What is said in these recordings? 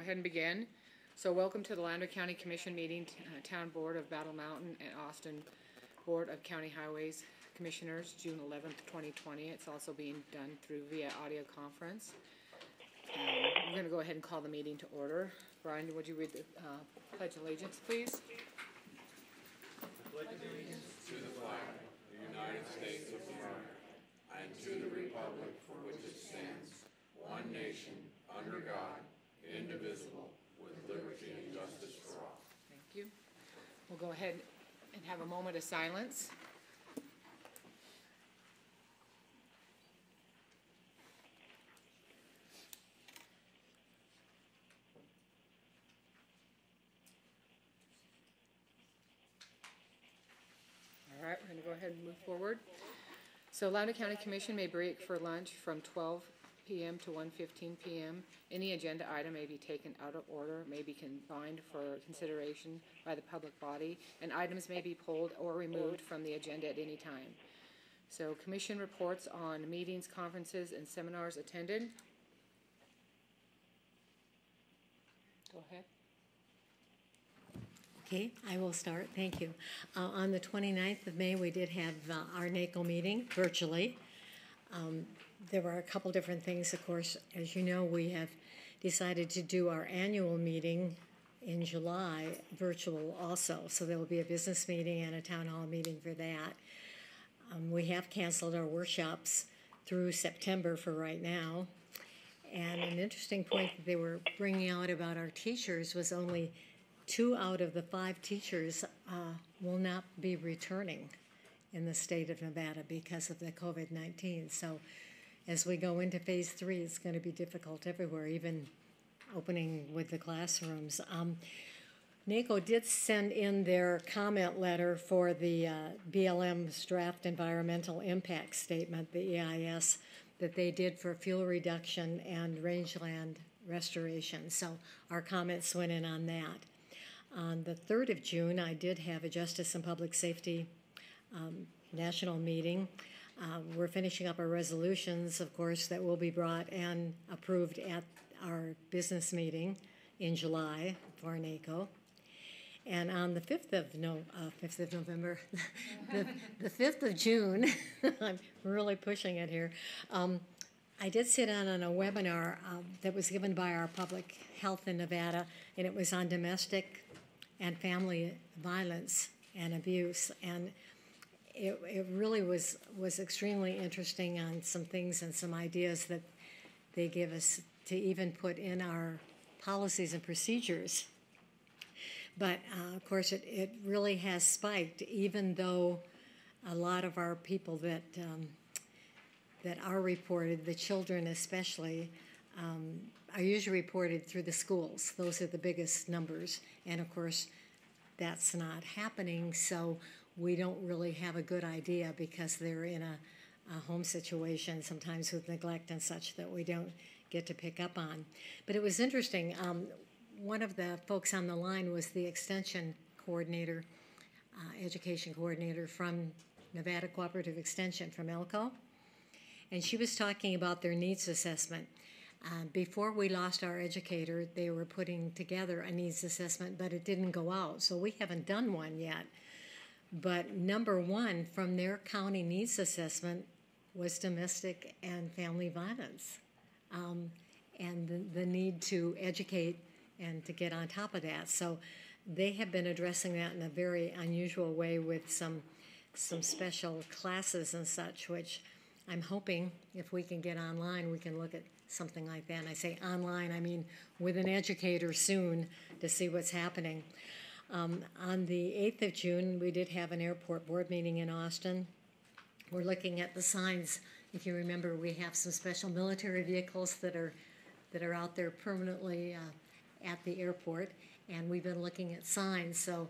ahead and begin. So welcome to the Lander County Commission meeting, uh, Town Board of Battle Mountain and Austin Board of County Highways Commissioners, June eleventh, twenty twenty. It's also being done through via audio conference. Um, I'm gonna go ahead and call the meeting to order. Brian, would you read the uh, pledge of allegiance, please? Thank you. We'll go ahead and have a moment of silence. All right, we're gonna go ahead and move forward. So Lander County Commission may break for lunch from twelve PM to 1:15 PM. Any agenda item may be taken out of order, may be combined for consideration by the public body, and items may be pulled or removed from the agenda at any time. So commission reports on meetings, conferences, and seminars attended. Go ahead. Okay, I will start, thank you. Uh, on the 29th of May, we did have, uh, our NACO meeting virtually. Um, there were a couple different things, of course, as you know, we have decided to do our annual meeting in July virtual also, so there will be a business meeting and a town hall meeting for that. Um, we have canceled our workshops through September for right now. And an interesting point that they were bringing out about our teachers was only two out of the five teachers uh, will not be returning in the state of Nevada because of the COVID 19. So, as we go into phase three, it's going to be difficult everywhere, even opening with the classrooms. Um, NACO did send in their comment letter for the uh, BLM's draft environmental impact statement, the EIS, that they did for fuel reduction and rangeland restoration. So our comments went in on that. On the 3rd of June, I did have a Justice and Public Safety um, national meeting. Uh, we're finishing up our resolutions, of course, that will be brought and approved at our business meeting in July for NACO. And on the 5th of no, uh, 5th of November, the, the 5th of June, I'm really pushing it here. Um, I did sit on on a webinar um, that was given by our public health in Nevada, and it was on domestic and family violence and abuse. And it, it really was, was extremely interesting on some things and some ideas that they give us to even put in our policies and procedures. But uh, of course, it, it really has spiked, even though a lot of our people that um, that are reported, the children especially, um, are usually reported through the schools. Those are the biggest numbers, and of course, that's not happening. So we don't really have a good idea because they're in a, a home situation, sometimes with neglect and such, that we don't get to pick up on. But it was interesting. Um, one of the folks on the line was the extension coordinator, uh, education coordinator from Nevada Cooperative Extension from Elko. And she was talking about their needs assessment. Uh, before we lost our educator, they were putting together a needs assessment, but it didn't go out. So we haven't done one yet. But number one from their county needs assessment was domestic and family violence um, and the, the need to educate and to get on top of that. So they have been addressing that in a very unusual way with some some special classes and such, which I'm hoping if we can get online, we can look at something like that. And I say online, I mean with an educator soon to see what's happening. Um, on the 8th of June, we did have an airport board meeting in Austin. We're looking at the signs. If you remember, we have some special military vehicles that are that are out there permanently uh, at the airport, and we've been looking at signs. So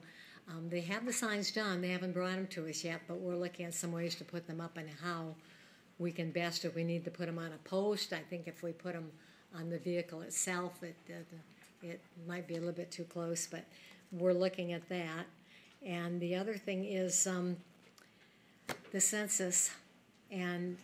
um, they have the signs done. They haven't brought them to us yet, but we're looking at some ways to put them up and how we can best. If we need to put them on a post, I think if we put them on the vehicle itself, it it, it might be a little bit too close, but we're looking at that. And the other thing is um, the census, and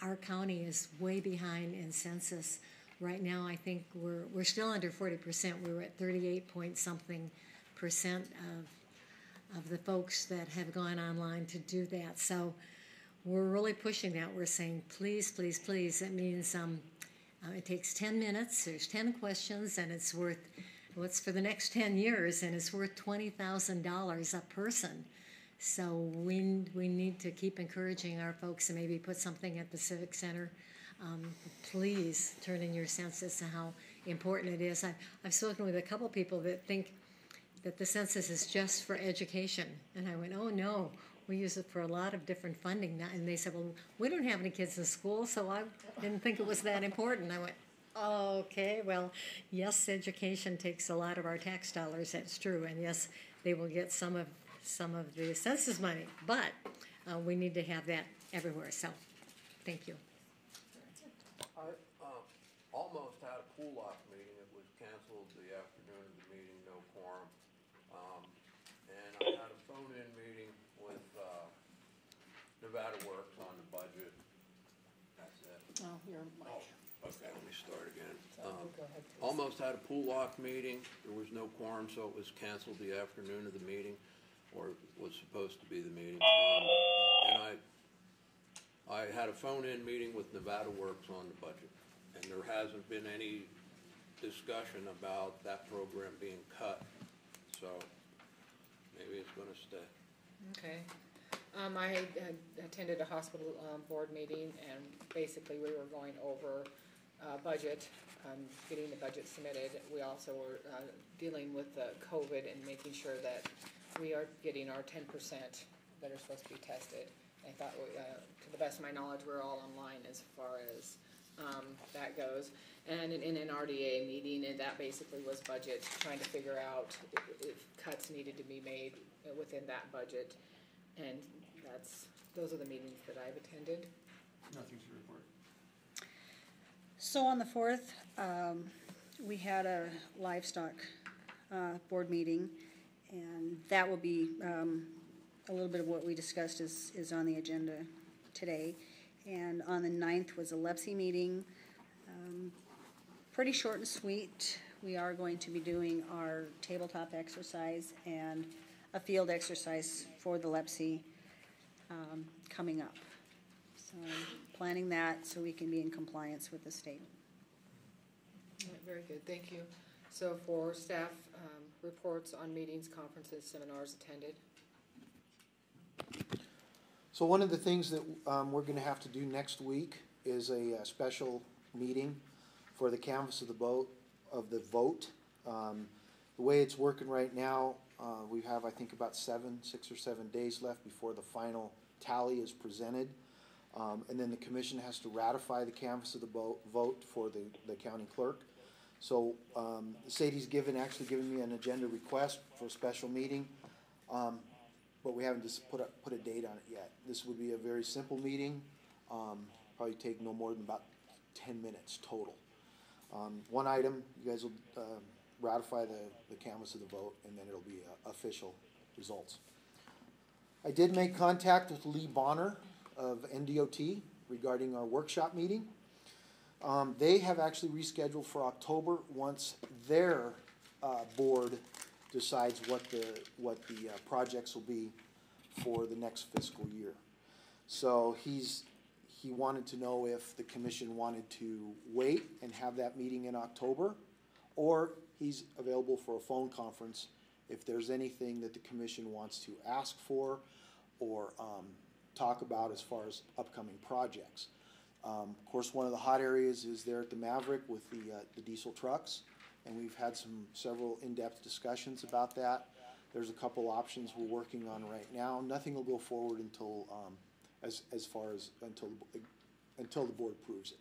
our county is way behind in census. right now, I think we're, we're still under forty percent. We were at thirty-eight point something percent of, of the folks that have gone online to do that. So we're really pushing that. We're saying, please, please, please. It means, um, uh, it takes ten minutes, there's ten questions, and it's worth, well, it's for the next ten years, and it's worth twenty thousand dollars a person. So we, we need to keep encouraging our folks and maybe put something at the Civic Center. Um, please turn in your census to how important it is. I've, I've spoken with a couple people that think that the census is just for education. And I went, oh no, we use it for a lot of different funding. And they said, well, we don't have any kids in school, so I didn't think it was that important. I went, okay, well, yes, education takes a lot of our tax dollars, that's true. And yes, they will get some of, some of the census money, but uh, we need to have that everywhere, so, thank you. Um, almost pool off meeting, it was canceled the afternoon of the meeting, no quorum. Um, and I had a phone-in meeting with, uh, Nevada Works on the budget. That's it. Oh, you're, Oh, okay, let me start again. So, Um, go ahead, please. Almost had a pool off meeting, there was no quorum, so it was canceled the afternoon of the meeting, or was supposed to be the meeting. Um, And I, I had a phone-in meeting with Nevada Works on the budget, and there hasn't been any discussion about that program being cut, so maybe it's gonna stay. Okay. Um, I had had attended a hospital, um, board meeting and basically we were going over, uh, budget, um, getting the budget submitted. We also were, uh, dealing with the COVID and making sure that we are getting our ten percent that are supposed to be tested. I thought, we, uh, to the best of my knowledge, we're all online as far as, um, that goes. And in, in an RDA meeting, and that basically was budget, trying to figure out if, if cuts needed to be made within that budget. And that's, those are the meetings that I've attended. Nothing to report. So on the fourth, um, we had a livestock, uh, board meeting, and that will be, um, a little bit of what we discussed is, is on the agenda today. And on the ninth was a LEPC meeting, um, pretty short and sweet. We are going to be doing our tabletop exercise and a field exercise for the LEPC, um, coming up. So, planning that so we can be in compliance with the state. All right, Very good, thank you. So for staff, um, reports on meetings, conferences, seminars attended. So one of the things that um, we're gonna have to do next week is a uh, special meeting for the canvass of the boat, of the vote. Um, The way it's working right now, uh, we have, I think, about seven, six or seven days left before the final tally is presented. Um, And then the commission has to ratify the canvass of the boat, vote for the, the county clerk. So um, Sadie's given, actually given me an agenda request for a special meeting. Um, but we haven't just put a, put a date on it yet. This would be a very simple meeting, um, probably take no more than about ten minutes total. Um, one item, you guys will, um ratify the, the canvass of the vote, and then it'll be uh, official results. I did make contact with Lee Bonner of NDOT regarding our workshop meeting. Um, they have actually rescheduled for October, once their, uh, board decides what the, what the, uh, projects will be for the next fiscal year. So he's, he wanted to know if the commission wanted to wait and have that meeting in October, or he's available for a phone conference if there's anything that the commission wants to ask for or, um, talk about as far as upcoming projects. Um, of course, one of the hot areas is there at the Maverick with the, uh, the diesel trucks, and we've had some, several in-depth discussions about that. There's a couple options we're working on right now. Nothing will go forward until, um, as, as far as, until, the- until the board approves it.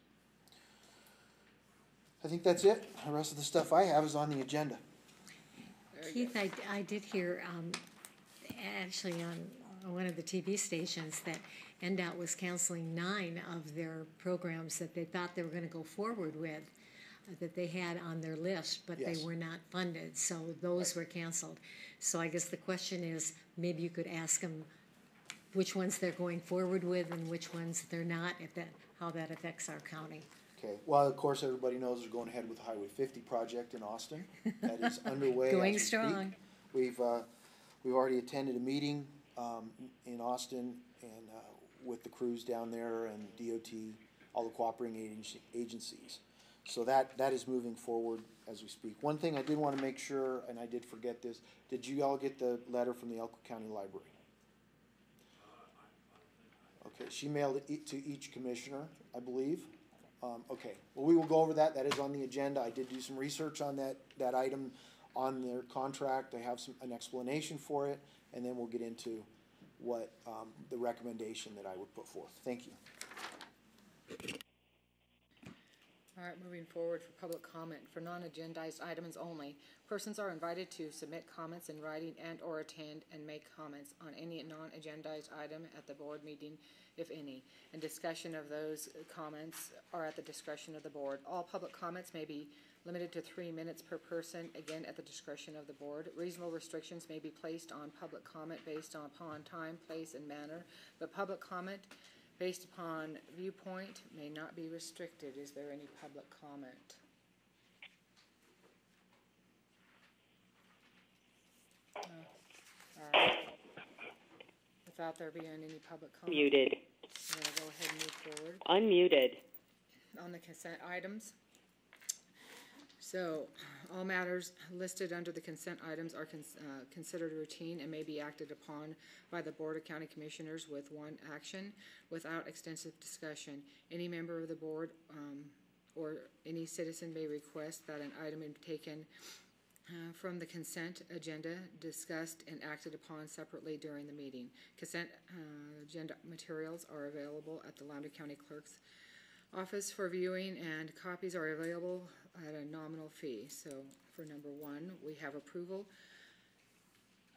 I think that's it. The rest of the stuff I have is on the agenda. Keith. I, I did hear, um, actually on on one of the TV stations that NDOT was canceling nine of their programs that they thought they were gonna go forward with, uh, that they had on their list, but they were not funded, so those were canceled. So I guess the question is, maybe you could ask them which ones they're going forward with and which ones they're not, if that, how that affects our county. Okay, well, of course, everybody knows they're going ahead with the Highway fifty project in Austin. That is underway Going we speak. strong. We've, uh, we've already attended a meeting, um, in Austin and, uh, with the crews down there and DOT, all the cooperating agencies. So that, that is moving forward as we speak. One thing I did wanna make sure, and I did forget this, did you all get the letter from the Elko County Library? Okay, she mailed it to each commissioner, I believe. Um, okay, well, we will go over that, that is on the agenda, I did do some research on that, that item on their contract, I have some, an explanation for it, and then we'll get into what, um, the recommendation that I would put forth, thank you. All right, moving forward for public comment, for non-agendized items only. Persons are invited to submit comments in writing and/or attend and make comments on any non-agendized item at the board meeting, if any. And discussion of those comments are at the discretion of the board. All public comments may be limited to three minutes per person, again, at the discretion of the board. Reasonable restrictions may be placed on public comment based on- upon time, place, and manner, but public comment based upon viewpoint may not be restricted. Is there any public comment? Uh, right. Without there being any public comment, Muted. Go ahead and move forward Unmuted. on the consent items. So, all matters listed under the consent items are cons- uh, considered routine and may be acted upon by the Board of County Commissioners with one action without extensive discussion. Any member of the board, um, or any citizen may request that an item be taken uh, from the consent agenda discussed and acted upon separately during the meeting. Consent uh, agenda materials are available at the Lander County Clerk's office for viewing, and copies are available at a nominal fee. So for number one, we have approval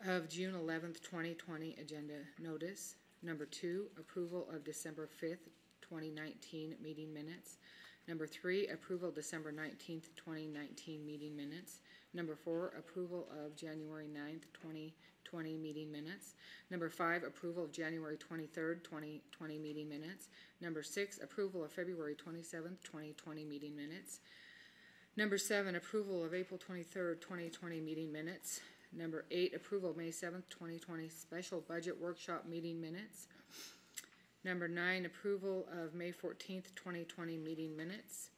of June eleventh, twenty twenty agenda notice. Number two, approval of December fifth, twenty nineteen meeting minutes. Number three, approval December nineteenth, twenty nineteen meeting minutes. Number four, approval of January 9th, twenty twenty meeting minutes. Number five, approval of January twenty-third, twenty twenty meeting minutes. Number six, approval of February twenty-seventh, twenty twenty meeting minutes. Number seven, approval of April twenty-third, twenty twenty meeting minutes. Number eight, approval of May seventh, twenty twenty special budget workshop meeting minutes. Number nine, approval of May fourteenth, twenty twenty meeting minutes.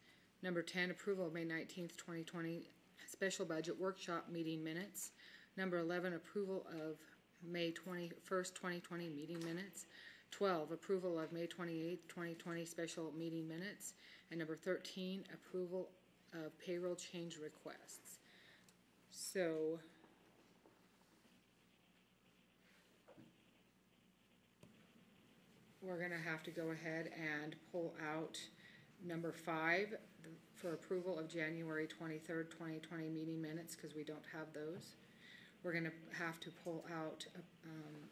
Number ten, approval of May nineteenth, twenty twenty special budget workshop meeting minutes. Number eleven, approval of May twenty-first, twenty twenty meeting minutes. Twelve, approval of May twenty-eighth, twenty twenty special meeting minutes. And number thirteen, approval of payroll change requests. So. We're gonna have to go ahead and pull out number five for approval of January twenty-third, twenty twenty meeting minutes, cause we don't have those. We're gonna have to pull out, um,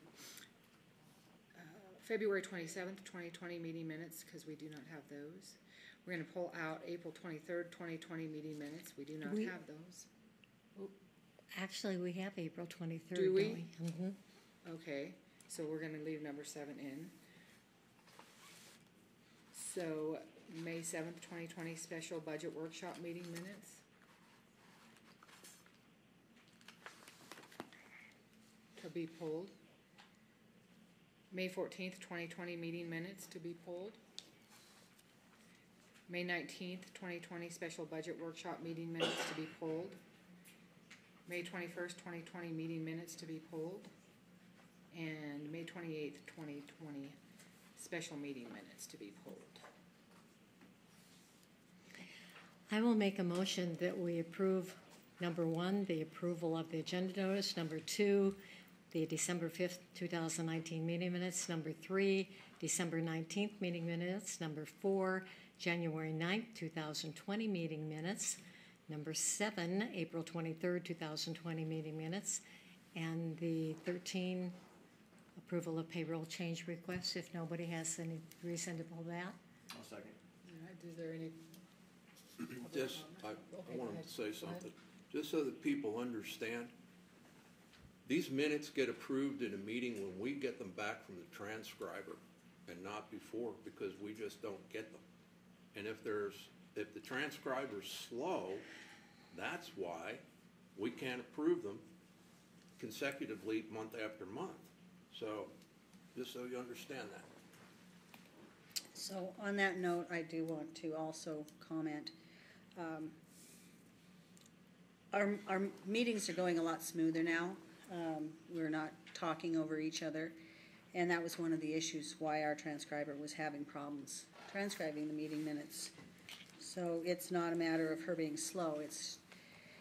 uh, February twenty-seventh, twenty twenty meeting minutes, cause we do not have those. We're gonna pull out April twenty-third, twenty twenty meeting minutes, we do not We- have those. Actually, we have April twenty-third, Do don't we? we? Mhm. Okay, so we're gonna leave number seven in. So, May seventh, twenty twenty, special budget workshop meeting minutes. To be pulled. May fourteenth, twenty twenty, meeting minutes to be pulled. May nineteenth, twenty twenty, special budget workshop meeting minutes to be pulled. May twenty-first, twenty twenty, meeting minutes to be pulled. And May twenty-eighth, twenty twenty, special meeting minutes to be pulled. I will make a motion that we approve, number one, the approval of the agenda notice, number two, the December fifth, two thousand nineteen meeting minutes, number three, December nineteenth meeting minutes, number four, January 9th, two thousand twenty meeting minutes, number seven, April twenty-third, two thousand twenty meeting minutes, and the thirteen, approval of payroll change requests, if nobody has any reason to pull that. I'll second. All right, is there any? Just, I, Okay, I wanted to say something, just so that people understand. These minutes get approved in a meeting when we get them back from the transcriber and not before, because we just don't get them. And if there's if the transcriber's slow, that's why we can't approve them consecutively month after month. So, just so you understand that. So on that note, I do want to also comment. um, Our, our meetings are going a lot smoother now. Um, We're not talking over each other. And that was one of the issues why our transcriber was having problems transcribing the meeting minutes. So it's not a matter of her being slow, it's,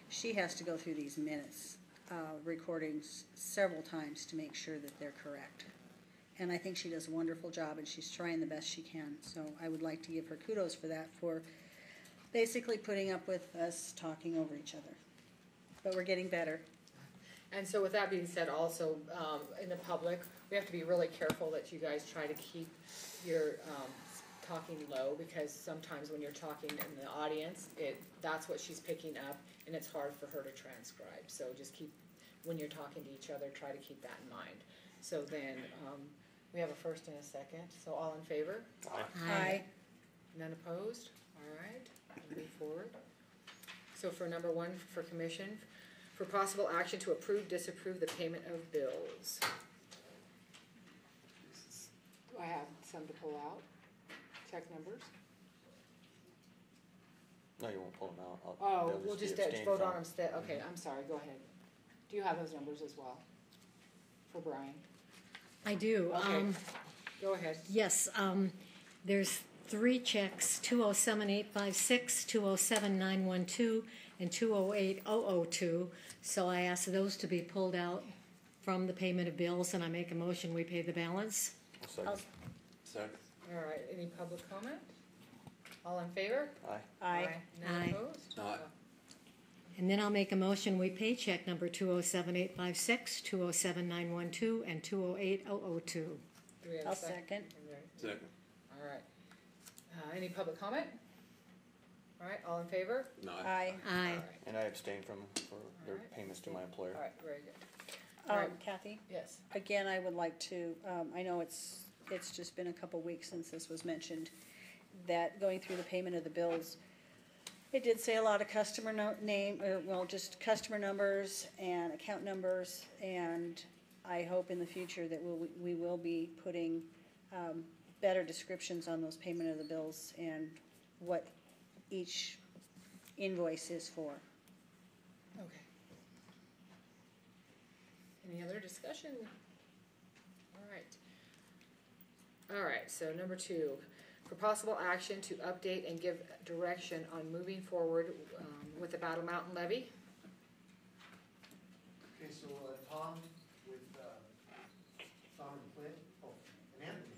she has to go through these minutes, uh, recordings several times to make sure that they're correct. And I think she does a wonderful job and she's trying the best she can. So I would like to give her kudos for that, for basically putting up with us talking over each other. But we're getting better. And so with that being said, also, um, in the public, we have to be really careful that you guys try to keep your, um, talking low, because sometimes when you're talking in the audience, it, that's what she's picking up, and it's hard for her to transcribe, so just keep, when you're talking to each other, try to keep that in mind. So then, um, we have a first and a second, so all in favor? Aye. None opposed? All right, moving forward. So for number one, for commission, for possible action to approve, disapprove the payment of bills. Do I have some to pull out? Check numbers? No, you won't pull them out. I'll- Oh, they'll we'll just abstained vote on from. them, sta- okay, I'm sorry, go ahead. Do you have those numbers as well? For Brian? I do. Okay. Um, Go ahead. Yes, um, there's three checks, two oh seven eight five six, two oh seven nine one two, and two oh eight oh oh two. So I ask those to be pulled out from the payment of bills, and I make a motion, we pay the balance. Second. Second. All right, any public comment? All in favor? Aye. Aye. None Aye. opposed? Aye. And then I'll make a motion, we pay check number two oh seven eight five six, two oh seven nine one two, and two oh eight oh oh two. Do we have a I'll second? second. All right. Second. All right. Uh, any public comment? All right, all in favor? No, Aye. All Aye. right, And I abstain from, for their Alright. payments to my employer. all right, very good. All Um, right. Kathy, Yes, again, I would like to, um, I know it's, it's just been a couple weeks since this was mentioned, that going through the payment of the bills, it did say a lot of customer no, name, or, well, just customer numbers and account numbers, and I hope in the future that we'll, we will be putting, um, better descriptions on those payment of the bills and what each invoice is for. okay. Any other discussion? All right. All right, so number two, for possible action to update and give direction on moving forward, um, with the Battle Mountain levee. Okay, so, uh, Tom with, uh, Tom and Clint, oh, and Anthony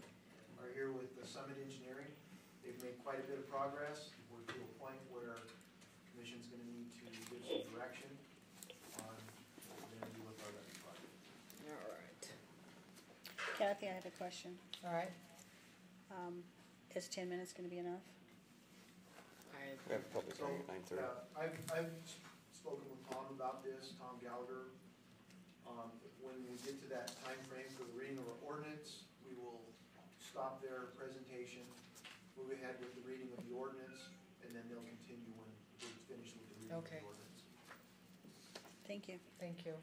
are here with the Summit Engineering. They've made quite a bit of progress. We're to a point where commission's gonna need to give some direction on what we're gonna do with our levee project. All right. Kathy, I have a question. All right. Um, is ten minutes gonna be enough? I, We have a public So, hearing at nine thirty. uh, I've, I've spoken with Tom about this, Tom Gallagher. Um, when we get to that time frame for the reading of our ordinance, we will stop their presentation, move ahead with the reading of the ordinance, and then they'll continue when we're finished with the reading of Okay. the ordinance. Thank you. thank you.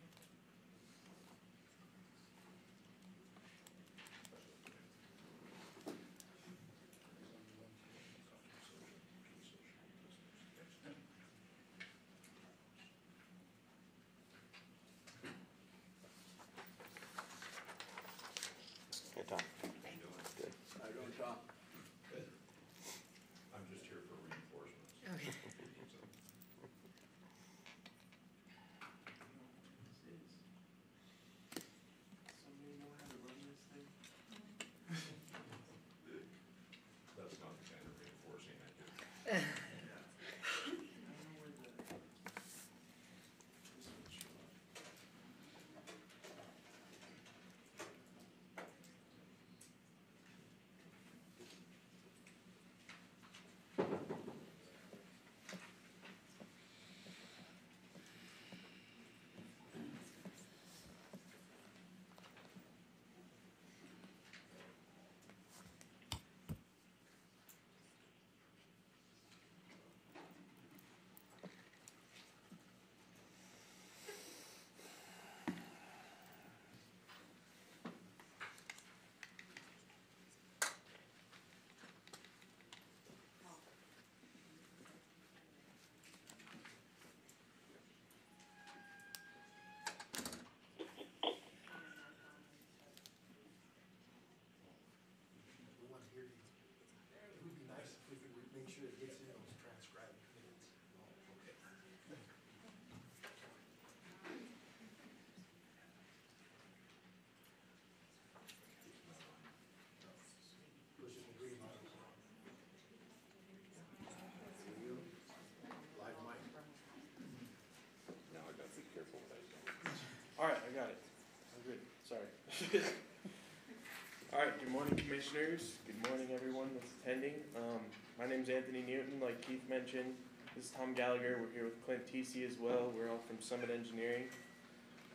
Commissioners. Good morning, everyone that's attending. Um, my is Anthony Newton. Like Keith mentioned, this is Tom Gallagher. We're here with Clint TC as well. We're all from Summit Engineering,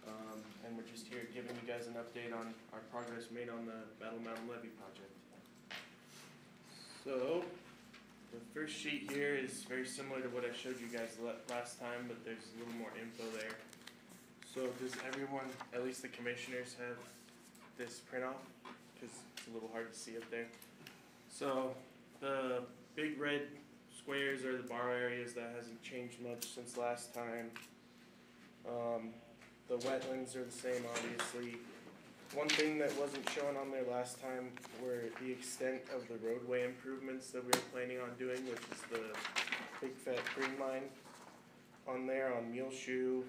um, and we're just here giving you guys an update on our progress made on the Battle Mountain Levee project. So, the first sheet here is very similar to what I showed you guys last time, but there's a little more info there. So does everyone, at least the commissioners, have this print off? Cause a little hard to see up there. So the big red squares are the bar areas, that hasn't changed much since last time. Um, the wetlands are the same, obviously. One thing that wasn't shown on there last time were the extent of the roadway improvements that we were planning on doing, which is the big fat green line on there on Mule Shoe,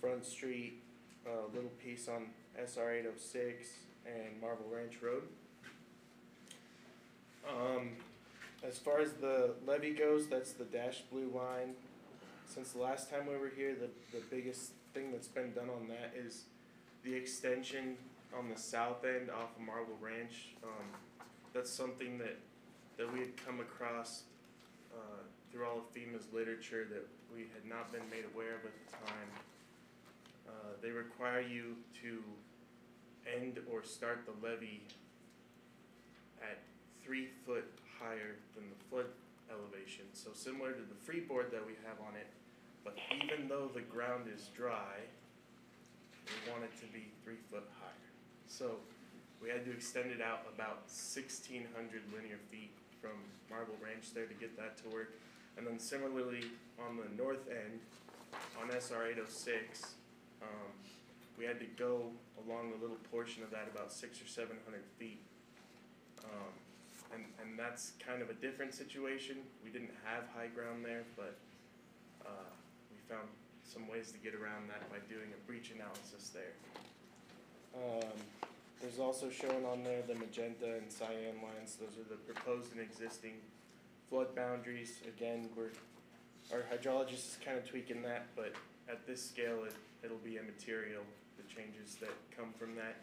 Front Street, a little piece on SR eight oh six and Marble Ranch Road. Um, as far as the levee goes, that's the dashed blue line. Since the last time we were here, the, the biggest thing that's been done on that is the extension on the south end off of Marble Ranch. Um, that's something that, that we had come across, uh, through all of FEMA's literature that we had not been made aware of at the time. Uh, they require you to end or start the levee at three foot higher than the flood elevation. So similar to the freeboard that we have on it, but even though the ground is dry, we want it to be three foot higher. So we had to extend it out about sixteen hundred linear feet from Marble Ranch there to get that to work. And then similarly, on the north end, on SR eight oh six, um, we had to go along the little portion of that about six or seven hundred feet. Um, and, and that's kind of a different situation. We didn't have high ground there, but, uh, we found some ways to get around that by doing a breach analysis there. Um, there's also shown on there the magenta and cyan lines. Those are the proposed and existing flood boundaries. Again, we're, our hydrologist is kind of tweaking that, but at this scale, it, it'll be immaterial, the changes that come from that.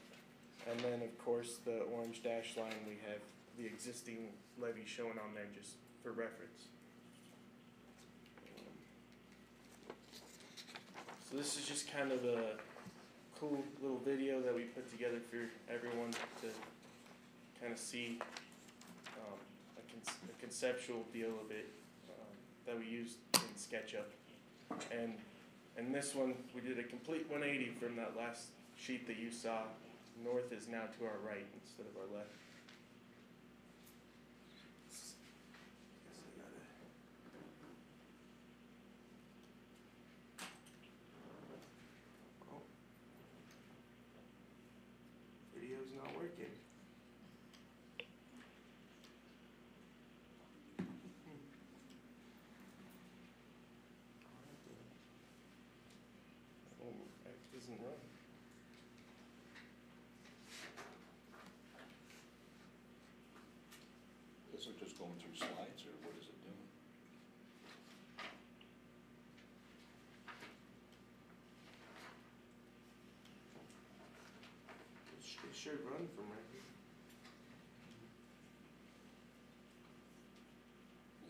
And then, of course, the orange dash line, we have the existing levee shown on there just for reference. So this is just kind of a cool little video that we put together for everyone to kind of see um, a, con- a conceptual deal of it um, that we used in SketchUp. And and this one, we did a complete 180 from that last sheet that you saw. North is now to our right instead of our left. Guess I gotta- Oh. Video's not working. Oh, that doesn't run. Is it just going through slides, or what is it doing? It sh- It should run from right here.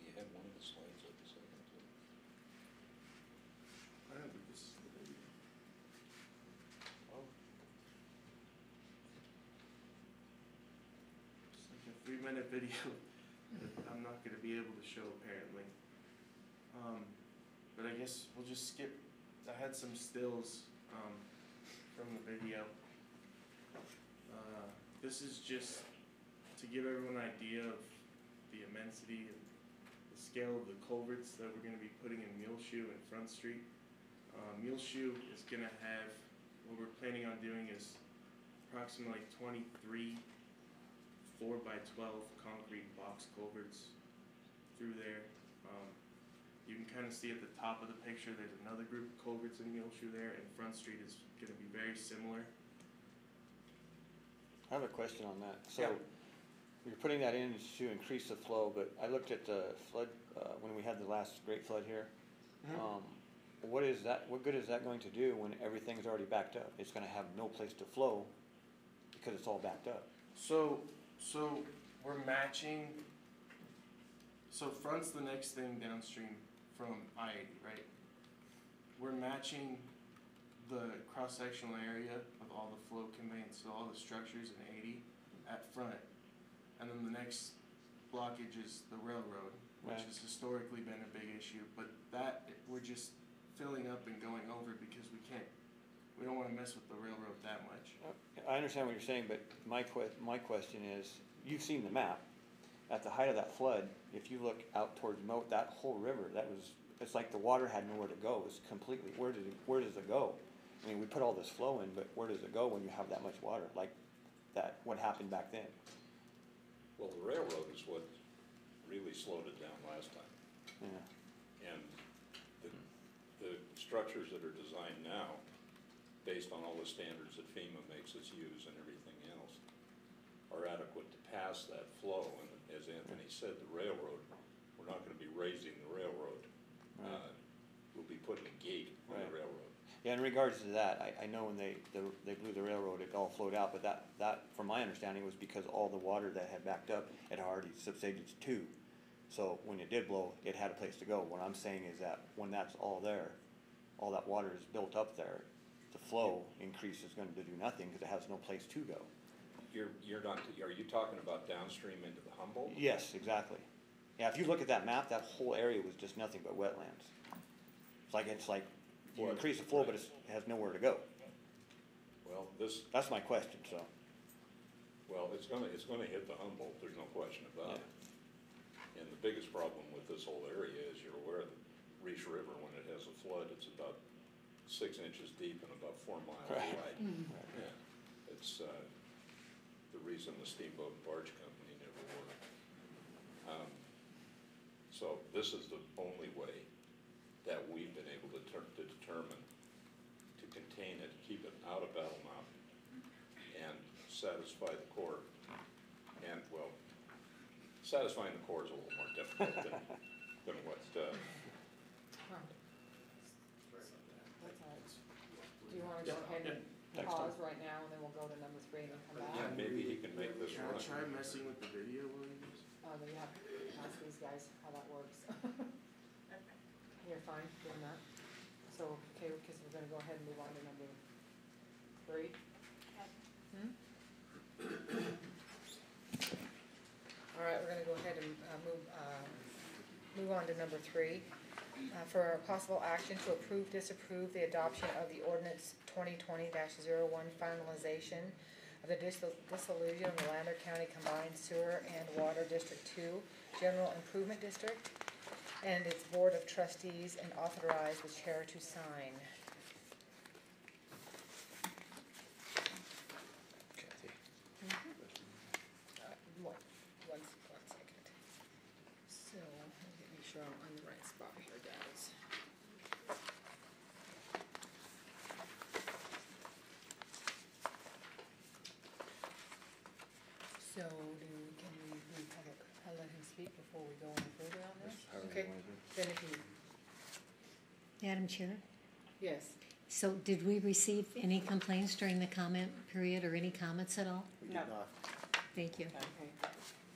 We had one of the slides up a second ago. I don't think this is the video. Oh. It's like a three minute video I'm not gonna be able to show apparently. Um, but I guess we'll just skip, I had some stills, um, from the video. Uh, this is just to give everyone an idea of the immensity and the scale of the culverts that we're gonna be putting in Muleshoe and Front Street. Uh, Muleshoe is gonna have, what we're planning on doing is approximately twenty-three four by twelve concrete box culverts through there. Um, you can kind of see at the top of the picture, there's another group of culverts in Muleshoe there, and Front Street is gonna be very similar. I have a question on that. So, Yeah. you're putting that in to increase the flow, but I looked at the flood, uh, when we had the last great flood here. Mhm. Um, what is that, what good is that going to do when everything's already backed up? It's gonna have no place to flow because it's all backed up. So, so we're matching. So front's the next thing downstream from I eighty, right? We're matching the cross-sectional area of all the flow conveyance, so all the structures in eighty at front. And then the next blockage is the railroad, which Right. has historically been a big issue, but that, we're just filling up and going over because we can't, we don't wanna mess with the railroad that much. I understand what you're saying, but my que- my question is, you've seen the map. At the height of that flood, if you look out towards Moat, that whole river, that was, it's like the water had nowhere to go. It's completely, where did it, where does it go? I mean, we put all this flow in, but where does it go when you have that much water? Like that, what happened back then? Well, the railroad is what really slowed it down last time. Yeah, And the, the structures that are designed now, based on all the standards that FEMA makes us use and everything else, are adequate to pass that flow. And as Anthony said, the railroad, we're not gonna be raising the railroad. Uh, We'll be putting a gate on Right. the railroad. yeah, in regards to that, I, I know when they, the, they blew the railroad, it all flowed out, but that, that, from my understanding, was because all the water that had backed up had already subsided too. So when it did blow, it had a place to go. What I'm saying is that when that's all there, all that water is built up there, the flow increase is gonna do nothing, cause it has no place to go. You're, you're not, are you talking about downstream into the Humboldt? Yes, exactly. Yeah, if you look at that map, that whole area was just nothing but wetlands. It's like, it's like, you increase the flow, but it's, it has nowhere to go. Well, this, That's my question, so. Well, it's gonna, it's gonna hit the Humboldt, there's no question about it. And the biggest problem with this whole area is you're aware that Reese River, when it has a flood, it's about six inches deep and about four miles Right. wide. Yeah, it's, uh, the reason the steamboat and barge company never worked. Um, So this is the only way that we've been able to ter- to determine to contain it, keep it out of Battle Mountain and satisfy the Corps. And, well, satisfying the Corps is a little more difficult than, than what, uh, Huh. That's all right. Do you wanna go ahead and Next pause right now, and then we'll go to number three and then come yeah, maybe he can make this Can I run. try messing with the video while you use? Oh, then you have to ask these guys how that works. You're fine doing that? So, okay, because we're gonna go ahead and move on to number three. Hmm? All right, we're gonna go ahead and, uh, move, uh, move on to number three. Uh, for possible action to approve, disapprove the adoption of the ordinance twenty twenty one finalization of the dissol- dissolution of the Lander County Combined Sewer and Water District Two General Improvement District and its Board of Trustees and authorize the chair to sign. Uh, One, one, one second. So, let me make sure I'm on the right spot here, guys. So, do, can we, we have a, I'll let him speak before we go any further on this? Okay, then if you, Madam Chair, yes, so did we receive any complaints during the comment period or any comments at all? We did No. not. Thank you. okay,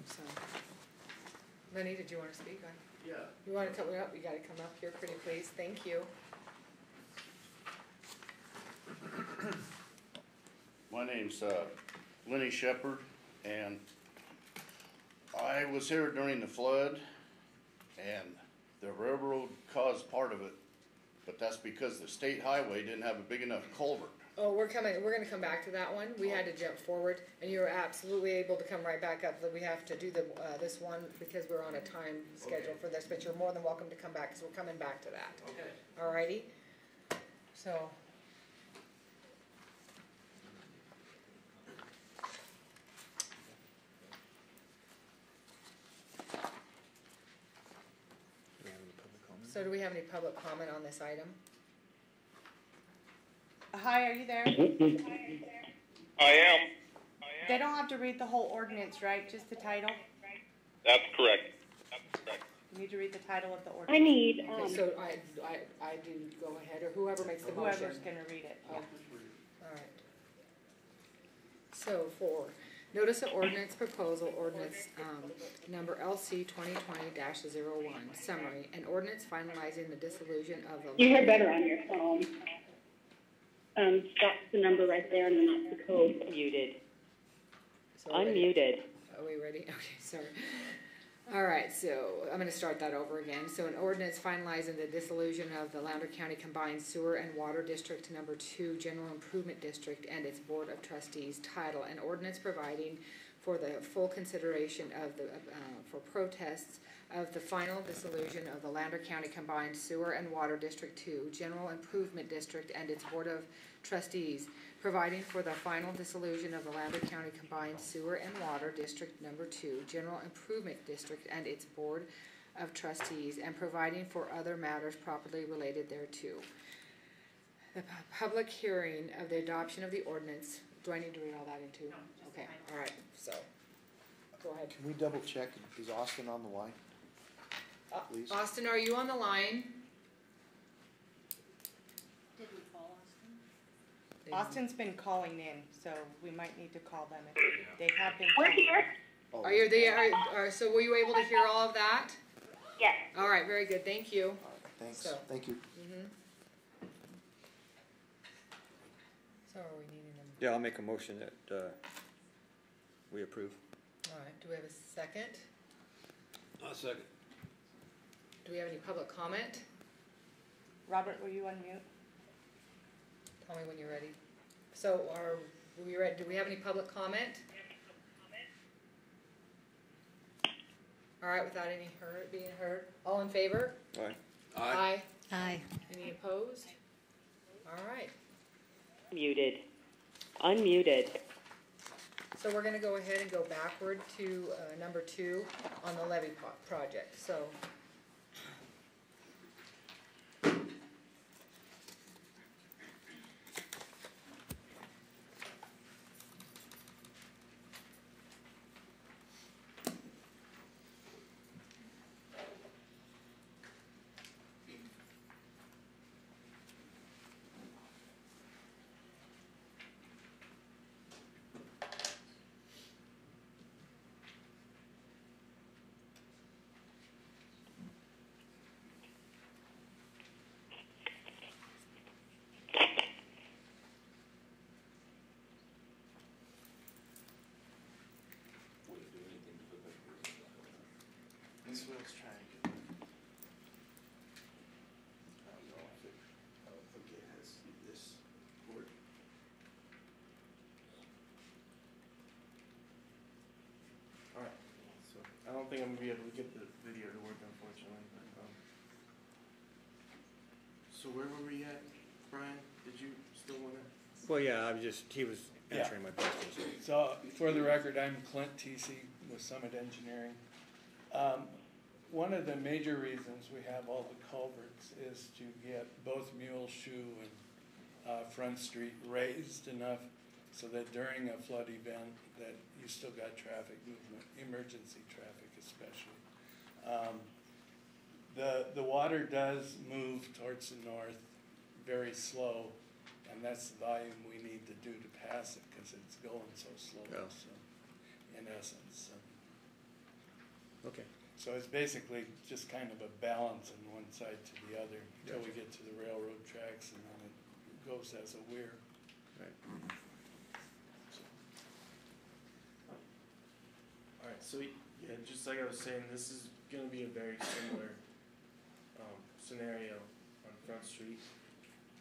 so. Lenny, did you wanna speak on? Yeah. You wanna come up, you gotta come up here pretty please, thank you. My name's uh, Lenny Shepherd, and I was here during the flood, and the railroad caused part of it, but that's because the state highway didn't have a big enough culvert. Oh, we're coming, we're gonna come back to that one, we had to jump forward, and you were absolutely able to come right back up, but we have to do the, uh, this one, because we're on a time schedule for this, but you're more than welcome to come back, cause we're coming back to that. Okay. Alrighty, so. So do we have any public comment on this item? Hi, are you there? I am. They don't have to read the whole ordinance, right? Just the title? That's correct. That's correct. You need to read the title of the ordinance. I ordinance. need, Okay, um, so I, I, I do go ahead, or whoever makes the motion. Whoever's gonna read it. Oh, alright. So for notice of ordinance proposal, ordinance, um, number LC 2020-01. summary, an ordinance finalizing the dissolution of the. you hear better on your phone. Um, that's the number right there and then that's the code. Muted. So are we- Unmuted. Are we ready? Okay, sorry. All right, so I'm gonna start that over again. So an ordinance finalizing the dissolution of the Lander County Combined Sewer and Water District Number Two General Improvement District and its Board of Trustees title. An ordinance providing for the full consideration of the, uh, for protests of the final dissolution of the Lander County Combined Sewer and Water District Two General Improvement District and its Board of Trustees providing for the final dissolution of the Lander County Combined Sewer and Water District Number Two, General Improvement District and its Board of Trustees, and providing for other matters properly related thereto. The pu- public hearing of the adoption of the ordinance, do I need to read all that into? Okay, all right, so, go ahead. Can we double check, is Austin on the line? Uh, Please. Austin, are you on the line? Did we call Austin? Austin's been calling in, so we might need to call them. if They have been. We're calling. here. Oh, Are you there, are, are, so were you able to hear all of that? Yes. All right, very good, thank you. all right, Thanks, So- thank you. Mhm. So are we needing them, Yeah, I'll make a motion that, uh, we approve. all right, do we have a second? A second. Do we have any public comment? Robert, were you on mute? Tell me when you're ready. So are we ready, do we have any public comment? All right, without any heard, being heard, all in favor? Aye. Aye. Aye. Any opposed? All right, Muted. Unmuted. so we're gonna go ahead and go backward to, uh, number two on the levee po- project, so. That's what I was trying to get. I don't know if it, I don't think it has this board. Alright, so, I don't think I'm gonna be able to get the video to work unfortunately, but, um. So where were we at, Brian? Did you still wanna? Well, yeah, I was just, he was Yeah. answering my questions. So, for the record, I'm Clint TC with Summit Engineering. Um, one of the major reasons we have all the culverts is to get both Mule Shoe and, uh, Front Street raised enough so that during a flood event, that you still got traffic movement, emergency traffic especially. Um, the, the water does move towards the north very slow, and that's the volume we need to do to pass it, cause it's going so slow, Yeah. so, in essence. um, Okay. So it's basically just kind of a balance on one side to the other until we get to the railroad tracks and then it goes as a weir. Right. Alright, so, yeah, just like I was saying, this is gonna be a very similar, um, scenario on Front Street.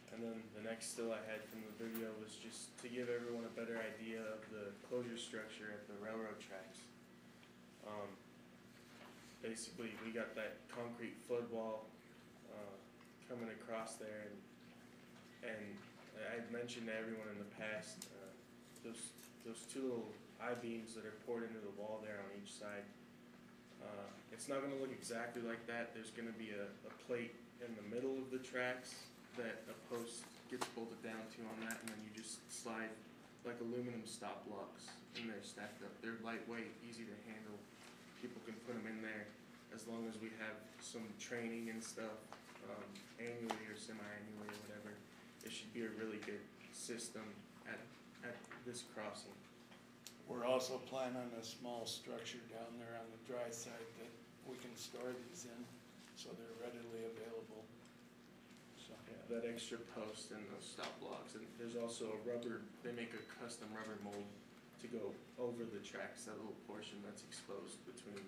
And then the next still I had from the video was just to give everyone a better idea of the closure structure at the railroad tracks. Um, basically, we got that concrete flood wall, uh, coming across there and, and I'd mentioned to everyone in the past, uh, those, those two little I-beams that are poured into the wall there on each side. Uh, it's not gonna look exactly like that, there's gonna be a, a plate in the middle of the tracks that a post gets bolted down to on that, and then you just slide like aluminum stop blocks, and they're stacked up. They're lightweight, easy to handle. People can put them in there as long as we have some training and stuff, um, annually or semi-annually or whatever. It should be a really good system at, at this crossing. We're also planning on a small structure down there on the dry side that we can store these in, so they're readily available. So, Yeah, that extra post and those stop blocks, and there's also a rubber, they make a custom rubber mold to go over the tracks, that little portion that's exposed between,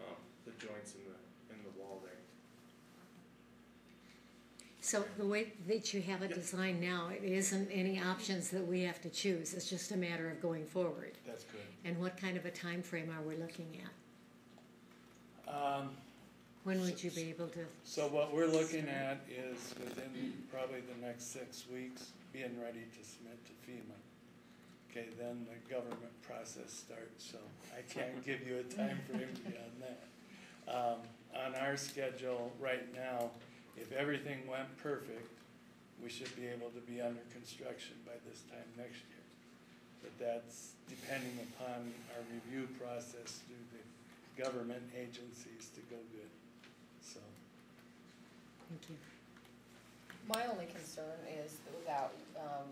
um, the joints in the, in the wall there. So the way that you have it designed now, it isn't any options that we have to choose, it's just a matter of going forward. that's good. And what kind of a time frame are we looking at? Um, When would you be able to, So what we're looking at is within probably the next six weeks, being ready to submit to FEMA. Okay, then the government process starts, so I can't give you a time frame beyond that. Um, on our schedule right now, if everything went perfect, we should be able to be under construction by this time next year. But that's depending upon our review process through the government agencies to go good, so. thank you. My only concern is without, um,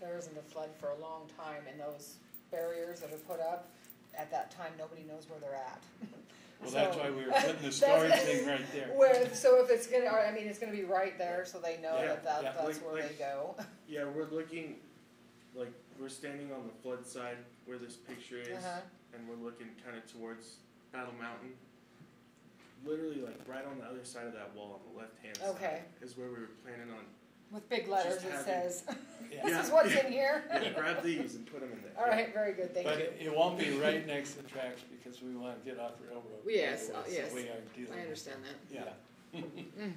there isn't a flood for a long time and those barriers that are put up, at that time, nobody knows where they're at. Well, that's why we were putting the storage That's- thing right there. Where, so if it's gonna, or, I mean, it's gonna be right there, so they know Yeah, that that, yeah. that's Like- where they like- go. Yeah, we're looking, like, we're standing on the flood side where this picture is, Uh-huh. and we're looking kinda towards Battle Mountain. Literally like right on the other side of that wall on the left-hand side. Is where we were planning on, With big letters, it having- says, Yeah. this is what's in here. yeah, grab these and put them in there. All right, very good, thank But you. it, it won't be right next to the tracks because we wanna get off railroad. Yes, right uh, yes. So we aren't dealing. I understand that. Yeah.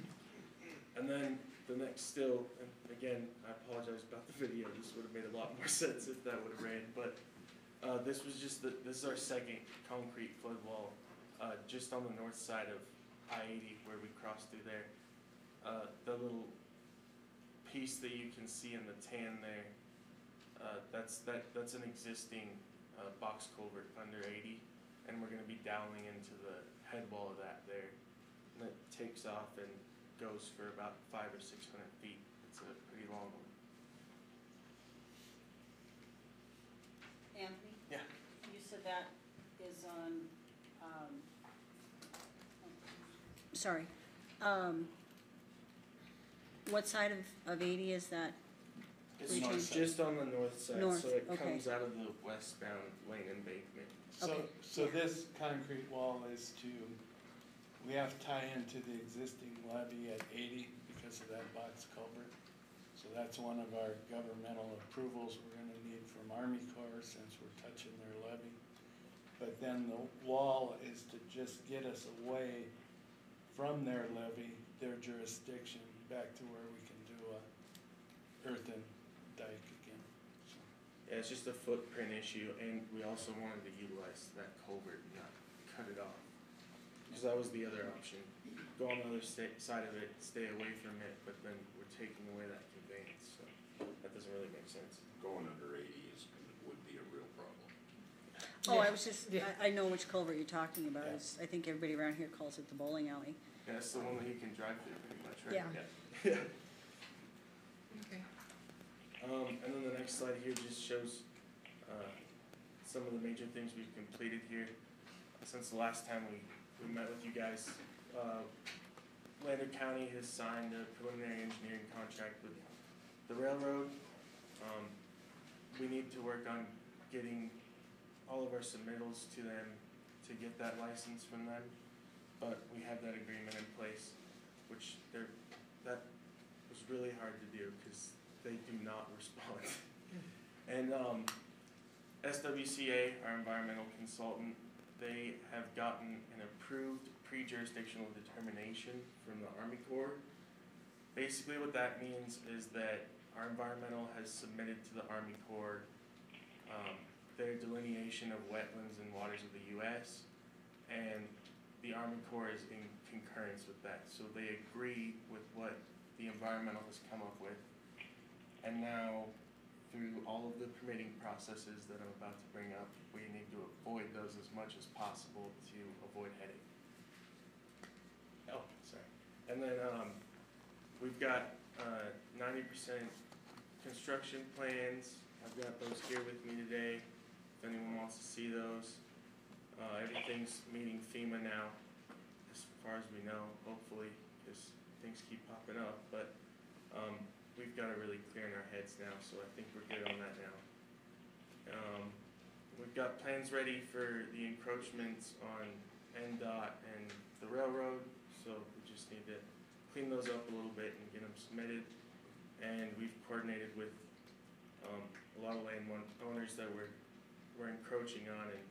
And then the next still, and again, I apologize about the video, this would have made a lot more sense if that would have ran, but, uh, this was just the, this is our second concrete flood wall, uh, just on the north side of I eighty where we crossed through there. Uh, the little piece that you can see in the tan there, uh, that's, that, that's an existing, uh, box culvert under eighty, and we're gonna be doweling into the head wall of that there. And it takes off and goes for about five or six hundred feet. It's a pretty long one. Anthony? Yeah. You said that is on, um, sorry, um, what side of, of eighty is that? It's Region. just- just on the north side, North, so it okay. comes out of the westbound lane embankment. So, Okay, so this concrete wall is to, we have to tie into the existing levee at eighty because of that box culvert. So that's one of our governmental approvals we're gonna need from Army Corps since we're touching their levee. But then the wall is to just get us away from their levee, their jurisdiction, back to where we can do a earthen dike again, so. Yeah, it's just a footprint issue, and we also wanted to utilize that culvert, not cut it off. Cause that was the other option, go on the other side of it, stay away from it, but then we're taking away that conveyance, so that doesn't really make sense. Going under eighty is, would be a real problem. Oh, I was just, I, I know which culvert you're talking about. It's, I think everybody around here calls it the bowling alley. Yeah, that's the one that you can drive through pretty much, right? Yeah. Yeah. Okay. Um, and then the next slide here just shows, uh, some of the major things we've completed here. Since the last time we, we met with you guys, uh, Lander County has signed a preliminary engineering contract with the railroad. Um, we need to work on getting all of our submittals to them to get that license from them. But we have that agreement in place, which they're, that was really hard to do, cause they do not respond. And, um, SWCA, our environmental consultant, they have gotten an approved pre-jurisdictional determination from the Army Corps. Basically what that means is that our environmental has submitted to the Army Corps, um, their delineation of wetlands and waters of the US. And the Army Corps is in concurrence with that, so they agree with what the environmental has come up with. And now, through all of the permitting processes that I'm about to bring up, we need to avoid those as much as possible to avoid headache. Oh, sorry. And then, um, we've got, uh, ninety percent construction plans. I've got those here with me today, if anyone wants to see those. Uh, everything's meeting FEMA now, as far as we know, hopefully, because things keep popping up, but, um, we've got it really clear in our heads now, so I think we're good on that now. Um, we've got plans ready for the encroachments on NDOT and the railroad, so we just need to clean those up a little bit and get them submitted. And we've coordinated with, um, a lot of land owners that we're, we're encroaching on, and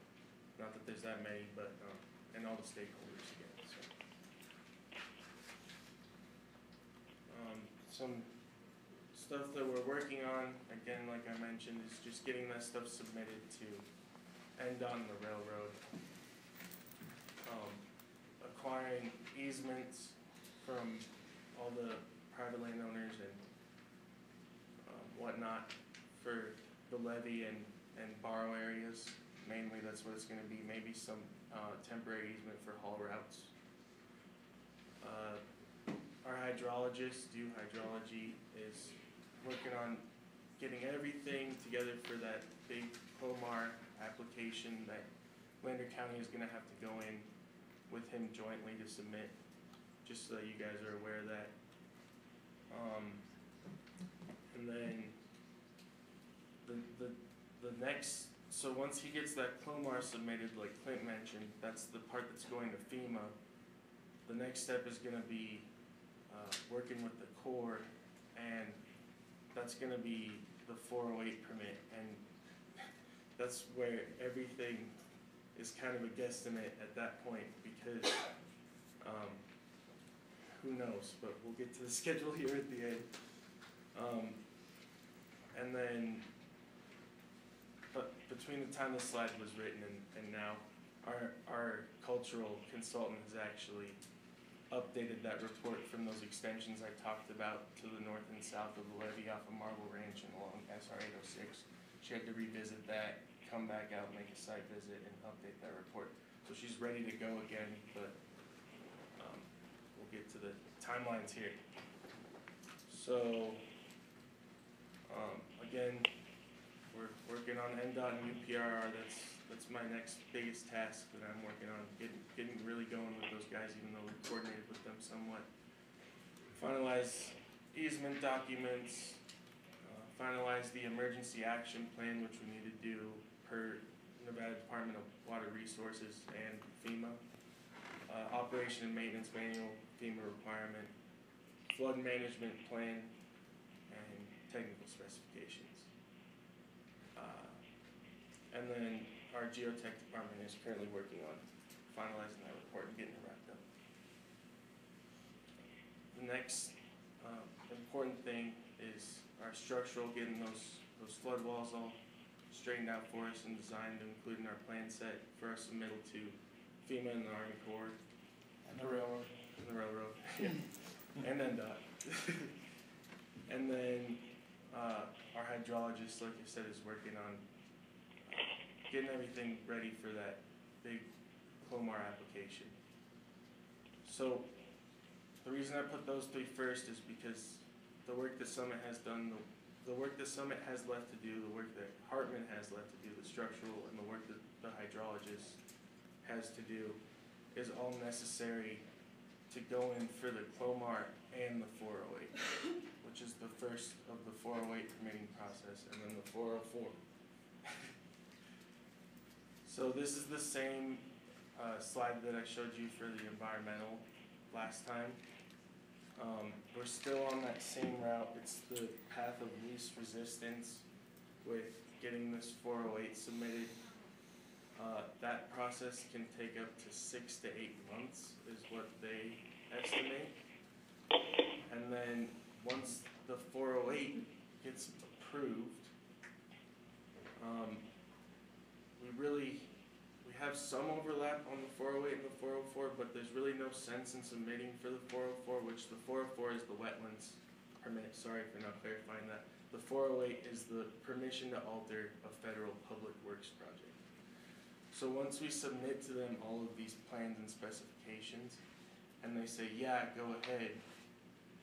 not that there's that many, but, um, and all the stakeholders again, so. Um, some stuff that we're working on, again, like I mentioned, is just getting that stuff submitted to end on the railroad. Um, acquiring easements from all the private landowners and um, whatnot for the levee and, and borrow areas. Mainly, that's what it's gonna be, maybe some, uh, temporary easement for haul routes. Uh, our hydrologist, do hydrology, is working on getting everything together for that big CLOMR application that Lander County is gonna have to go in with him jointly to submit, just so you guys are aware of that. Um, and then the, the, the next, so once he gets that CLOMR submitted, like Clint mentioned, that's the part that's going to FEMA. The next step is gonna be, uh, working with the Corps, and that's gonna be the four oh eight permit, and that's where everything is kind of a guesstimate at that point, because, um, who knows, but we'll get to the schedule here at the end. Um, and then, but between the time the slide was written and, and now, our, our cultural consultant has actually updated that report from those extensions I talked about to the north and south of the levee off of Marble Ranch and along SR eight oh six. She had to revisit that, come back out, make a site visit, and update that report. So she's ready to go again, but, um, we'll get to the timelines here. So, um, again, we're working on NDOT and UPRR, that's, that's my next biggest task that I'm working on, getting, getting really going with those guys, even though we coordinated with them somewhat. Finalize easement documents, uh, finalize the emergency action plan, which we need to do per Nevada Department of Water Resources and FEMA. Uh, operation and maintenance manual, FEMA requirement, flood management plan, and technical specifications. Uh, And then our geotech department is currently working on finalizing that report and getting it wrapped up. The next, um, important thing is our structural, getting those, those flood walls all straightened out for us and designed, including our plan set for our submittal to FEMA and the Army Corps. And the railroad. And the railroad, yeah, and then dot. And then, uh, our hydrologist, like I said, is working on getting everything ready for that big CLOMR application. So, the reason I put those three first is because the work the summit has done, the, the work the summit has left to do, the work that Hartman has left to do, the structural, and the work that the hydrologist has to do, is all necessary to go in for the CLOMR and the four oh eight, which is the first of the four oh eight permitting process, and then the four oh four. So this is the same, uh, slide that I showed you for the environmental last time. Um, we're still on that same route, it's the path of least resistance with getting this four oh eight submitted. Uh, that process can take up to six to eight months is what they estimate. And then, once the four oh eight gets approved, um, we really, have some overlap on the four oh eight and the four oh four, but there's really no sense in submitting for the four oh four, which the four oh four is the wetlands permit, sorry for not clarifying that. The four oh eight is the permission to alter a federal public works project. So once we submit to them all of these plans and specifications, and they say, yeah, go ahead,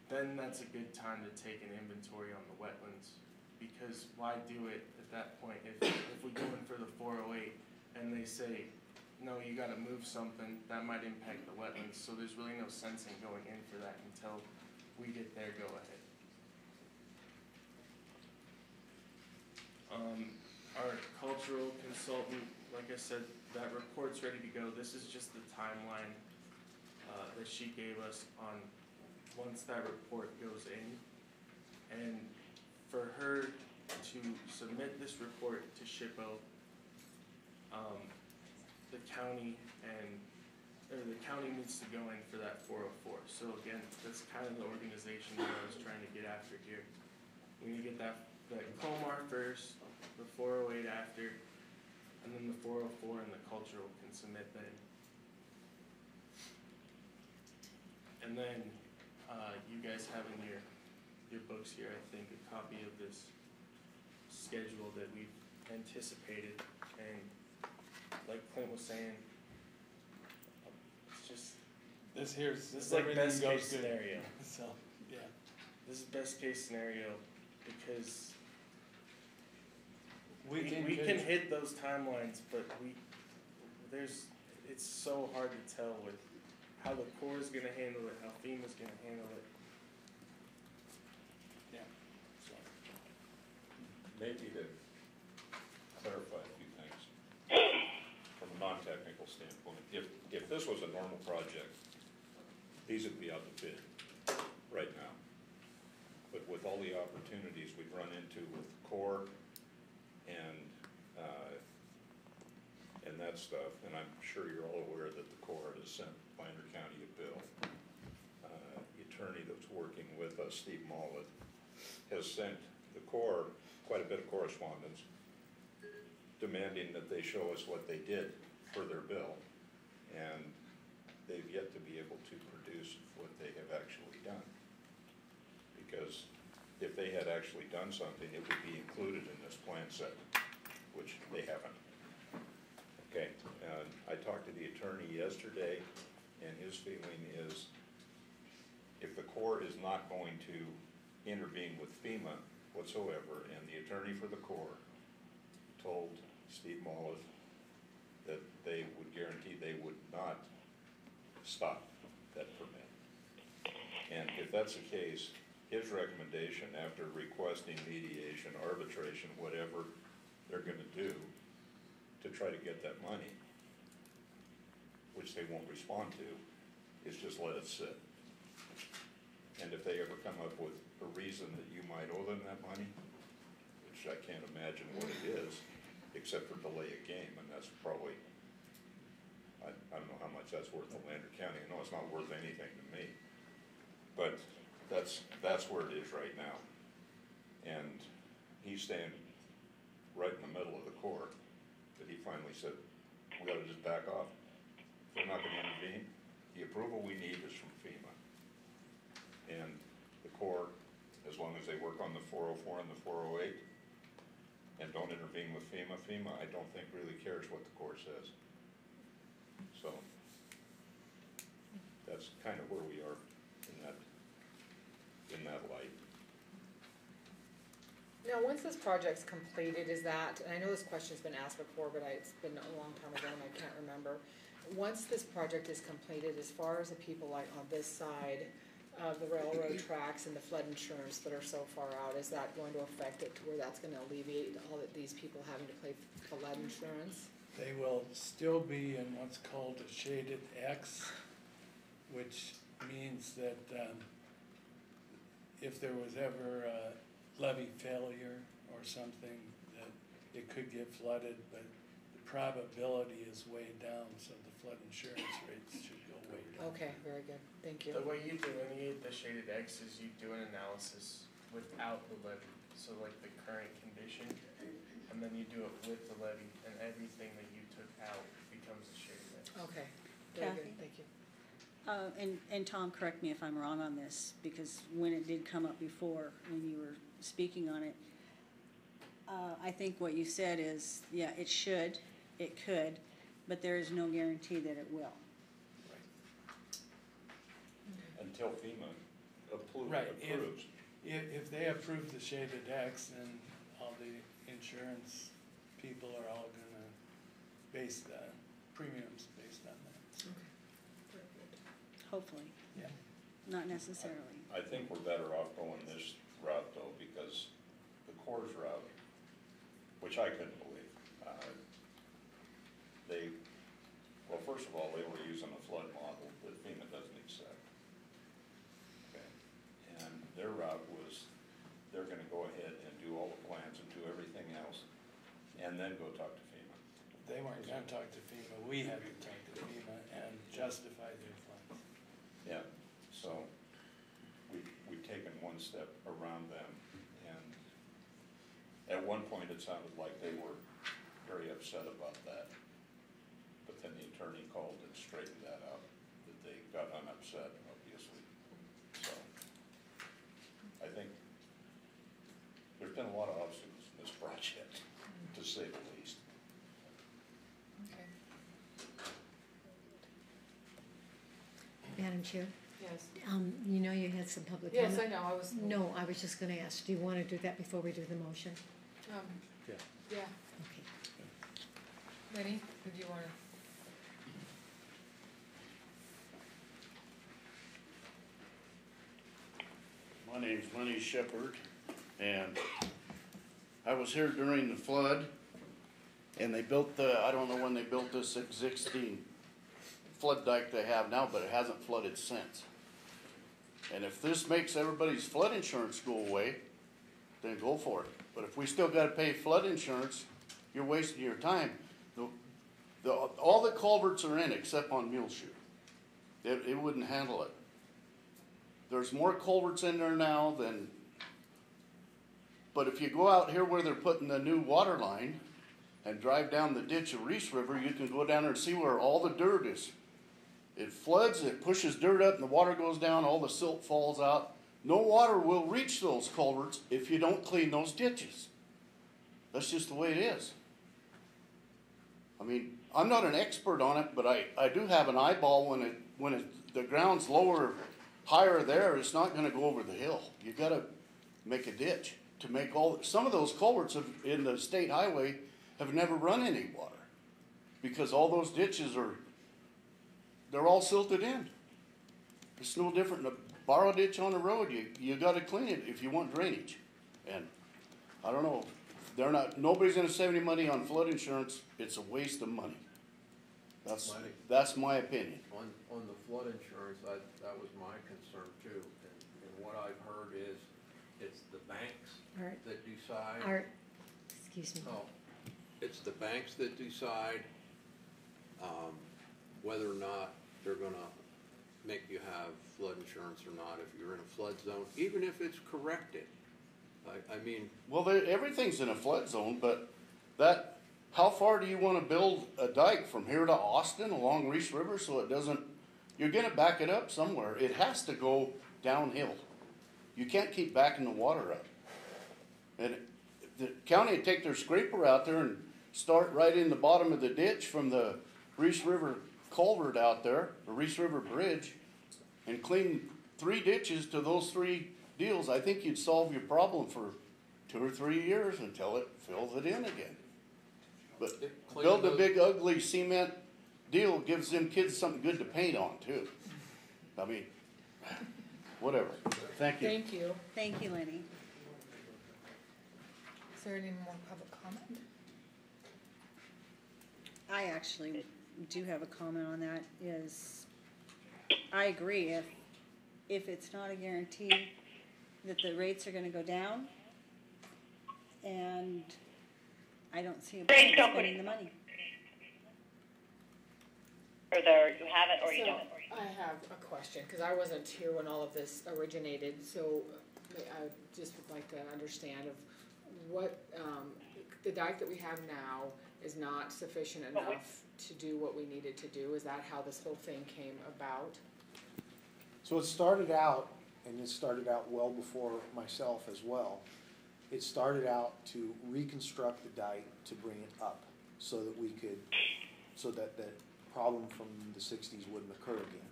then that's a good time to take an inventory on the wetlands. Because why do it at that point if, if we go in for the four oh eight and they say, no, you gotta move something, that might impact the wetlands, so there's really no sense in going in for that until we get their go ahead. Um, our cultural consultant, like I said, that report's ready to go, this is just the timeline, uh, that she gave us on, once that report goes in. And for her to submit this report to SHPO, um, the county and, or the county needs to go in for that four oh four. So again, that's kind of the organization that I was trying to get after here. We need to get that, that CLOMR first, the four oh eight after, and then the four oh four and the cultural can submit then. And then, uh, you guys have in your, your books here, I think, a copy of this schedule that we've anticipated, and like Clint was saying, it's just, This here's, this is like everything best goes case good. scenario. So, yeah. This is best case scenario, because We we, can we can hit those timelines, but we, there's, it's so hard to tell with how the Corps is gonna handle it, how FEMA's gonna handle it. Yeah. So, Maybe to clarify a few things from a non-technical standpoint. If, this was a normal project, these would be out to bid right now. But with all the opportunities we've run into with the Corps and, uh, and that stuff, and I'm sure you're all aware that the Corps has sent Lander County a bill. Uh, The attorney that's working with us, Steve Mullet, has sent the Corps quite a bit of correspondence demanding that they show us what they did for their bill. And they've yet to be able to produce what they have actually done. Because if they had actually done something, it would be included in this plan set, which they haven't. Okay, and I talked to the attorney yesterday, and his feeling is if the Corps is not going to intervene with FEMA whatsoever, and the attorney for the Corps told Steve Mollis they would guarantee they would not stop that permit. And if that's the case, his recommendation after requesting mediation, arbitration, whatever they're gonna do to try to get that money, which they won't respond to, is just let it sit. And if they ever come up with a reason that you might owe them that money, which I can't imagine what it is, except for delay a game, and that's probably, I, I don't know how much that's worth to Lander County, I know it's not worth anything to me. But that's, that's where it is right now. And he's staying right in the middle of the court, but he finally said, we gotta just back off. If They're not gonna intervene, the approval we need is from FEMA. And the Corps, as long as they work on the four oh four and the four oh eight, and don't intervene with FEMA, FEMA, I don't think really cares what the Corps says. So, that's kind of where we are in that, in that light. Now, once this project's completed, is that, and I know this question's been asked before, but I, it's been a long time ago and I can't remember. Once this project is completed, as far as the people like on this side of the railroad tracks and the flood insurance that are so far out, is that going to affect it to where that's gonna alleviate all that these people having to pay flood insurance? They will still be in what's called a shaded X, which means that, um, if there was ever a levee failure or something, that it could get flooded, but the probability is way down, so the flood insurance rates should go way down. Okay, very good, thank you. The way you delineate the shaded X is you do an analysis without the levee, so like the current condition, and then you do it with the levee, and everything that you took out becomes Very good, Kathy? Thank you. Uh, and, and Tom, correct me if I'm wrong on this, because when it did come up before, when you were speaking on it, uh, I think what you said is, yeah, it should, it could, but there is no guarantee that it will. Until FEMA appro- Right, if- approves. If, if they approve the shaded X, then all the insurance people are all gonna base the premiums based on that. Okay. Hopefully, Yeah. not necessarily. I think we're better off going this route though, because the Corps route, which I couldn't believe, uh, they, well, first of all, they were using a flood model that FEMA doesn't accept. Okay, and their route was, they're gonna go ahead and do all the plans and do everything else, and then go talk to FEMA. They weren't gonna talk to FEMA, we had to talk to FEMA and justify their funds. Yeah, so we, we've taken one step around them and at one point it sounded like they were very upset about that. But then the attorney called and straightened that out, that they got unupset, obviously. So I think there's been a lot of obstacles in this project, to say the least. Okay. Madam Chair, Yes. um, you know you had some public comment? Yes, I know, I was. No, I was just gonna ask, do you wanna do that before we do the motion? Um, Yeah. yeah, Okay. Lenny, did you wanna? My name's Lenny Shepherd, and I was here during the flood, and they built the, I don't know when they built this existing flood dike they have now, but it hasn't flooded since. And if this makes everybody's flood insurance go away, then go for it. But if we still gotta pay flood insurance, you're wasting your time. The, the, all the culverts are in except on Mule Shoe. It, it wouldn't handle it. There's more culverts in there now than, but if you go out here where they're putting the new water line and drive down the ditch of Reese River, you can go down there and see where all the dirt is. It floods, it pushes dirt up and the water goes down, all the silt falls out. No water will reach those culverts if you don't clean those ditches. That's just the way it is. I mean, I'm not an expert on it, but I, I do have an eyeball when it, when it, the ground's lower, higher there, it's not gonna go over the hill. You gotta make a ditch to make all, some of those culverts have, in the state highway have never run any water. Because all those ditches are, they're all silted in. It's no different than a borrow ditch on the road, you, you gotta clean it if you want drainage. And, I don't know, they're not, nobody's gonna save any money on flood insurance, it's a waste of money. That's, Money. that's my opinion. On, on the flood insurance, I, that was my concern too, and, and what I've heard is, it's the banks Art, that decide. Art, excuse me. Oh, it's the banks that decide, um, whether or not they're gonna make you have flood insurance or not, if you're in a flood zone, even if it's corrected. I, I mean, Well, everything's in a flood zone, but that, how far do you wanna build a dike from here to Austin along Reese River so it doesn't, you're gonna back it up somewhere, it has to go downhill. You can't keep backing the water up. And the county would take their scraper out there and start right in the bottom of the ditch from the Reese River culvert out there, the Reese River Bridge, and clean three ditches to those three deals, I think you'd solve your problem for two or three years until it fills it in again. But build a big ugly cement deal, gives them kids something good to paint on too. I mean, whatever, thank you. Thank you. Thank you, Lenny. Is there any more public comment? I actually do have a comment on that, is, I agree, if, if it's not a guarantee that the rates are gonna go down, and I don't see a point in spending the money. Or there, you have it or you So, don't. I have a question, cause I wasn't here when all of this originated, so uh, I just would like to understand of what, um, the dike that we have now is not sufficient enough to do what we needed to do? Is that how this whole thing came about? So it started out, and it started out well before myself as well. It started out to reconstruct the dike to bring it up so that we could, so that that problem from the sixties wouldn't occur again.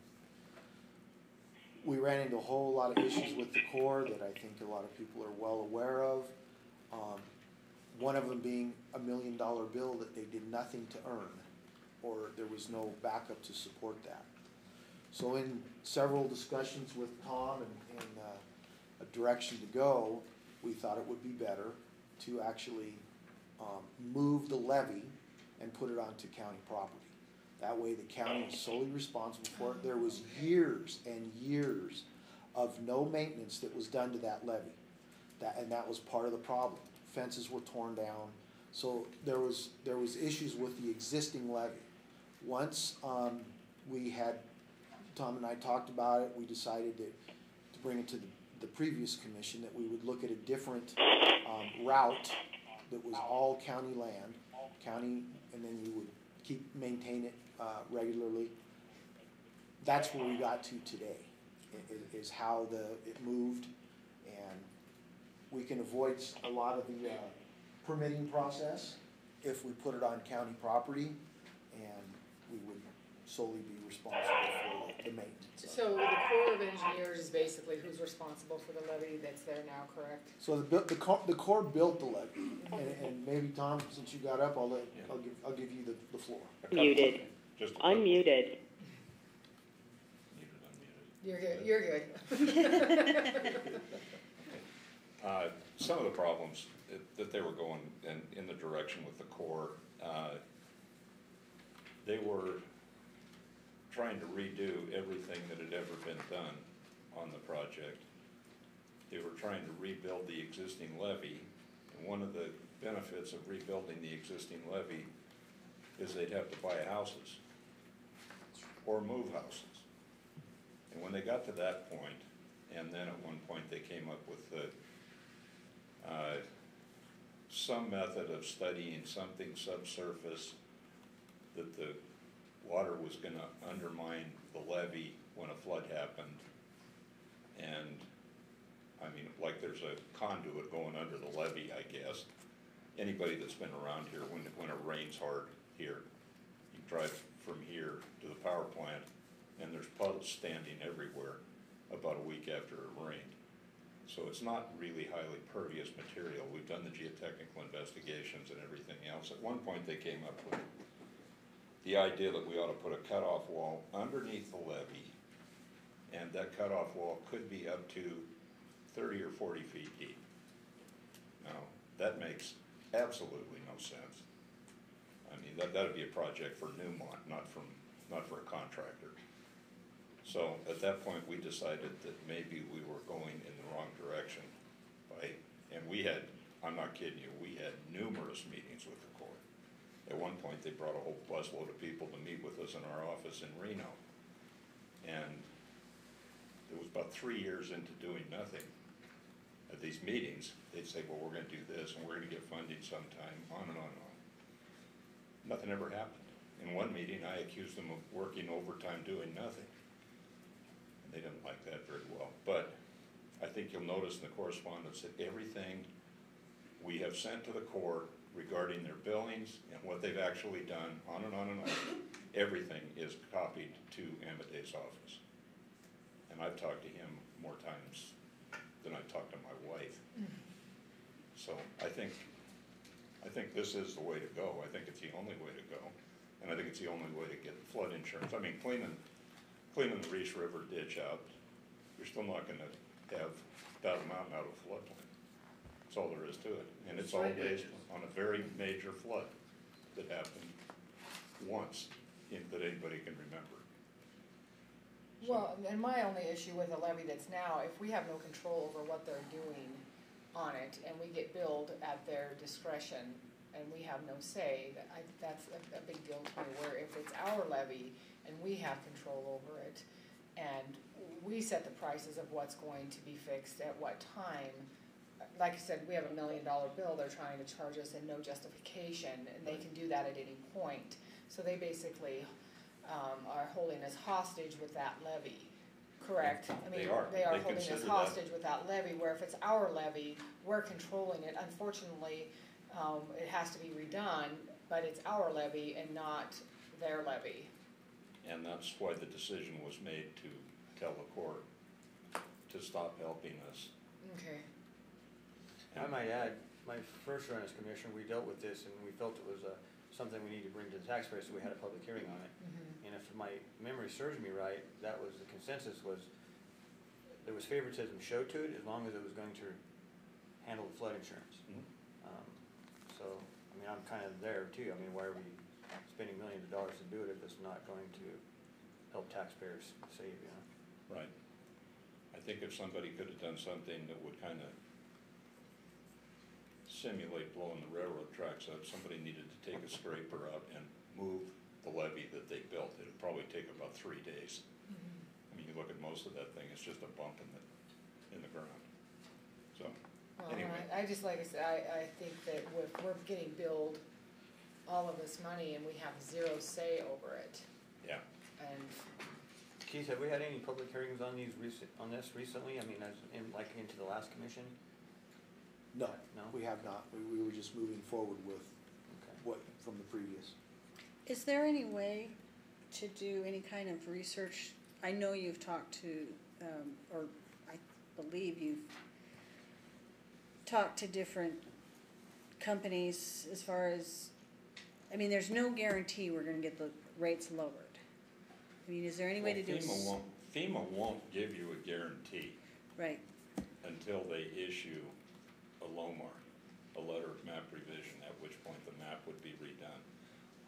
We ran into a whole lot of issues with the Corps that I think a lot of people are well aware of. Um, one of them being a million dollar bill that they did nothing to earn, or there was no backup to support that. So in several discussions with Tom and, and, uh, a direction to go, we thought it would be better to actually, um, move the levee and put it onto county property. That way the county is solely responsible for it. There was years and years of no maintenance that was done to that levee. That, and that was part of the problem. Fences were torn down, so there was, there was issues with the existing levee. Once, um, we had, Tom and I talked about it, we decided to, to bring it to the, the previous commission, that we would look at a different, um, route that was all county land, county, and then we would keep, maintain it, uh, regularly. That's where we got to today, is how the, it moved, and we can avoid a lot of the, uh, permitting process if we put it on county property, we would solely be responsible for the- the maintenance. of it. So the Corps of Engineers is basically who's responsible for the levee that's there now, correct? So the, bu- the Corps, the Corps built the levee, and, and maybe Tom, since you got up, I'll let, I'll give, I'll give you the, the floor. Muted. Just a quick- Unmuted. You're good, you're good. Uh, Some of the problems that- that they were going in, in the direction with the Corps, uh, they were trying to redo everything that had ever been done on the project. They were trying to rebuild the existing levee, and one of the benefits of rebuilding the existing levee is they'd have to buy houses or move houses. And when they got to that point, and then at one point they came up with the, uh, some method of studying something subsurface that the water was gonna undermine the levee when a flood happened. And, I mean, like there's a conduit going under the levee, I guess. Anybody that's been around here, when, when it rains hard here, you drive from here to the power plant, and there's puddles standing everywhere about a week after it rained. So it's not really highly pervious material. We've done the geotechnical investigations and everything else. At one point, they came up with the idea that we ought to put a cutoff wall underneath the levee, and that cutoff wall could be up to thirty or forty feet deep. Now, that makes absolutely no sense. I mean, that, that'd be a project for Newmont, not from, not for a contractor. So at that point, we decided that maybe we were going in the wrong direction by, and we had, I'm not kidding you, we had numerous meetings with the Corps. At one point, they brought a whole busload of people to meet with us in our office in Reno. And it was about three years into doing nothing. At these meetings, they'd say, well, we're gonna do this, and we're gonna get funding sometime, on and on and on. Nothing ever happened. In one meeting, I accused them of working overtime doing nothing. And they didn't like that very well. But I think you'll notice in the correspondence that everything we have sent to the Corps regarding their billings and what they've actually done, on and on and on, everything is copied to Amodei's office. And I've talked to him more times than I've talked to my wife. So I think, I think this is the way to go. I think it's the only way to go. And I think it's the only way to get flood insurance. I mean, cleaning, cleaning the Reese River ditch out, you're still not gonna have Battle Mountain out of floodplain. That's all there is to it. And it's all based on a very major flood that happened once, in, that anybody can remember. Well, and my only issue with the levee that's now, if we have no control over what they're doing on it, and we get billed at their discretion, and we have no say, that I, that's a, a big deal to me, where if it's our levee and we have control over it, and we set the prices of what's going to be fixed at what time, like I said, we have a million dollar bill, they're trying to charge us and no justification, and they can do that at any point. So they basically, um, are holding us hostage with that levee, correct? I mean, They are. They are They holding us that. hostage with that levee, where if it's our levee, we're controlling it. Unfortunately, um, it has to be redone, but it's our levee and not their levee. And that's why the decision was made to tell the Corps to stop helping us. Okay. I might add, my first run as commissioner, we dealt with this and we felt it was, uh, something we needed to bring to the taxpayers, so we had a public hearing on it. Mhm. And if my memory serves me right, that was, the consensus was, there was favoritism showed to it as long as it was going to handle the flood insurance. Mhm. Um, So, I mean, I'm kind of there too, I mean, why are we spending millions of dollars to do it if it's not going to help taxpayers save, you know? Right. I think if somebody could have done something that would kind of simulate blowing the railroad tracks up, somebody needed to take a scraper out and move the levee that they built. It'd probably take about three days. Mm-hmm. I mean, you look at most of that thing, it's just a bump in the, in the ground. So, Well, Anyway. I, I just, like I said, I, I think that we're, we're getting billed all of this money and we have zero say over it. yeah. And Keith, have we had any public hearings on these recent, on this recently? I mean, as in, like into the last commission? No, No? we have not. We, we were just moving forward with Okay. what, from the previous. Is there any way to do any kind of research? I know you've talked to, um, or I believe you've talked to different companies as far as, I mean, there's no guarantee we're gonna get the rates lowered. I mean, is there any way to do? Well, FEMA s- won't, FEMA won't give you a guarantee Right, until they issue a LOMR, a letter of map revision, at which point the map would be redone.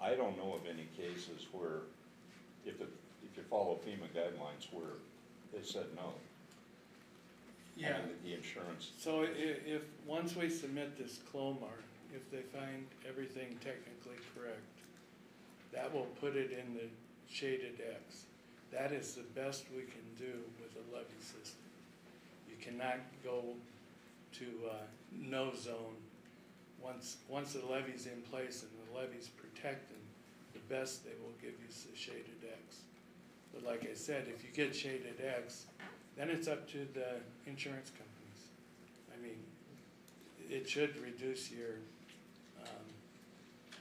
I don't know of any cases where, if it, if you follow FEMA guidelines, where they said no. Yeah. And the insurance, So i- if, once we submit this CLOMR, if they find everything technically correct, that will put it in the shaded X. That is the best we can do with a levee system. You cannot go to, uh, no zone. Once, once the levee's in place and the levee's protected, the best they will give you is shaded X. But like I said, if you get shaded X, then it's up to the insurance companies. I mean, it should reduce your, um,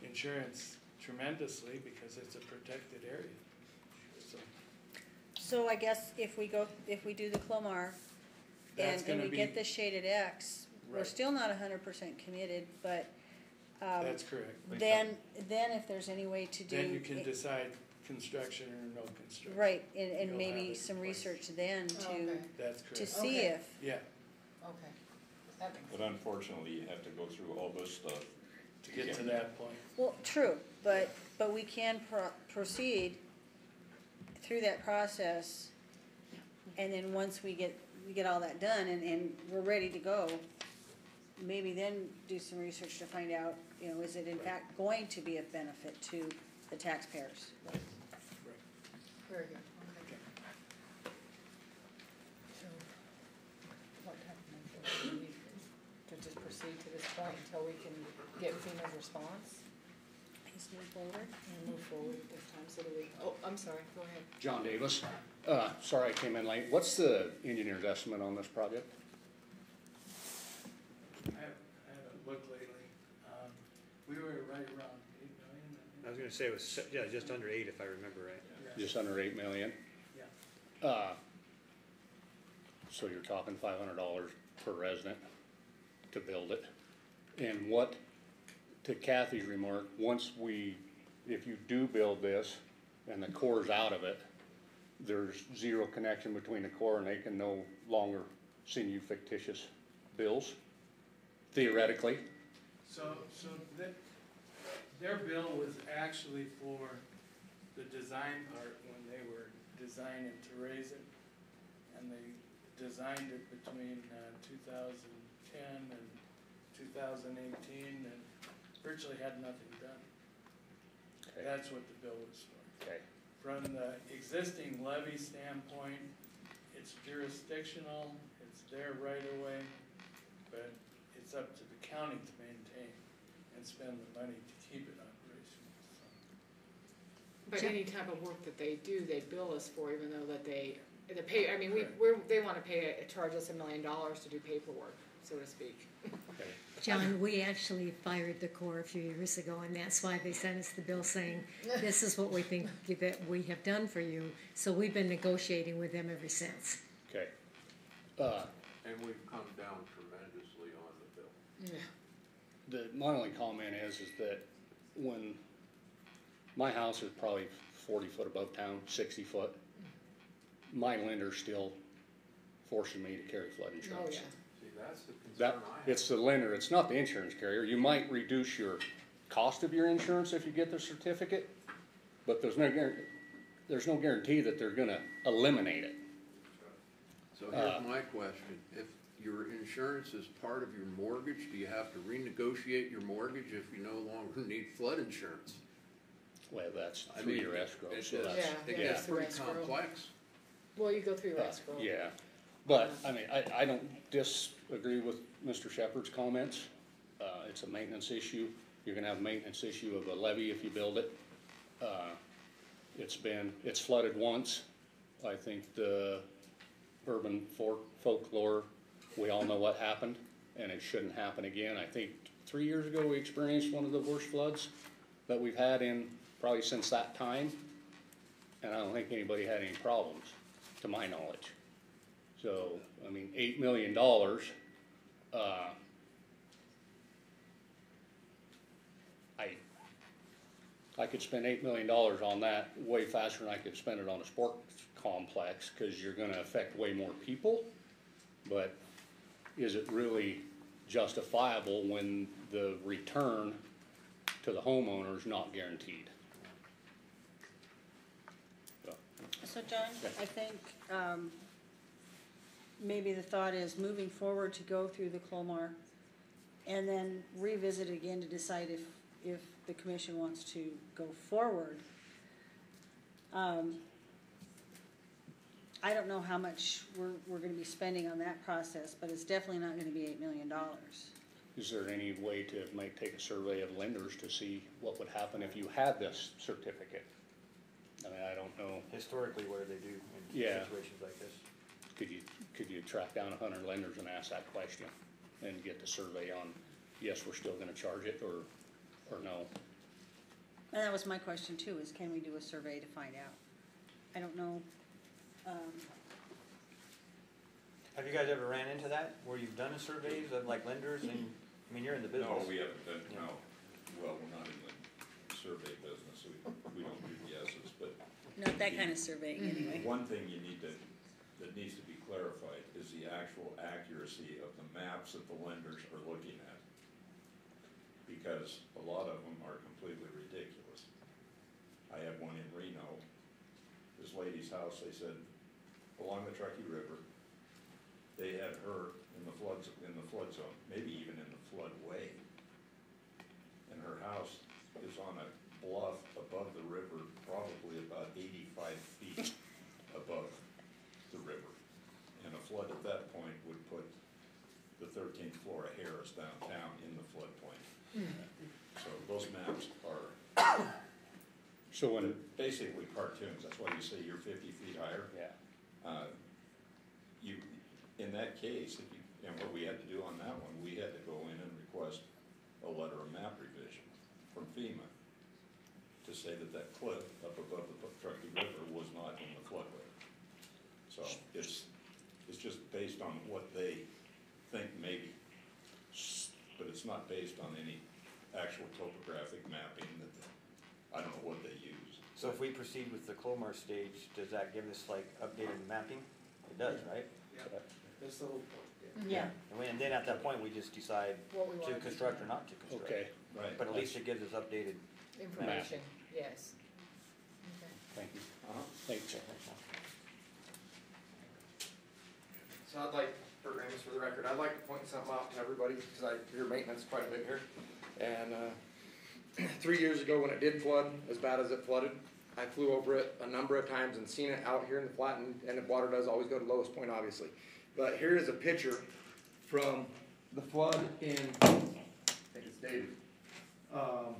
insurance tremendously because it's a protected area. So, so I guess if we go, if we do the CLOMR That's and, and gonna we get be- the shaded X, we're Right. still not hundred percent committed, but, um, that's correct. then, then if there's any way to do. Then you can it- decide construction or no construction. Right, and, and You'll have maybe it some in place. research then to, Okay. That's to correct. see Okay. if, Yeah, Okay, that makes but unfortunately, you have to go through all this stuff. to get to that point. well, true, but, but we can pro- proceed through that process. And then once we get, we get all that done and, and we're ready to go, maybe then do some research to find out, you know, is it in fact going to be of benefit to the taxpayers? Right. Very good, okay. So, what type of motion do we need to just proceed to this point until we can get FEMA's response? Please move forward. And move forward at this time, so that we, oh, I'm sorry, go ahead. John Davis. Uh, sorry I came in late. What's the engineer's estimate on this project? I haven't, I haven't looked lately. Um, we were right around eight million, I I was gonna say it was, se- yeah, just under eight if I remember right. think. Just under eight million? Yeah. Uh, so you're talking five hundred dollars per resident to build it? And what, to Kathy's remark, once we, if you do build this and the Corps's out of it, there's zero connection between the Corps and they can no longer send you fictitious bills theoretically? So, so that, their bill was actually for the design part when they were designing to raise it. And they designed it between, uh, two thousand ten and two thousand eighteen and virtually had nothing done. Okay, That's what the bill was for. okay. From the existing levee standpoint, it's jurisdictional, it's their right of way, but it's up to the county to maintain and spend the money to keep it operational, so. But any type of work that they do, they bill us for, even though that they, the pay, I mean, we, we're, they wanna pay, charge us a million dollars to do paperwork, so to speak. Okay. John, we actually fired the Corps a few years ago, and that's why they sent us the bill saying, this is what we think that we have done for you. So we've been negotiating with them ever since. Okay. Uh, And we've come down tremendously on the bill. Yeah. the, my only comment is, is that when, my house is probably forty foot above town, sixty foot. My lender's still forcing me to carry flood Oh, insurance. yeah. See, that's the That, concern I have. it's the lender, it's not the insurance carrier. You might reduce your cost of your insurance if you get the certificate, but there's no guarantee, there's no guarantee that they're gonna eliminate it. So Uh, here's my question, if your insurance is part of your mortgage, do you have to renegotiate your mortgage if you no longer need flood insurance? Well, that's I through mean, your escrow, it so is- that's, Yeah, It yeah, gets it's through pretty escrow. complex. Well, you go through your Uh, escrow. Yeah, but, I mean, I, I don't disagree with Mr. Shepherd's comments. Uh, it's a maintenance issue. You're gonna have a maintenance issue of a levee if you build it. Uh, it's been, it's flooded once. I think the urban folk folklore, we all know what happened, and it shouldn't happen again. I think three years ago, we experienced one of the worst floods that we've had in, probably since that time. And I don't think anybody had any problems, to my knowledge. So, I mean, eight million dollars, uh, I, I could spend eight million dollars on that way faster than I could spend it on a sports complex, cause you're gonna affect way more people. But is it really justifiable when the return to the homeowner is not guaranteed? So, So John, I think, um, maybe the thought is moving forward to go through the CLOMR and then revisit again to decide if, if the commission wants to go forward. Um, I don't know how much we're, we're gonna be spending on that process, but it's definitely not gonna be eight million dollars. Is there any way to make, take a survey of lenders to see what would happen if you had this certificate? I mean, I don't know, Historically, what do they do in Yeah. situations like this? Could you, could you track down a hundred lenders and ask that question? And get the survey on, yes, we're still gonna charge it, or, or no? And that was my question too, is can we do a survey to find out? I don't know, um, Have you guys ever ran into that, where you've done a surveys of like lenders and, I mean, you're in the business. No, we haven't done, Yeah. no, well, we're not in the survey business, we, we don't do guesses, but not that kind of surveying anyway. one thing you need to, that needs to be clarified is the actual accuracy of the maps that the lenders are looking at. Because a lot of them are completely ridiculous. I had one in Reno, this lady's house, they said, along the Truckee River, they had her in the floods, in the flood zone, maybe even in the floodway. And her house is on a bluff above the river, probably about eighty-five feet above the river. And a flood at that point would put the thirteenth floor of Harrah's downtown in the floodplain. So those maps are So when, basically cartoons, that's why you say you're fifty feet higher. yeah, Uh, You, in that case, if you, and what we had to do on that one, we had to go in and request a letter of map revision from FEMA to say that that cliff up above the Truckee River was not in the floodway. So it's, it's just based on what they think maybe. But it's not based on any actual topographic mapping that, I don't know what they use. So if we proceed with the CLOMR stage, does that give us like updated mapping? It does, right? This little, Yeah, And we- And then at that point, we just decide What we to construct or not to construct. okay, Right. But at least it gives us updated. Information, yes. Okay. thank you. Uh-huh. Thanks. So I'd like, Bert Ramus for the record, I'd like to point something out to everybody, because I hear maintenance quite a bit here. And, uh, three years ago, when it did flood, as bad as it flooded, I flew over it a number of times and seen it out here in the flat, and, and the water does always go to lowest point, obviously. But here is a picture from the flood in, I think it's dated, um,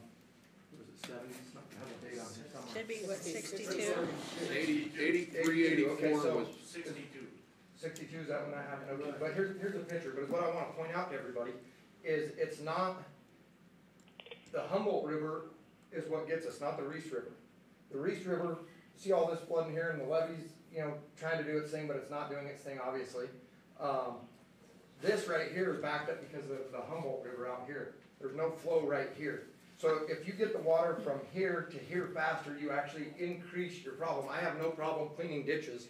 what is it, seventies, not, have a date on here somewhere. should be, what, sixty-two? Eighty, eighty-three, Okay, eighty-four so- was, Sixty-two. Sixty-two is that one I have noted, but here's, here's the picture, but what I wanna point out to everybody is it's not, the Humboldt River is what gets us, not the Reese River. The Reese River, see all this flooding here and the levees, you know, trying to do its thing, but it's not doing its thing, obviously. Um, this right here is backed up because of the Humboldt River out here. There's no flow right here. So if you get the water from here to here faster, you actually increase your problem. I have no problem cleaning ditches,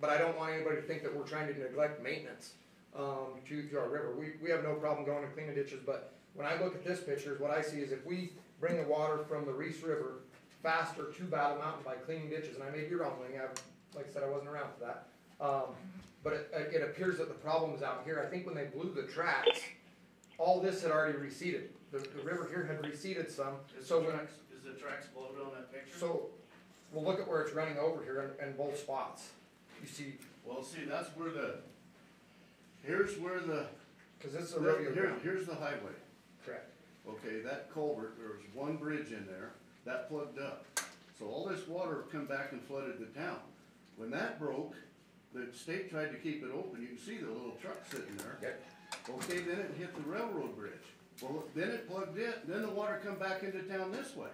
but I don't want anybody to think that we're trying to neglect maintenance, um, to, to our river. We, we have no problem going and cleaning ditches, but when I look at this picture, what I see is if we bring the water from the Reese River faster to Battle Mountain by cleaning ditches, and I may be wrong, Lenny, I, like I said, I wasn't around for that. Um, but it, it appears that the problem is out here. I think when they blew the tracks, all this had already receded. The, the river here had receded some, so when, is the tracks blowed on that picture? so, we'll look at where it's running over here in, in both spots. You see, Well, see, that's where the, here's where the, cause it's a rodeo here, ground. here's the highway. Correct. Okay, that culvert, there was one bridge in there, that plugged up. So all this water come back and flooded the town. When that broke, the state tried to keep it open, you can see the little truck sitting there. Okay. Okay, then it hit the railroad bridge. Well, then it plugged in, then the water come back into town this way.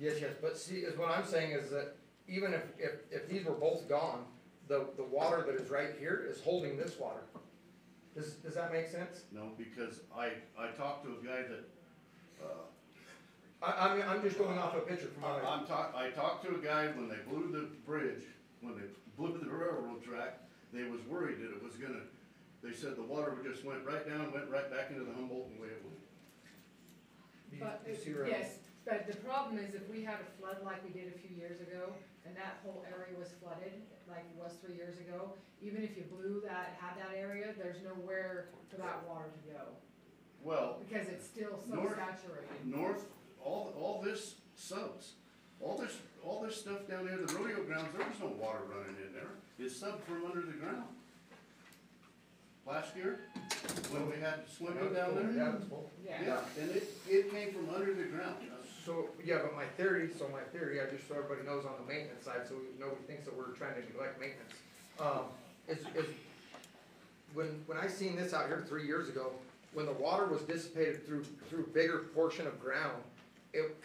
Yes, yes, but see, is what I'm saying is that even if, if, if these were both gone, the, the water that is right here is holding this water. Does, does that make sense? No, because I, I talked to a guy that, uh, I, I'm, I'm just going off a picture from I- my, I'm talk, I talked to a guy when they blew the bridge, when they blew the railroad track, they was worried that it was gonna, they said the water would just went right down, went right back into the Humboldt and way it went. you, But, you see where I'm- yes, but the problem is if we had a flood like we did a few years ago, and that whole area was flooded, like it was three years ago, even if you blew that, had that area, there's nowhere for that water to go, Well, because it's still so North- saturated. north, all, all this subs, all this, all this stuff down there, the rodeo grounds, there was no water running in there. It's sub from under the ground. Last year, when we had swimming down there, Yeah, it's full. yeah, and it, it came from under the ground. So, yeah, but my theory, so my theory, I just so everybody knows on the maintenance side, so nobody thinks that we're trying to neglect maintenance. Um, is, is, when, when I seen this out here three years ago, when the water was dissipated through, through bigger portion of ground, it,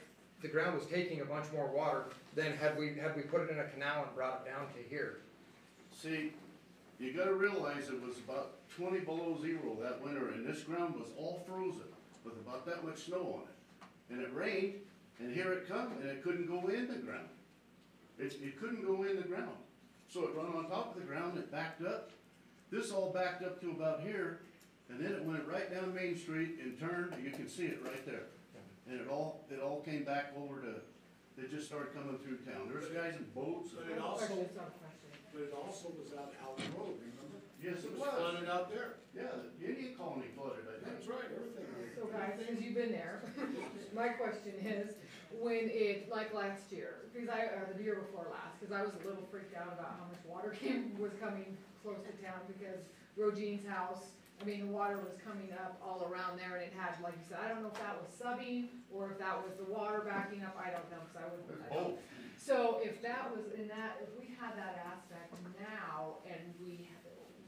the ground was taking a bunch more water than had we, had we put it in a canal and brought it down to here. See, you gotta realize it was about twenty below zero that winter, and this ground was all frozen with about that much snow on it. And it rained, and here it come, and it couldn't go in the ground. It, it couldn't go in the ground. So it run on top of the ground, it backed up. This all backed up to about here, and then it went right down Main Street and turned, you can see it right there. And it all, it all came back over to, they just started coming through town. There's guys in boats. But it No also, question, it's not but it also was out Allen Road, remember? Yes, it It was was. flooded out there. Yeah, the Indian colony flooded, I think. That's right, everything. So guys, since you've been there, my question is, when it, like last year, because I, or the year before last, because I was a little freaked out about how much water came, was coming close to town, because Rogene's house, I mean, the water was coming up all around there, and it had, like you said, I don't know if that was subbing, or if that was the water backing up, I don't know, because I wouldn't. I don't- So if that was in that, if we had that aspect now, and we,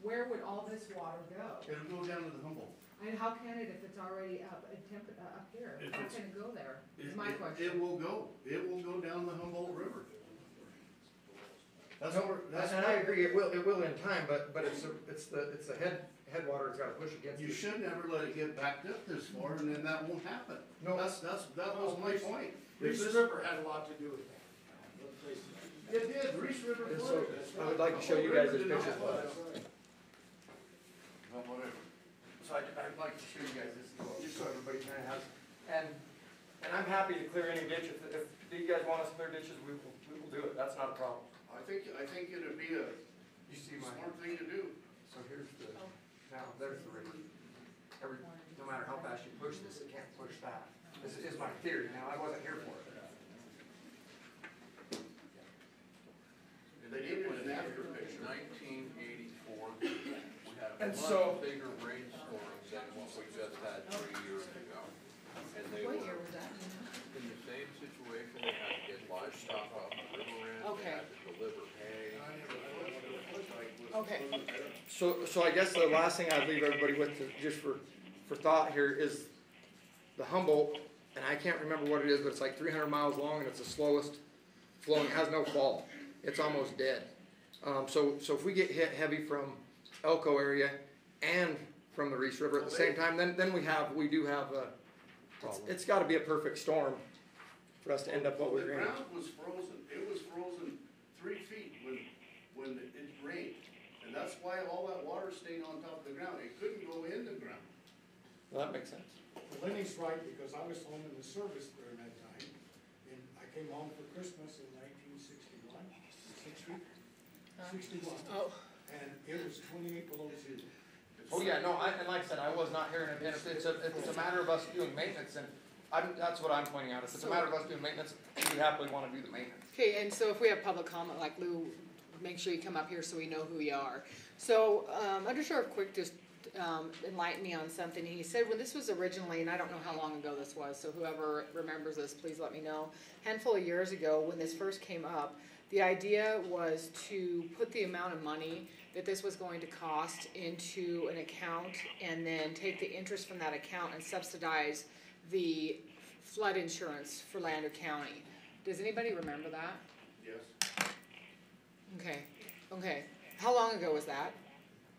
where would all this water go? It'll go down to the Humboldt. And how can it if it's already up, in temp, uh, up here? If How it's- can it go there? Is It- my it- question. It will go, it will go down the Humboldt River. That's No, where, that's and I agree, it will, it will in time, but, but it's, a- it's the, it's the head, headwater it's gotta push against. you it. should never let it get backed up this far, and then that won't happen. No. That's, that's, that was my point. If Reese this- River had a lot to do with that. Let's face it. It did, Reese River And so, flooded. I would like to show you guys this picture. Well, whatever. So I'd, I'd like to show you guys this, just so everybody kinda has, and, and I'm happy to clear any ditch, if, if you guys want us to clear ditches, we will, we will do it, that's not a problem. I think, I think it'd be a You see my, smart thing to do. so here's the, now, there's the river. Every, no matter how fast you push this, it can't push that. This is my theory, now, I wasn't here for it. They needed an after picture. Nineteen eighty-four, we had a And much so- bigger rainstorm than what we just had three years ago. And they What year were was that? in the same situation, they had to get livestock up Okay. So, so I guess the last thing I'd leave everybody with, to- just for, for thought here, is the Humboldt, and I can't remember what it is, but it's like three hundred miles long, and it's the slowest flowing, it has no fall. It's almost dead. Um, so, so if we get hit heavy from Elko area and from the Reese River at the same time, then, then we have, we do have a, it's, it's gotta be a perfect storm for us to end up what we're in. The ground was frozen, it was frozen three feet when, when it rained. And that's why all that water stayed on top of the ground, it couldn't go in the ground. Well, that makes sense. Lenny's right, because I was home in the service during that time, and I came home for Christmas in nineteen sixty-one, sixty, sixty-one. Oh. And it was twenty-eight below zero. Oh, yeah, no, I, and like I said, I was not hearing it, and if it's a, if it's a matter of us doing maintenance, and I'm, that's what I'm pointing out, if it's a matter of us doing maintenance, we happily wanna do the maintenance. Okay, and so if we have public comment, like Lou, make sure you come up here so we know who you are. So, um, Under Quick just, um, enlightened me on something. He said when this was originally, and I don't know how long ago this was, so whoever remembers this, please let me know. A handful of years ago, when this first came up, the idea was to put the amount of money that this was going to cost into an account and then take the interest from that account and subsidize the flood insurance for Lander County. Does anybody remember that? Yes. Okay, okay. How long ago was that?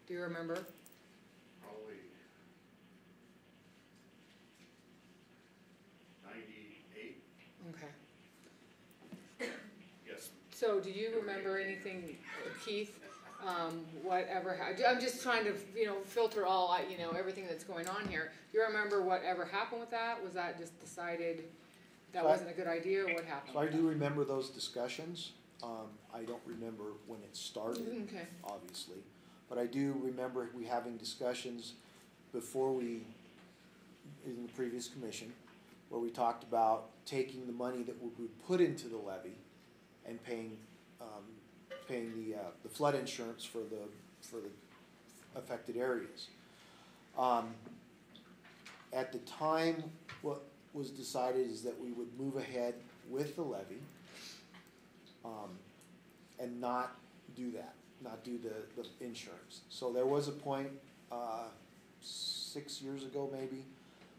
Do you remember? Probably ninety-eight, Okay. yes. So do you remember anything, Keith, um, whatever, ha- I'm just trying to, you know, filter all, I- you know, everything that's going on here. Do you remember whatever happened with that? Was that just decided that I- wasn't a good idea, or what happened? So I with do remember those discussions. Um, I don't remember when it started, Okay. obviously. But I do remember we having discussions before we, in the previous commission, where we talked about taking the money that we would put into the levee and paying, um, paying the, uh, the flood insurance for the, for the affected areas. Um, at the time, what was decided is that we would move ahead with the levee, um, and not do that, not do the, the insurance. So there was a point, uh, six years ago maybe,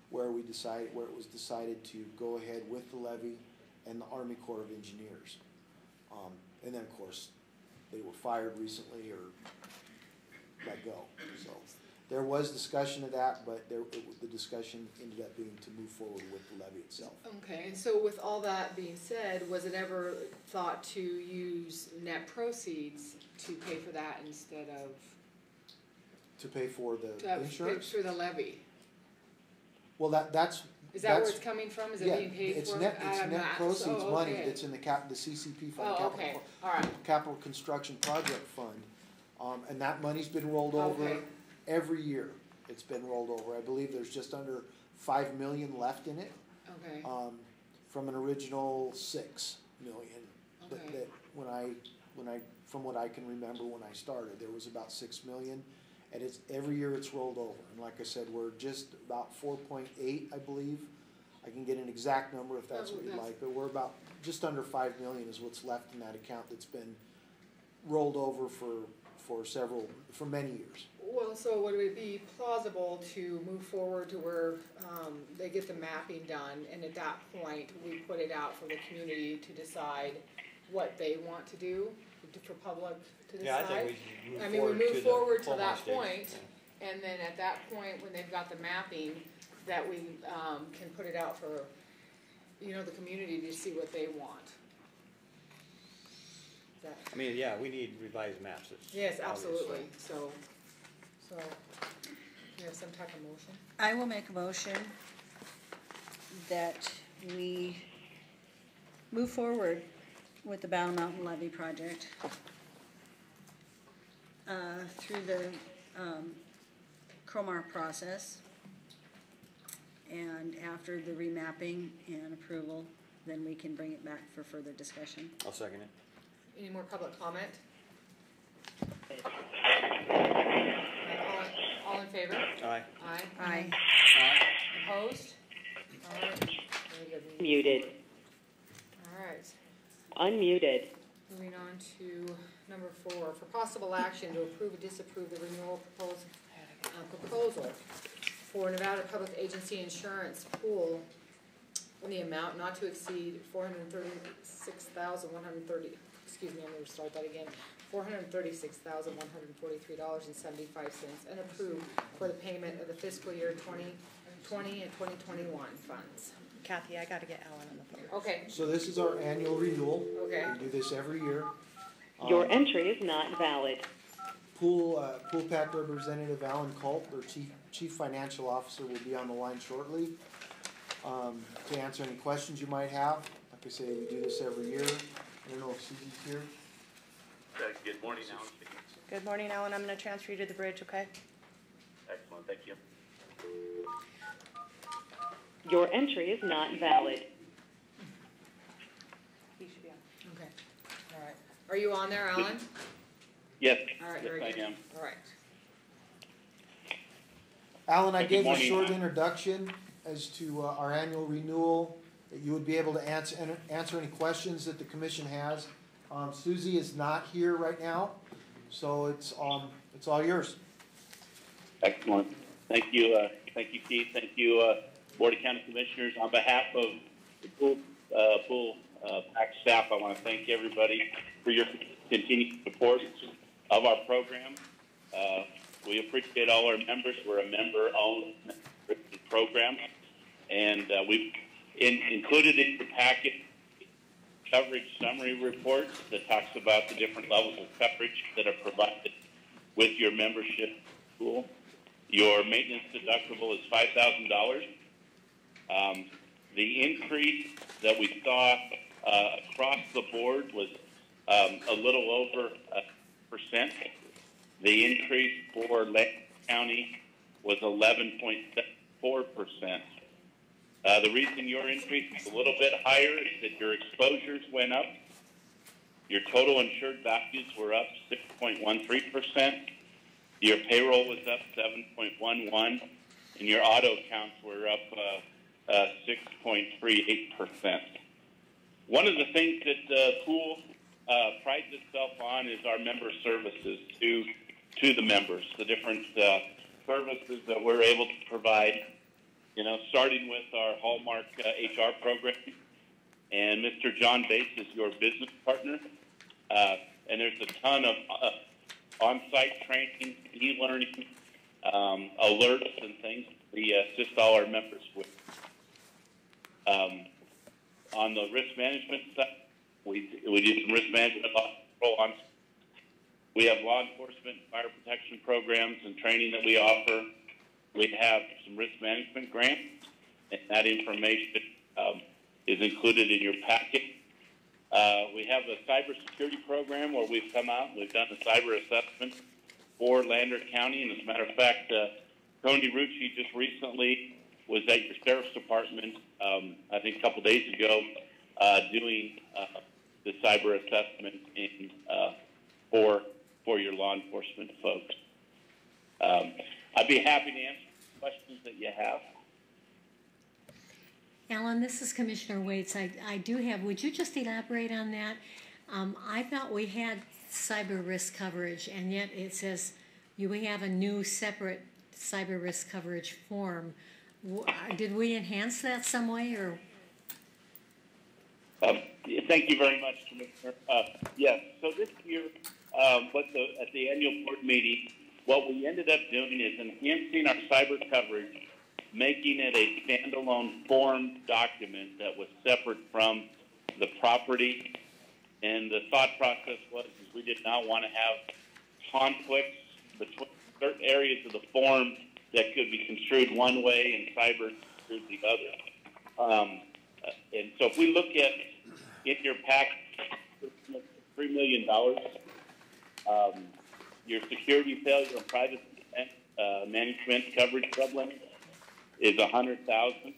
where we decided, where it was decided to go ahead with the levee and the Army Corps of Engineers. Um, and then, of course, they were fired recently or let go, so. There was discussion of that, but there, it, the discussion ended up being to move forward with the levee itself. Okay, and so with all that being said, was it ever thought to use net proceeds to pay for that instead of, To pay for the to pay insurance? for the levy? Well, that, that's. Is that where it's coming from? Is it yeah, being paid it's for net- It's net that? proceeds Oh, money that's in the cap, the CCP fund, Oh, capital. okay, all right. Capital Construction Project Fund, um, and that money's been rolled over Okay. Every year. It's been rolled over. I believe there's just under five million left in it, Okay, um, from an original six million. That, Okay. that, when I, when I, from what I can remember when I started, there was about six million. And it's, every year it's rolled over, and like I said, we're just about four point eight, I believe. I can get an exact number if that's Oh, what you'd like, but we're about, just under five million is what's left in that account that's been rolled over for, for several, for many years. Well, so would it be plausible to move forward to where, um, they get the mapping done, and at that point, we put it out for the community to decide what they want to do, to- for public to decide? Yeah, I think we should move I mean, we forward to move forward to that stage, point, and then at that point, when they've got the mapping, that we, um, can put it out for, you know, the community to see what they want. That, I mean, yeah, we need revised maps, it's yes, absolutely, so, so, you have some type of motion? I will make a motion that we move forward with the Battle Mountain levy project uh, through the um, CLOMR process. And after the remapping and approval, then we can bring it back for further discussion. I'll second it. Any more public comment? Uh, All, all in favor? Aye. Aye. Aye. Opposed? All right. Muted. All right, Unmuted. moving on to Number four, for possible action to approve or disapprove the renewal proposal, uh, proposal for Nevada Public Agency Insurance Pool in the amount not to exceed four hundred and thirty-six thousand, one hundred and thirty, excuse me, I'm gonna start that again. Four hundred and thirty-six thousand, one hundred and forty-three dollars and seventy-five cents, and approve for the payment of the fiscal year twenty twenty and twenty twenty-one funds. Kathy, I gotta get Alan on the phone. Okay, So this is our annual renewal. Okay. We do this every year. Your Um, entry is not valid. Pool, uh, POOL/PACT Representative Alan Culp, their chief, chief financial officer, will be on the line shortly. Um, to answer any questions you might have. Like I say, we do this every year. I don't know if Susie's here. Good morning, Alan. Good morning, Alan. I'm gonna transfer you to the bridge, okay? Excellent, thank you. Your entry is not valid. He should be on. okay, all right. Are you on there, Alan? Yes, All right, yes, very I good. am. All right. Alan, I Good gave a morning. short introduction as to uh, our annual renewal, that you would be able to answer, answer any questions that the commission has. Um, Susie is not here right now, so it's, um, it's all yours. Excellent. Thank you, uh, thank you, Keith. Thank you, uh, Board of County Commissioners. On behalf of the pool, uh, uh, pack staff, I want to thank everybody for your continued support of our program. Uh, we appreciate all our members. We're a member-owned program. And, uh, we've in, included in the packet coverage summary report that talks about the different levels of coverage that are provided with your membership pool. Your maintenance deductible is five thousand dollars. Um, the increase that we saw uh, across the board was um, a little over a percent. The increase for Lake County was eleven point four percent. Uh, the reason your increase is a little bit higher is that your exposures went up. Your total insured values were up six point one three percent. Your payroll was up seven point one one, and your auto counts were up uh, uh, six point three eight percent. One of the things that the pool uh, prides itself on is our member services to to the members, the different uh, services that we're able to provide. You know, starting with our Hallmark uh, HR program, and Mr. John Bates is your business partner, uh, and there's a ton of uh, on-site training, e-learning, um, alerts, and things we assist all our members with. Um, on the risk management side, we we do some risk management on. We have law enforcement, fire protection programs, and training that we offer. We have some risk management grants, and that information um, is included in your packet. Uh, we have a cybersecurity program where we've come out and we've done a cyber assessment for Lander County. And as a matter of fact, uh, Tony Rucci just recently was at your sheriff's department, um, I think a couple days ago, uh, doing uh, the cyber assessment in, uh, for for your law enforcement folks. Um, I'd be happy to answer questions that you have. Alan, this is Commissioner Waits. I, I do have, would you just elaborate on that? Um, I thought we had cyber risk coverage, and yet it says you we have a new separate cyber risk coverage form. Uh, Did we enhance that some way, or? Um, thank you very much, Commissioner. Uh, yes, so this year, um, the, at the annual board meeting, what we ended up doing is enhancing our cyber coverage, making it a standalone form document that was separate from the property. And the thought process was we did not want to have conflicts between certain areas of the form that could be construed one way and cyber construed the other. Um, and so if we look at in your pack, three million dollars. Um, your security failure and private uh, management coverage sublimit is a hundred thousand.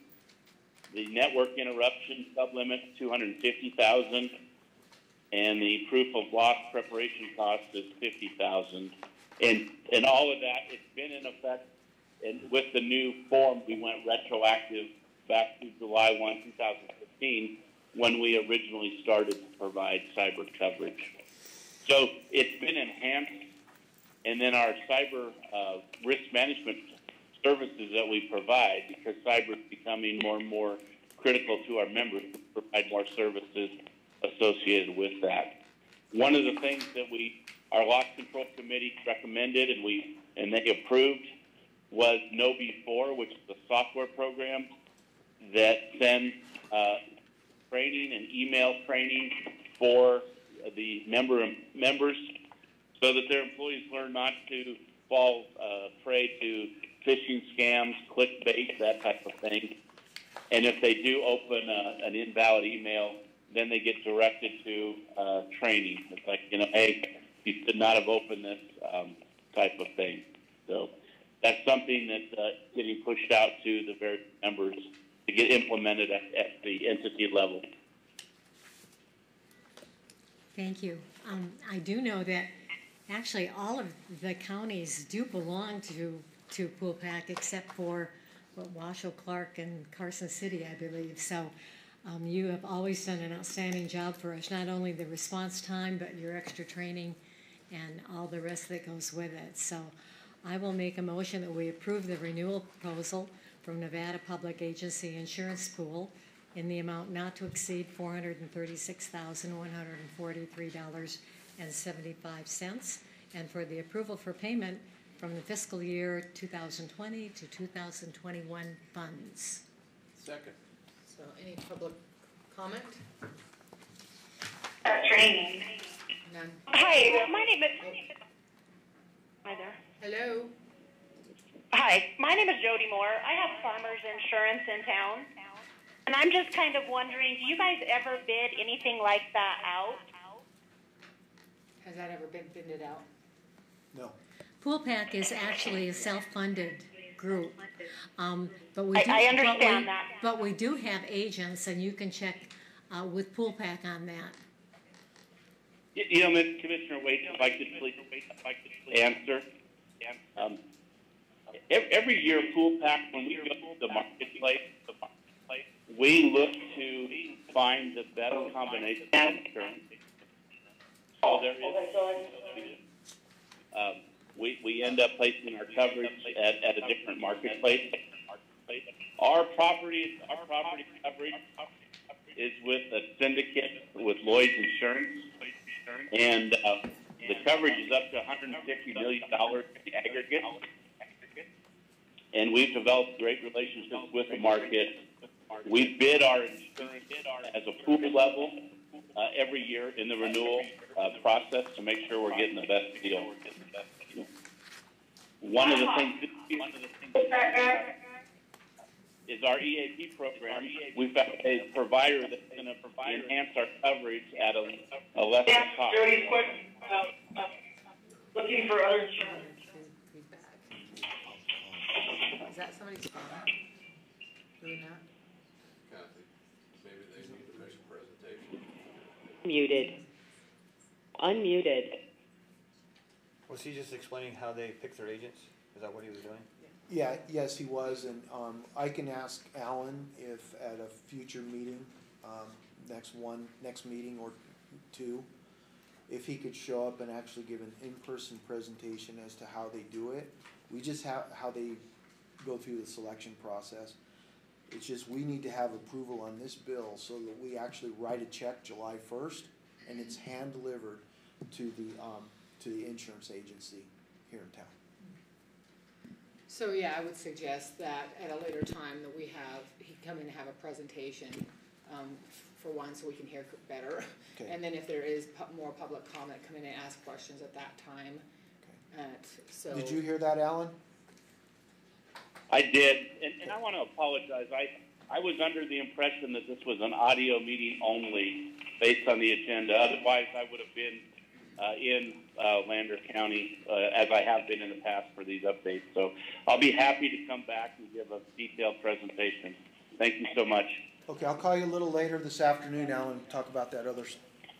The network interruption sublimit two hundred fifty thousand, and the proof of loss preparation cost is fifty thousand. And and all of that, it's been in effect. And with the new form, we went retroactive back to July one, two thousand fifteen when we originally started to provide cyber coverage. So it's been enhanced, and then our cyber uh, risk management services that we provide, because cyber is becoming more and more critical to our members, provide more services associated with that. One of the things that we, our loss control committee recommended and we, and they approved was KnowBe4, which is a software program that sends uh, training and email training for the member members so that their employees learn not to fall uh, prey to phishing scams, clickbait, that type of thing. And if they do open uh, an invalid email, then they get directed to uh, training. It's like, you know, hey, you should not have opened this um, type of thing. So that's something that's uh, getting pushed out to the various members to get implemented at, at the entity level. Thank you. Um, I do know that actually all of the counties do belong to, to POOL/PACT except for what, Washoe, Clark, and Carson City, I believe. So um, you have always done an outstanding job for us, not only the response time, but your extra training and all the rest that goes with it. So I will make a motion that we approve the renewal proposal from Nevada Public Agency Insurance Pool in the amount not to exceed four hundred and seventy-five cents, and cents, and for the approval for payment from the fiscal year two thousand twenty to two thousand twenty-one funds. Second. So any public comment? Training. None. Hi, my name is. Hi there. Hello? Hi, my name is Jody Moore. I have farmers insurance in town. And I'm just kind of wondering, do you guys ever bid anything like that out? Has that ever been bidded out? No. POOL/PACT is actually a self-funded group, um, but we I- do. I but we- understand that. But we do have agents, and you can check, uh, with POOL/PACT on that. You you know, Mr. Commissioner Wade, if I could please, if I could please answer. Um, every, every year, POOL/PACT, when we go to the marketplace, the marketplace, we look to find the best combination of insurance. Is. Um, we, we end up placing our coverage at, at a different marketplace. Our property, our property coverage is with a syndicate with Lloyd's Insurance. And, uh, the coverage is up to hundred and fifty million dollars in aggregate. And we've developed great relationships with the market. We bid our insurance as a pool level, uh, every year in the renewal, uh, process to make sure we're getting the best deal. One of the things, one of the things is our EAP program. We've got a provider that's gonna enhance our coverage at a, a lesser cost. Jody's question, uh, uh, looking for other insurance. Is that somebody's phone? Do we not? Kathy, maybe they need to make a presentation. Muted. Unmuted. Was he just explaining how they pick their agents? Is that what he was doing? Yeah, yes, he was, and, um, I can ask Alan if at a future meeting, um, next one, next meeting or two, if he could show up and actually give an in-person presentation as to how they do it. We just have, how they go through the selection process. It's just, we need to have approval on this bill so that we actually write a check July first, and it's hand-delivered to the, um, to the insurance agency here in town. So, yeah, I would suggest that at a later time that we have, he come in and have a presentation, um, for one, so we can hear better. Okay. And then if there is pu- more public comment, come in and ask questions at that time. At, so. Did you hear that, Alan? I did, and, and I want to apologize. I, I was under the impression that this was an audio meeting only based on the agenda. Otherwise, I would have been uh, in uh, Lander County uh, as I have been in the past for these updates. So I'll be happy to come back and give a detailed presentation. Thank you so much. Okay, I'll call you a little later this afternoon, Alan, and talk about that other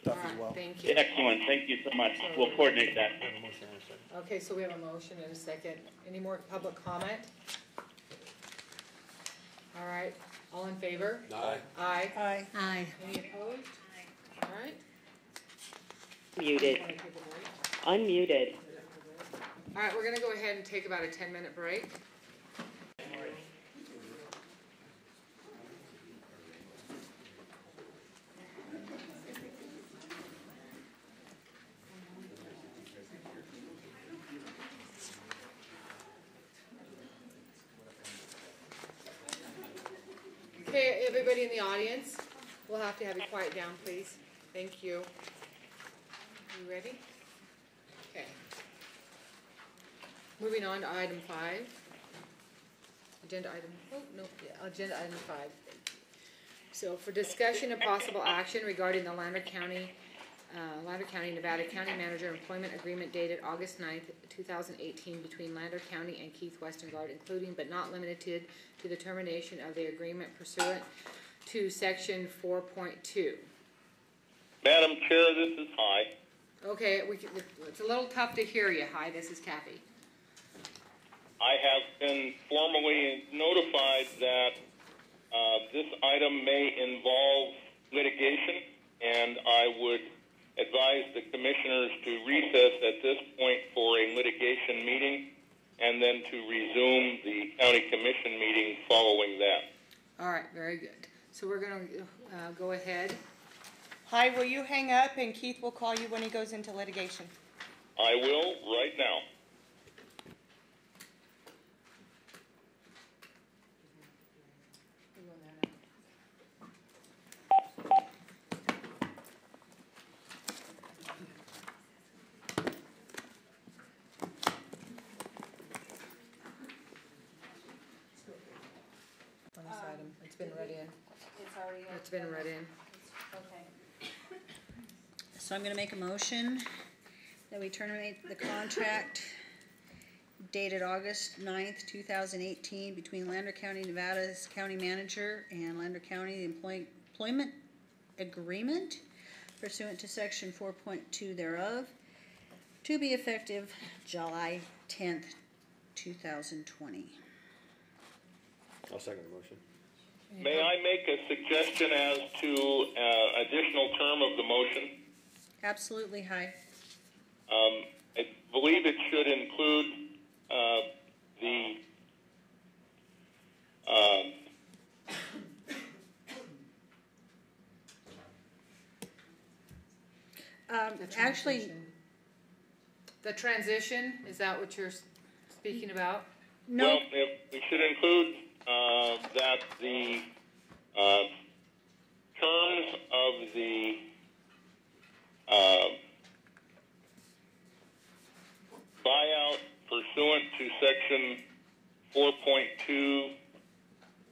stuff as well. Thank you. Excellent. Thank you so much. We'll coordinate that. Okay, so we have a motion and a second. Any more public comment? All right, all in favor? Aye. Aye. Aye. Aye. Any opposed? All right. Muted. Unmuted. All right, we're gonna go ahead and take about a ten-minute break. Okay, everybody in the audience, we'll have to have you quiet down, please. Thank you. You ready? Okay. Moving on to item five. Agenda item, oh, no, yeah, agenda item five. So for discussion and possible action regarding the Lander County, uh, Lander County, Nevada County Manager Employment Agreement dated August 9th, two thousand eighteen between Lander County and Keith Westengard, including but not limited to the termination of the agreement pursuant to section four point two. Madam Chair, this is High. Okay, we, can- it's a little tough to hear you. Hi, this is Kathy. I have been formally notified that uh, this item may involve litigation, and I would advise the commissioners to recess at this point for a litigation meeting, and then to resume the county commission meeting following that. All right, very good. So we're gonna, uh, go ahead. Hi, will you hang up and Keith will call you when he goes into litigation? I will right now. On this item, it's been read in. It's already. It's been read in. Okay. So I'm gonna make a motion that we terminate the contract dated August 9th, two thousand eighteen, between Lander County, Nevada's county manager and Lander County employ- employment agreement pursuant to section four point two thereof, to be effective July tenth, two thousand twenty. I'll second the motion. May I make a suggestion as to uh, additional term of the motion? Absolutely, hi. Um, I believe it should include uh, the um, Um, The actually. The transition, is that what you're speaking about? no, Well, if we should include uh, that the uh, terms of the uh, buyout pursuant to section 4.2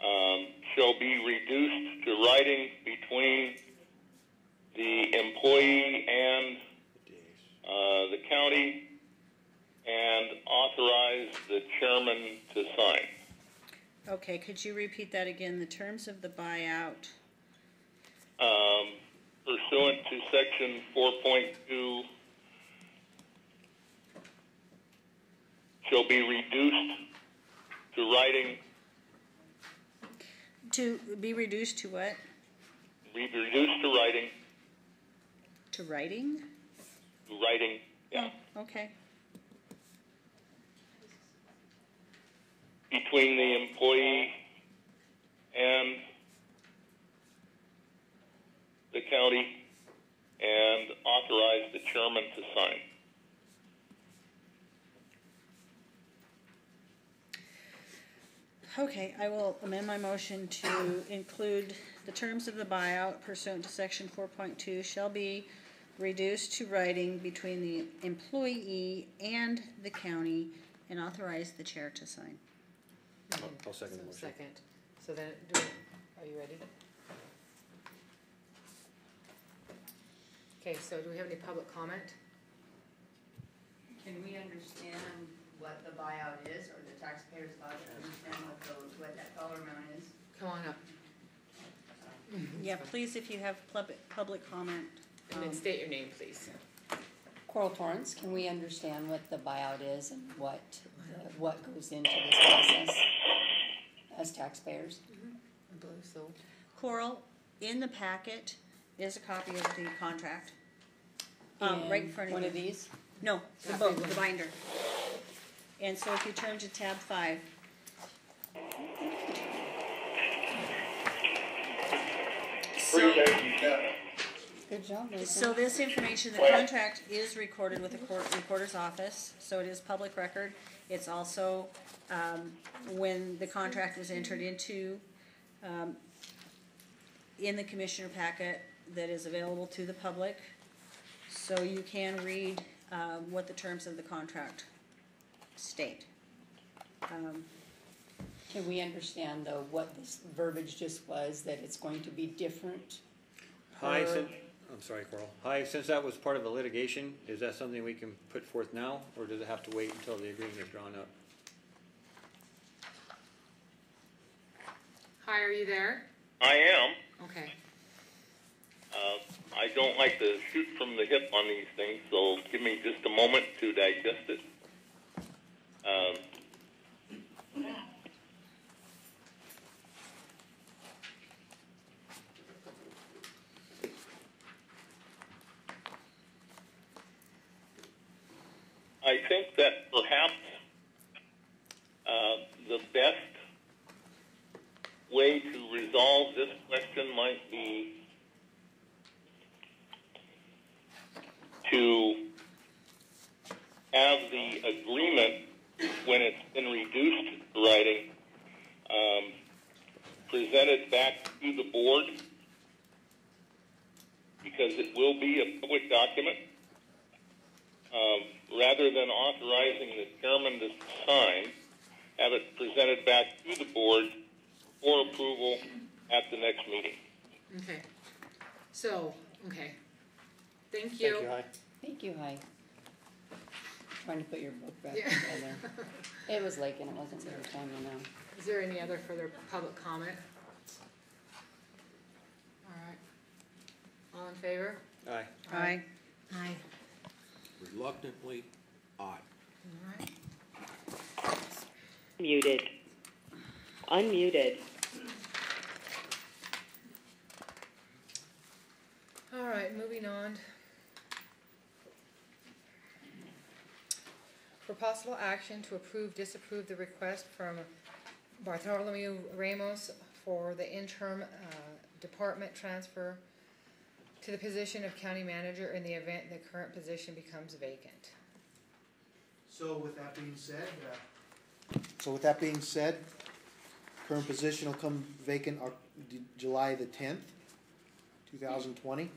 um, shall be reduced to writing between the employee and uh, the county and authorize the chairman to sign. Okay, could you repeat that again? The terms of the buyout, Um, pursuant to section 4.2 shall be reduced to writing, to be reduced to what? be reduced to writing, To writing? to writing, yeah, Okay, between the employee and the county and authorize the chairman to sign. okay, I will amend my motion to include the terms of the buyout pursuant to section four point two shall be reduced to writing between the employee and the county and authorize the chair to sign. I'll second the So motion. Second. So then, do, are you ready? Okay, so do we have any public comment? Can we understand what the buyout is, or the taxpayers ought to understand what those, what that dollar amount is? Come on up. Yeah, please, if you have public, public comment. And then um, state your name, please. Coral Torrance, can we understand what the buyout is and what, what goes into this process as taxpayers? I believe so. Coral, in the packet is a copy of the contract. Um, right in front of One you. of these? No, the book, the binder. And so if you turn to tab five. So, Good job, Nathan. so this information, the contract is recorded with the court, recorder's office, so it is public record. It's also, um, when the contract was entered into, um, in the commissioner packet that is available to the public. So you can read, um, what the terms of the contract state. Um, Can we understand though what this verbiage just was, that it's going to be different? Hi, per- since, I'm sorry, Coral. Hi, since that was part of the litigation, is that something we can put forth now, or does it have to wait until the agreement is drawn up? Hi, are you there? I am. Okay. Uh, I don't like to shoot from the hip on these things, so give me just a moment to digest it. Um, I think that perhaps uh, the best way to resolve this question might be to have the agreement, when it's been reduced to writing, um, presented back to the board, because it will be a public document, um, rather than authorizing the chairman to sign, have it presented back to the board for approval at the next meeting. Okay. So, okay. Thank you. Thank you, Hi. Thank you, Hi. Trying to put your book back Yeah. together. It was late and it wasn't very time, you know. Is there any other further public comment? All right. All in favor? Aye. Aye. Aye. Reluctantly, aye. Muted. Unmuted. All right, moving on. For possible action to approve, disapprove the request from Bartholomew Ramos for the interim, uh, department transfer to the position of county manager in the event the current position becomes vacant. So with that being said, uh, so with that being said, current position will come vacant on D- July the tenth, two thousand twenty.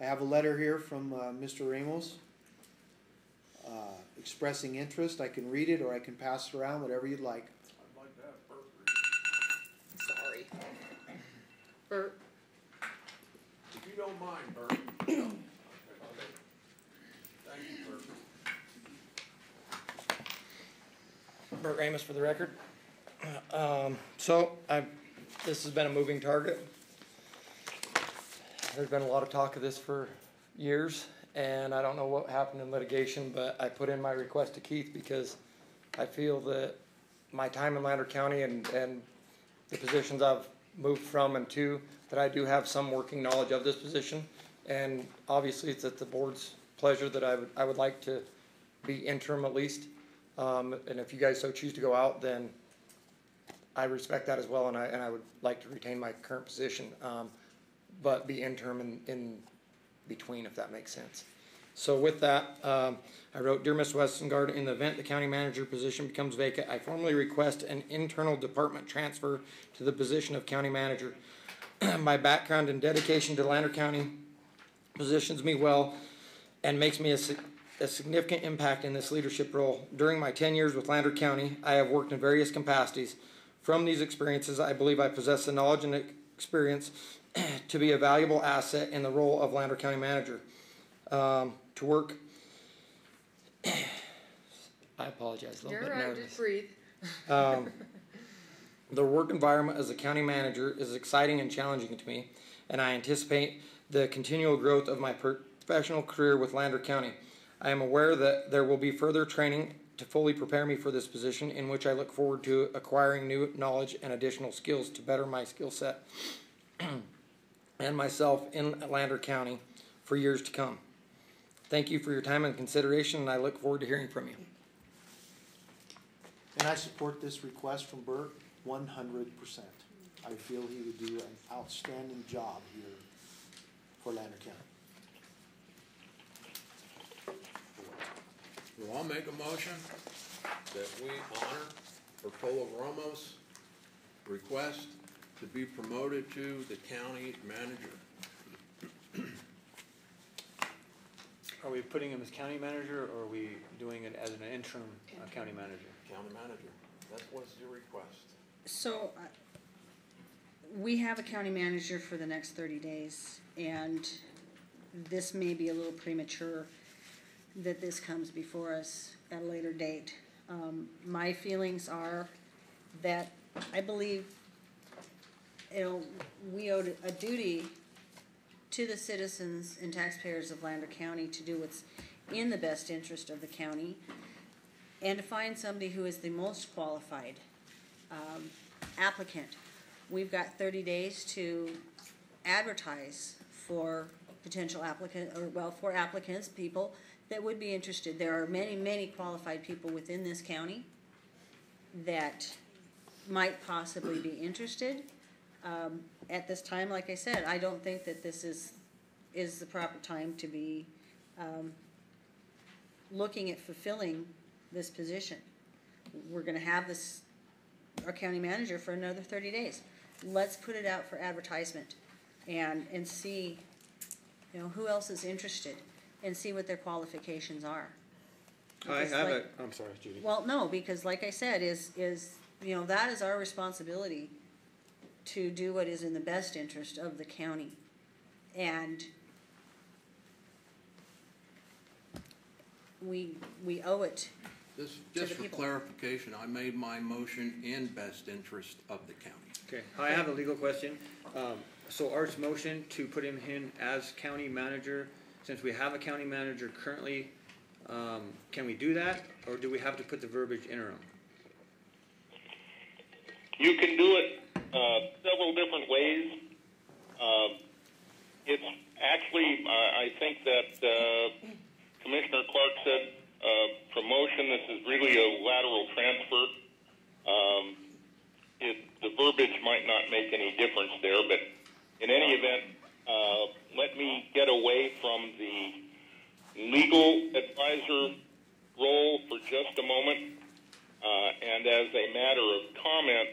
I have a letter here from, uh, Mr. Ramos, uh, expressing interest. I can read it or I can pass it around, whatever you'd like. I'd like to have Bert Sorry. Bert, it. If you don't mind, Bert. Thank you, Bert. Bert Ramos for the record. Um, so, I, this has been a moving target. There's been a lot of talk of this for years, and I don't know what happened in litigation, but I put in my request to Keith because I feel that my time in Lander County and, and the positions I've moved from and to, that I do have some working knowledge of this position. And obviously, it's at the board's pleasure that I would, I would like to be interim at least. Um, and if you guys so choose to go out, then I respect that as well, and I, and I would like to retain my current position, um, but be interim in, in between, if that makes sense. So with that, um, I wrote, Dear Ms. Westengard, in the event the county manager position becomes vacant, I formally request an internal department transfer to the position of county manager. My background and dedication to Lander County positions me well and makes me a, a significant impact in this leadership role. During my ten years with Lander County, I have worked in various capacities. From these experiences, I believe I possess the knowledge and experience to be a valuable asset in the role of Lander County Manager. Um, to work, I apologize, a little you're bit right, nervous. just breathe. Um, the work environment as a county manager is exciting and challenging to me, and I anticipate the continual growth of my professional career with Lander County. I am aware that there will be further training to fully prepare me for this position, in which I look forward to acquiring new knowledge and additional skills to better my skill set and myself in Lander County for years to come. thank you for your time and consideration, and I look forward to hearing from you. And I support this request from Bert one hundred percent. I feel he would do an outstanding job here for Lander County. Well, I'll make a motion that we honor Pertola Ramos' request to be promoted to the county manager. Are we putting him as county manager, or are we doing it as an interim uh, county manager? County manager, that was your request. So, uh, we have a county manager for the next thirty days, and this may be a little premature that this comes before us at a later date. Um, my feelings are that I believe, you know, we owed a duty to the citizens and taxpayers of Lander County to do what's in the best interest of the county and to find somebody who is the most qualified um, applicant. We've got thirty days to advertise for potential applicant, or well, for applicants, people that would be interested. There are many, many qualified people within this county that might possibly be interested. Um, at this time, like I said, I don't think that this is, is the proper time to be, um, looking at fulfilling this position. We're gonna have this, our county manager for another thirty days. Let's put it out for advertisement and, and see, you know, who else is interested and see what their qualifications are. I Because have a, like- I'm sorry, Judy. Well, no, because like I said, is, is, you know, that is our responsibility to do what is in the best interest of the county. And we, we owe it. This, To just the for people. clarification, I made my motion in best interest of the county. Okay, I have a legal question. Um, so Art's motion to put him in as county manager, since we have a county manager currently, um, can we do that, or do we have to put the verbiage interim? You can do it uh, several different ways. Um, it's actually, uh, I think that uh, Commissioner Clark said uh, promotion. This is really a lateral transfer. Um, it, the verbiage might not make any difference there, but in any event, uh, let me get away from the legal advisor role for just a moment. Uh, and as a matter of comment,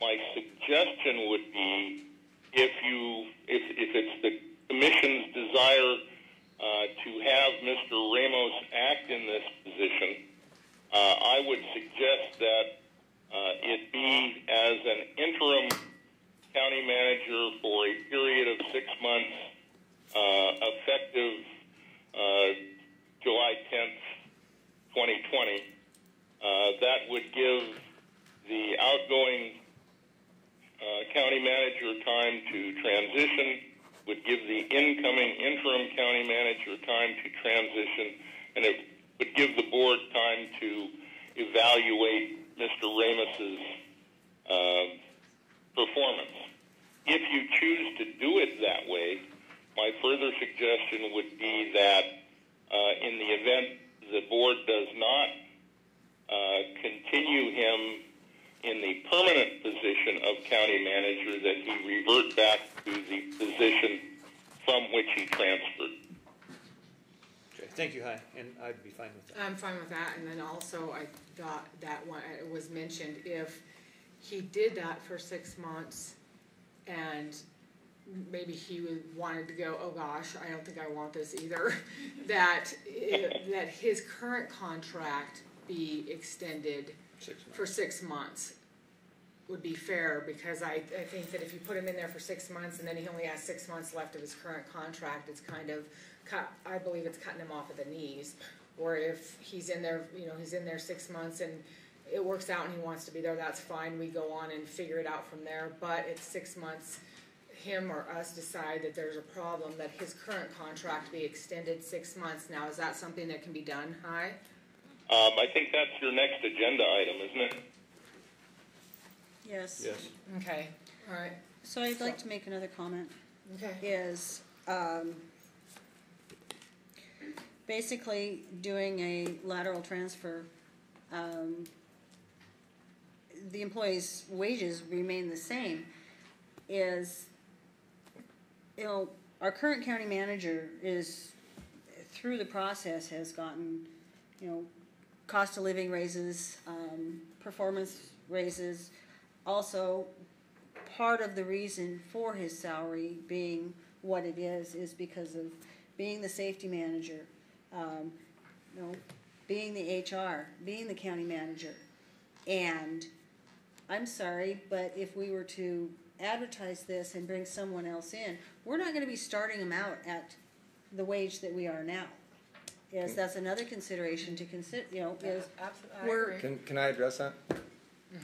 my suggestion would be if you, if, if it's the commission's desire uh, to have Mr. Ramos act in this position, uh, I would suggest that uh, it be as an interim county manager for a period of six months, uh, effective uh, July 10th, 2020. Uh, that would give the outgoing uh, county manager time to transition, would give the incoming interim county manager time to transition, and it would give the board time to evaluate Mr. Ramos's uh, performance. If you choose to do it that way, my further suggestion would be that uh, in the event the board does not uh, continue him in the permanent position of county manager, that he revert back to the position from which he transferred. Okay, thank you, Hi, and I'd be fine with that. I'm fine with that, and then also I thought that one, uh, it was mentioned, if he did that for six months and maybe he would, wanted to go, oh gosh, I don't think I want this either, that, i- that his current contract be extended Six months. for six months would be fair, because I, I think that if you put him in there for six months and then he only has six months left of his current contract, it's kind of cut, I believe it's cutting him off at the knees. Or if he's in there, you know, he's in there six months and it works out and he wants to be there, that's fine, we go on and figure it out from there, but it's six months, him or us decide that there's a problem, that his current contract be extended six months. Now, is that something that can be done, Hi? Um, I think that's your next agenda item, isn't it? Yes. Yes. Okay, all right. So I'd like to make another comment. Okay. Is, um, basically doing a lateral transfer. Um, the employee's wages remain the same, is, you know, our current county manager is, through the process, has gotten, you know, cost of living raises, um, performance raises. Also, part of the reason for his salary being what it is, is because of being the safety manager, um, you know, being the HR, being the county manager. And I'm sorry, but if we were to advertise this and bring someone else in, we're not gonna be starting them out at the wage that we are now. Is, that's another consideration to consider, you know, is, Absolutely, we're. Can, can I address that?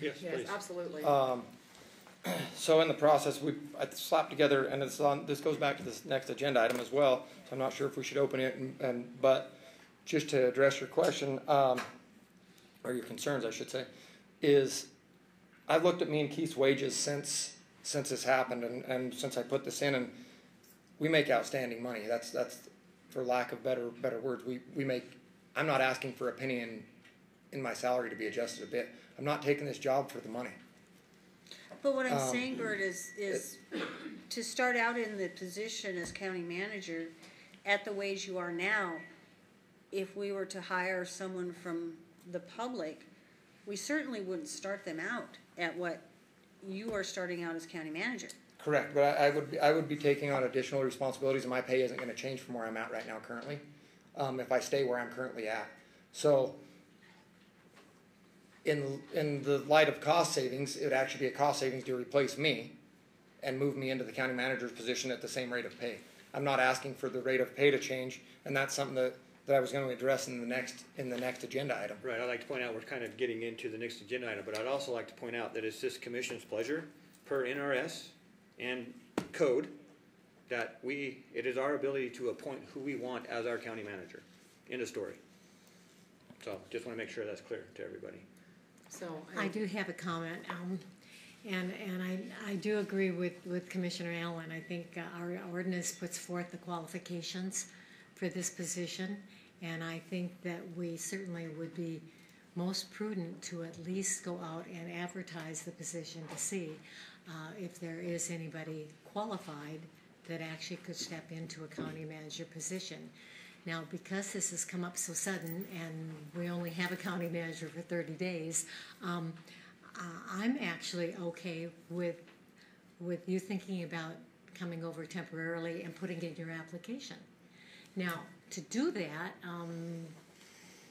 Yes, absolutely. Um, so in the process, we, I slapped together, and it's on, this goes back to this next agenda item as well, so I'm not sure if we should open it, and, and, but just to address your question, um, or your concerns, I should say, is I've looked at me and Keith's wages since, since this happened, and, and since I put this in, and we make outstanding money, that's, that's, for lack of better, better words, we, we make, I'm not asking for a penny in, in my salary to be adjusted a bit, I'm not taking this job for the money. but what I'm Um, saying, Bert, is, is to start out in the position as county manager at the wage you are now, if we were to hire someone from the public, we certainly wouldn't start them out at what you are starting out as county manager. Correct, but I, I would, be- I would be taking on additional responsibilities, and my pay isn't gonna change from where I'm at right now currently, um, if I stay where I'm currently at. So, in, in the light of cost savings, it would actually be a cost savings to replace me and move me into the county manager's position at the same rate of pay. I'm not asking for the rate of pay to change, and that's something that, that I was gonna address in the next, in the next agenda item. Right, I'd like to point out, we're kind of getting into the next agenda item, but I'd also like to point out that it's this commission's pleasure, per NRS and code, that we, it is our ability to appoint who we want as our county manager. End of story. So, just wanna make sure that's clear to everybody. So. I do have a comment, um, and, and I, I do agree with, with Commissioner Allen. I think uh, our ordinance puts forth the qualifications for this position, and I think that we certainly would be most prudent to at least go out and advertise the position to see uh, if there is anybody qualified that actually could step into a county manager position. Now, because this has come up so sudden and we only have a county manager for thirty days, um, uh, I'm actually okay with, with you thinking about coming over temporarily and putting in your application. Now, to do that, um,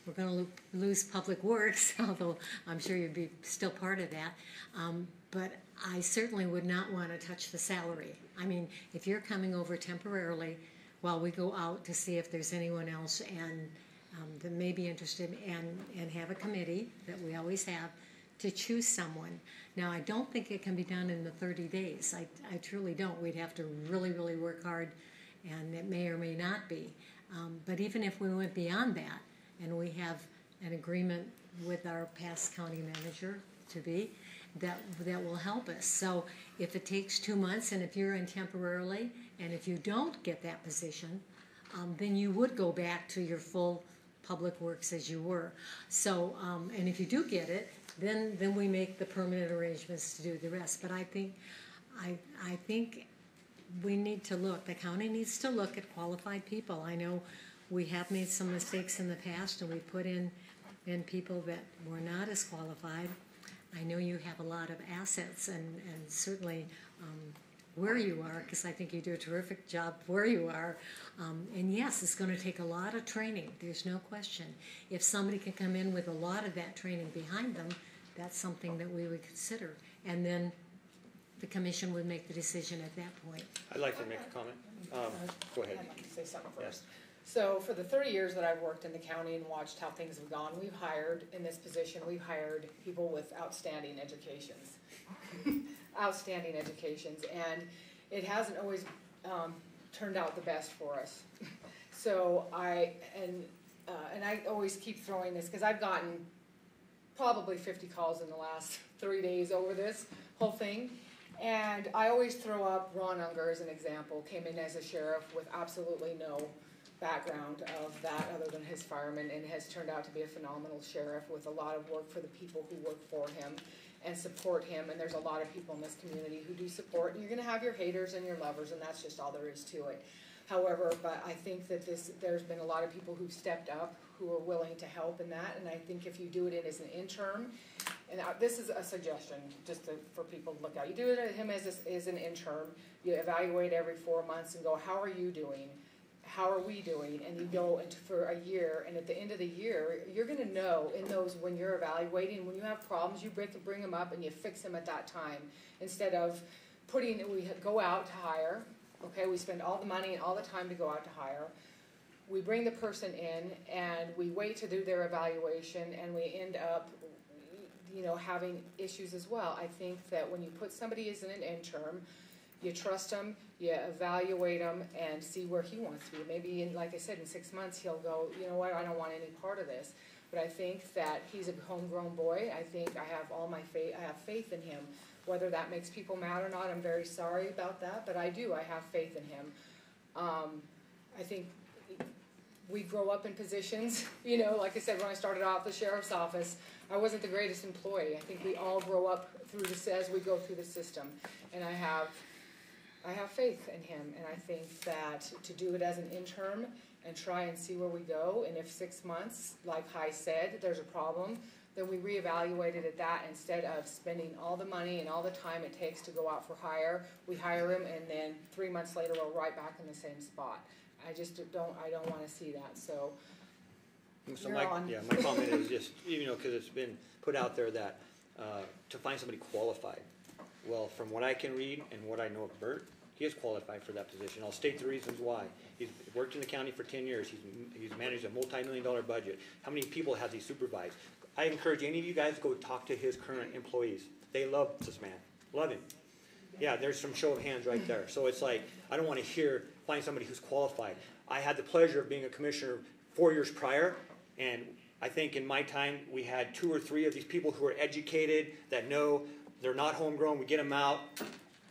we're gonna lo- lose Public Works, although I'm sure you'd be still part of that. Um, but I certainly would not wanna touch the salary. I mean, if you're coming over temporarily while we go out to see if there's anyone else and, um, that may be interested and, and have a committee that we always have to choose someone. Now, I don't think it can be done in the thirty days. I, I truly don't. We'd have to really, really work hard and it may or may not be. Um, but even if we went beyond that, and we have an agreement with our past county manager to be, that, that will help us. So if it takes two months, and if you're in temporarily, and if you don't get that position, um, then you would go back to your full public works as you were. So, um, and if you do get it, then, then we make the permanent arrangements to do the rest. But I think, I, I think we need to look, the county needs to look at qualified people. I know we have made some mistakes in the past and we put in, in people that were not as qualified. I know you have a lot of assets and, and certainly, um, where you are, because I think you do a terrific job where you are. Um, and yes, it's gonna take a lot of training, there's no question. If somebody can come in with a lot of that training behind them, that's something that we would consider. And then the commission would make the decision at that point. I'd like to make a comment. Um, go ahead. I'd like to say something Yes. So for the thirty years that I've worked in the county and watched how things have gone, we've hired, in this position, we've hired people with outstanding educations. Outstanding educations, and it hasn't always, um, turned out the best for us. So I, and, uh, and I always keep throwing this, cause I've gotten probably fifty calls in the last three days over this whole thing. And I always throw up Ron Unger as an example, came in as a sheriff with absolutely no background of that other than his fireman and has turned out to be a phenomenal sheriff with a lot of work for the people who work for him and support him. And there's a lot of people in this community who do support. And you're going to have your haters and your lovers, and that's just all there is to it. However, but I think that this, there's been a lot of people who've stepped up, who are willing to help in that, and I think if you do it in as an interim, and this is a suggestion, just to, for people to look at, you do it him as, a- as an interim, you evaluate every four months and go, how are you doing? How are we doing? And you go into, for a year, and at the end of the year, you're gonna know in those, when you're evaluating, when you have problems, you bring them up and you fix them at that time, instead of putting, we go out to hire, okay, we spend all the money and all the time to go out to hire. We bring the person in and we wait to do their evaluation and we end up, you know, having issues as well. I think that when you put somebody as an interim, you trust them, you evaluate him and see where he wants to be. Maybe in, like I said, in six months, he'll go, you know what, I don't want any part of this. But I think that he's a homegrown boy. I think I have all my faith, I have faith in him. Whether that makes people mad or not, I'm very sorry about that, but I do, I have faith in him. Um, I think we grow up in positions, you know, like I said, when I started off the sheriff's office, I wasn't the greatest employee. I think we all grow up through this, as we go through the system. And I have, I have faith in him, and I think that to do it as an interim and try and see where we go, and if six months, like Hai said, there's a problem, then we reevaluate it at that instead of spending all the money and all the time it takes to go out for hire. We hire him, and then three months later, we're right back in the same spot. I just don't, I don't wanna see that, so. So You're my, on. yeah, my comment is just, you know, cause it's been put out there that, uh, to find somebody qualified. Well, from what I can read and what I know of Bert, he is qualified for that position. I'll state the reasons why. He's worked in the county for ten years. He's, he's managed a multi-million dollar budget. How many people has he supervised? I encourage any of you guys to go talk to his current employees. They love this man, love him. Yeah, there's some show of hands right there. So it's like, I don't wanna hear, find somebody who's qualified. I had the pleasure of being a commissioner four years prior, and I think in my time, we had two or three of these people who are educated, that know they're not homegrown, we get them out.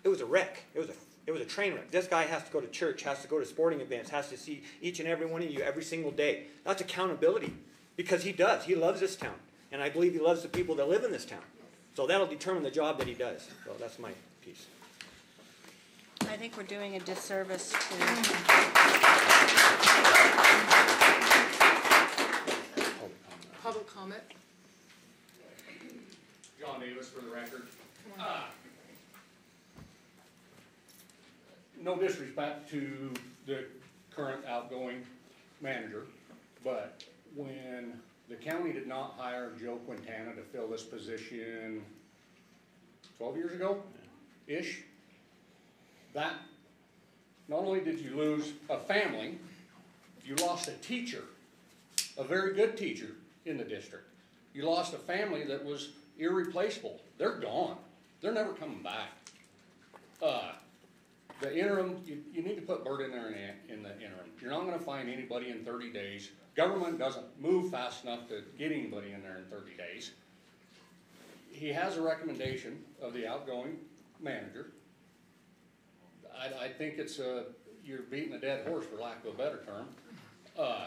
It was a wreck. It was a, it was a train wreck. This guy has to go to church, has to go to sporting events, has to see each and every one of you every single day. That's accountability, because he does. He loves this town, and I believe he loves the people that live in this town. So that'll determine the job that he does. So that's my piece. I think we're doing a disservice to. Public comment? John Davis for the record. No disrespect to the current outgoing manager, but when the county did not hire Joe Quintana to fill this position twelve years ago-ish, that, not only did you lose a family, you lost a teacher, a very good teacher in the district. You lost a family that was irreplaceable. They're gone. They're never coming back. Uh, the interim, you, you need to put Bert in there in, the- in the interim. You're not gonna find anybody in thirty days. Government doesn't move fast enough to get anybody in there in thirty days. He has a recommendation of the outgoing manager. I, I think it's a, you're beating a dead horse for lack of a better term. Uh,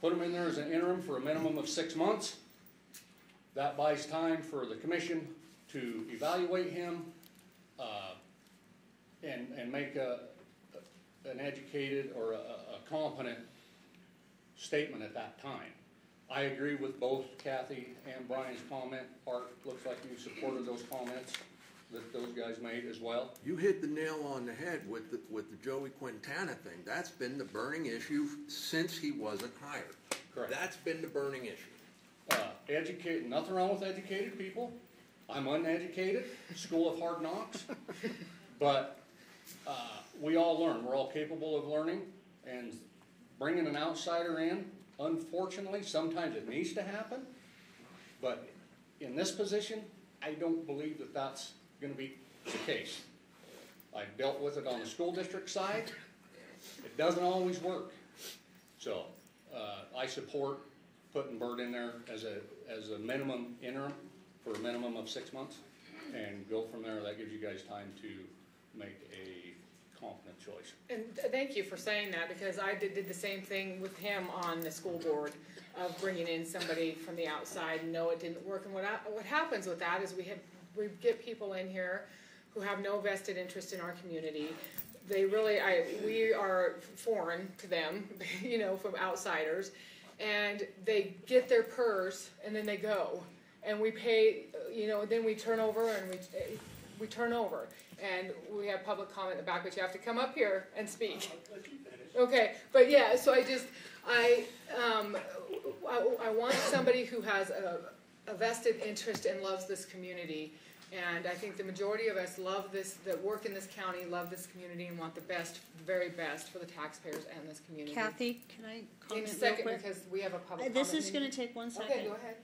put him in there as an interim for a minimum of six months. That buys time for the commission to evaluate him, uh, and, and make a, an educated or a, a competent statement at that time. I agree with both Kathy and Brian's comment. Art, looks like you supported those comments that those guys made as well. You hit the nail on the head with the, with the Joey Quintana thing. That's been the burning issue since he wasn't hired. Correct. That's been the burning issue. Uh, educate, nothing wrong with educated people. I'm uneducated, school of hard knocks. But, uh, we all learn, we're all capable of learning, and bringing an outsider in, unfortunately, sometimes it needs to happen. But in this position, I don't believe that that's gonna be the case. I've dealt with it on the school district side, it doesn't always work. So, uh, I support putting Bert in there as a, as a minimum interim for a minimum of six months. And go from there, that gives you guys time to make a confident choice. And th- thank you for saying that, because I did, did the same thing with him on the school board of bringing in somebody from the outside, no, it didn't work, and what I, what happens with that is we have, we get people in here who have no vested interest in our community. They really, I, we are foreign to them, you know, from outsiders, and they get their purse and then they go. And we pay, you know, then we turn over and we, we turn over. And we have public comment in the back, but you have to come up here and speak. Okay, but yeah, so I just, I, um, I, I want somebody who has a, a vested interest and loves this community. And I think the majority of us love this, that work in this county, love this community and want the best, the very best for the taxpayers and this community. Kathy, can I In comment a real second, quick? because we have a Uh, public comment. This is gonna take one second. Okay, go ahead.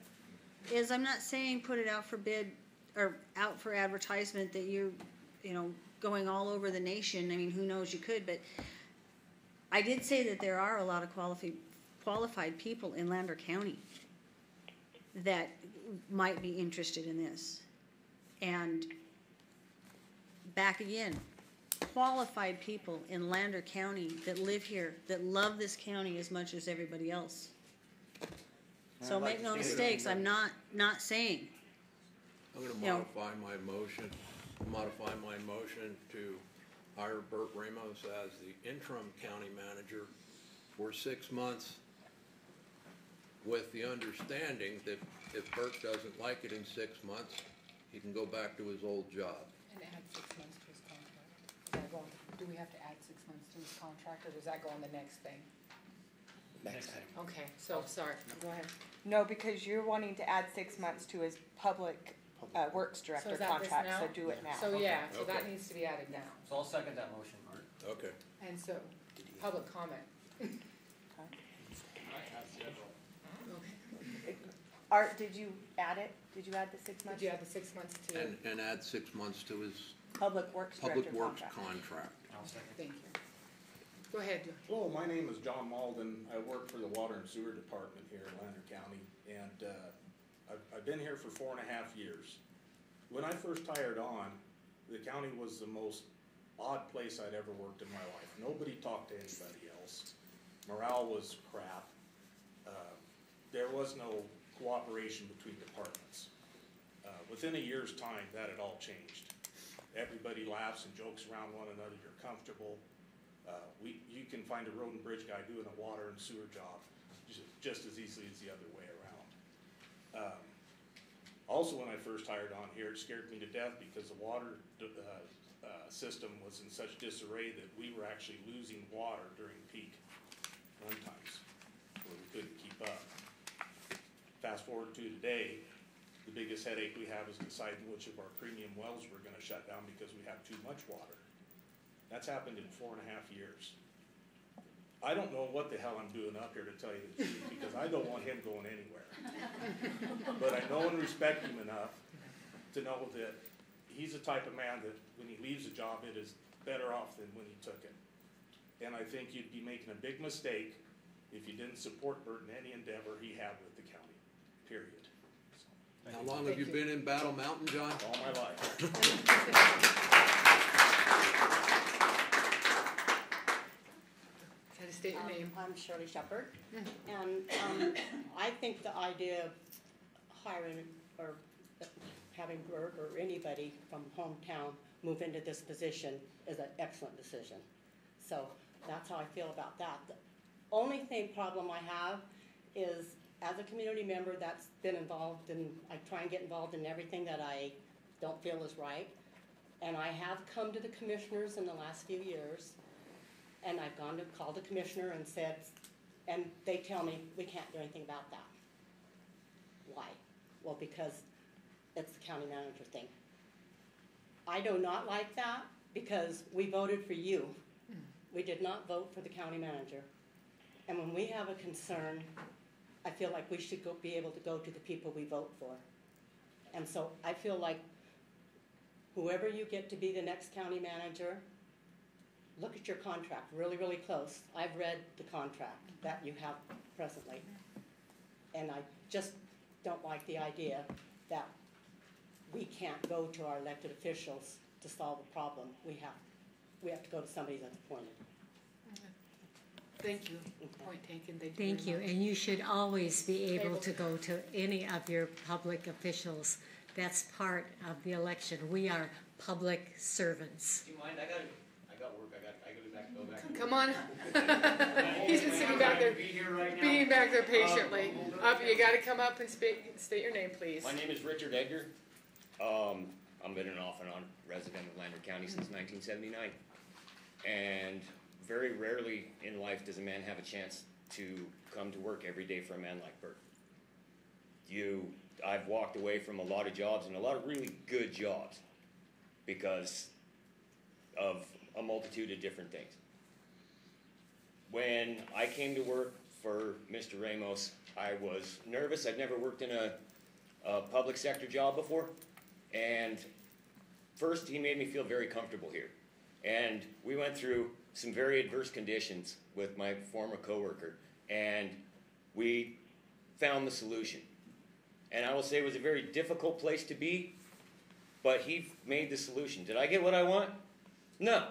Is I'm not saying put it out for bid, or out for advertisement that you're, you know, going all over the nation, I mean, who knows, you could, but I did say that there are a lot of qualified, qualified people in Lander County that might be interested in this. And back again, qualified people in Lander County that live here, that love this county as much as everybody else. So I'd like make to no see it. mistakes, I'm not, not saying, I'm gonna you modify my motion, modify my motion to hire Bert Ramos as the interim county manager for six months with the understanding that if Bert doesn't like it in six months, he can go back to his old job. And add six months to his contract. Does that go, do we have to add six months to his contract, or does that go on the next thing? Next time. Okay, so, sorry, go ahead. No, because you're wanting to add six months to his public, uh, works director is that this contract, now? so do it now. So, yeah, so that Okay. needs to be added now. So I'll second that motion, Art. Okay. And so, public comment. Okay. Art, did you add it? Did you add the six months? Did you add the six months to? And, and add six months to his Public works director public works contract. contract. Thank you. Go ahead. Hello, my name is John Malden. I work for the Water and Sewer Department here in Lander County, and, uh, I've, I've been here for four and a half years. When I first hired on, the county was the most odd place I'd ever worked in my life. Nobody talked to anybody else. Morale was crap. Uh, There was no cooperation between departments. Uh, within a year's time, that had all changed. Everybody laughs and jokes around one another, you're comfortable. Uh, we, you can find a road and bridge guy doing a water and sewer job ju- just as easily as the other way around. Um, Also, when I first hired on here, it scared me to death because the water, uh, uh, system was in such disarray that we were actually losing water during peak one times, where we couldn't keep up. Fast forward to today, the biggest headache we have is deciding which of our premium wells we're gonna shut down because we have too much water. That's happened in four and a half years. I don't know what the hell I'm doing up here to tell you the truth, because I don't want him going anywhere. But I know and respect him enough to know that he's the type of man that when he leaves a job, it is better off than when he took it. And I think you'd be making a big mistake if you didn't support Bert in any endeavor he had with the county, period. How long have you been in Battle Mountain, John? All my life. Try to state your Um, name. I'm Shirley Shepherd, and um, I think the idea of hiring or having Bert or anybody from hometown move into this position is an excellent decision. So that's how I feel about that. The only thing, problem I have is, as a community member that's been involved in, I try and get involved in everything that I don't feel is right. And I have come to the commissioners in the last few years, and I've gone to call the commissioner and said, and they tell me, we can't do anything about that. Why? Well, because it's the county manager thing. I do not like that because we voted for you. We did not vote for the county manager. And when we have a concern, I feel like we should go, be able to go to the people we vote for. And so I feel like whoever you get to be the next county manager, look at your contract really, really close. I've read the contract that you have presently. And I just don't like the idea that we can't go to our elected officials to solve a problem. We have we have to go to somebody that's appointed. Thank you. Point taken. Thank you Thank very you, much. and you should always be able Able to to. go to any of your public officials. That's part of the election. We are public servants. Do you mind? I gotta, I got work, I got, I gotta back, go back. Come on. He's been sitting back there, being back there patiently. Up, you gotta come up and speak, state your name, please. My name is Richard Edgar. Um, I've been an off and on resident of Lander County since nineteen seventy-nine. And very rarely in life does a man have a chance to come to work every day for a man like Bert. You, I've walked away from a lot of jobs and a lot of really good jobs because of a multitude of different things. When I came to work for Mr. Ramos, I was nervous. I'd never worked in a, a public sector job before. And first, he made me feel very comfortable here. And we went through some very adverse conditions with my former coworker, and we found the solution. And I will say it was a very difficult place to be, but he made the solution. Did I get what I want? No.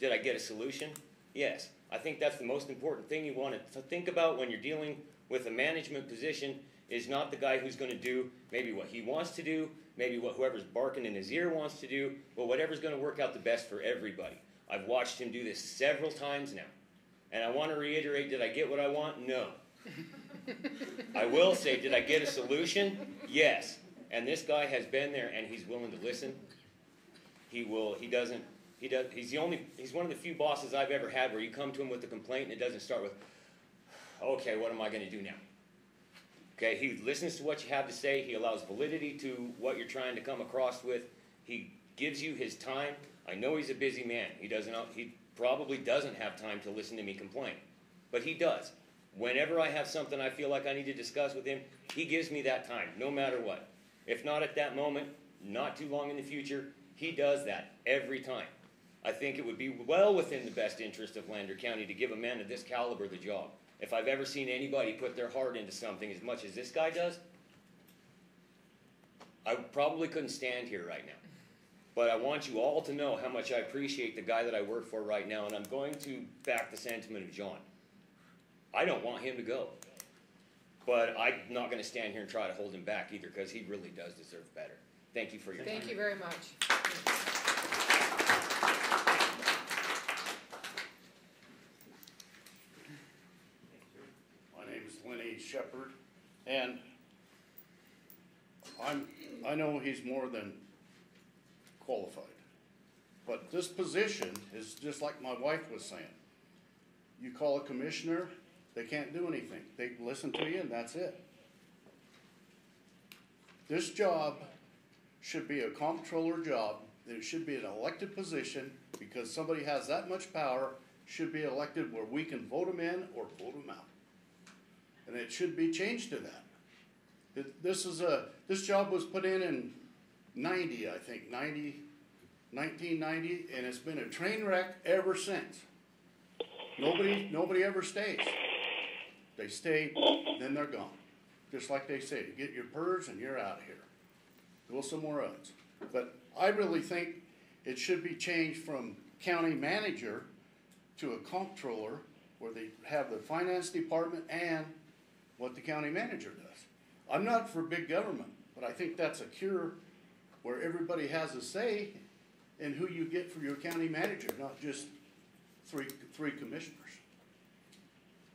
Did I get a solution? Yes. I think that's the most important thing you want to think about when you're dealing with a management position is not the guy who's going to do maybe what he wants to do, maybe what whoever's barking in his ear wants to do, but whatever's going to work out the best for everybody. I've watched him do this several times now. And I want to reiterate, did I get what I want? No. I will say, did I get a solution? Yes. And this guy has been there and he's willing to listen. He will, he doesn't, he does, he's the only, he's one of the few bosses I've ever had where you come to him with a complaint and it doesn't start with, okay, what am I gonna do now? Okay, he listens to what you have to say, he allows validity to what you're trying to come across with, he gives you his time. I know he's a busy man, he doesn't, he probably doesn't have time to listen to me complain, but he does. Whenever I have something I feel like I need to discuss with him, he gives me that time, no matter what. If not at that moment, not too long in the future, he does that every time. I think it would be well within the best interest of Lander County to give a man of this caliber the job. If I've ever seen anybody put their heart into something as much as this guy does, I probably couldn't stand here right now. But I want you all to know how much I appreciate the guy that I work for right now, and I'm going to back the sentiment of John. I don't want him to go. But I'm not going to stand here and try to hold him back either, because he really does deserve better. Thank you for your time. Thank you very much. My name is Lenny Shepherd, and I'm, I know he's more than qualified. But this position is just like my wife was saying. You call a commissioner, they can't do anything. They listen to you and that's it. This job should be a comptroller job. It should be an elected position because somebody has that much power, should be elected where we can vote them in or vote them out. And it should be changed to that. This is a, this job was put in in ninety, I think, 90, 1990, and it's been a train wreck ever since. Nobody, nobody ever stays. They stay, then they're gone. Just like they say, get your PERS and you're out of here. Go somewhere else. But I really think it should be changed from county manager to a comptroller, where they have the finance department and what the county manager does. I'm not for big government, but I think that's a cure where everybody has a say in who you get for your county manager, not just three, three commissioners.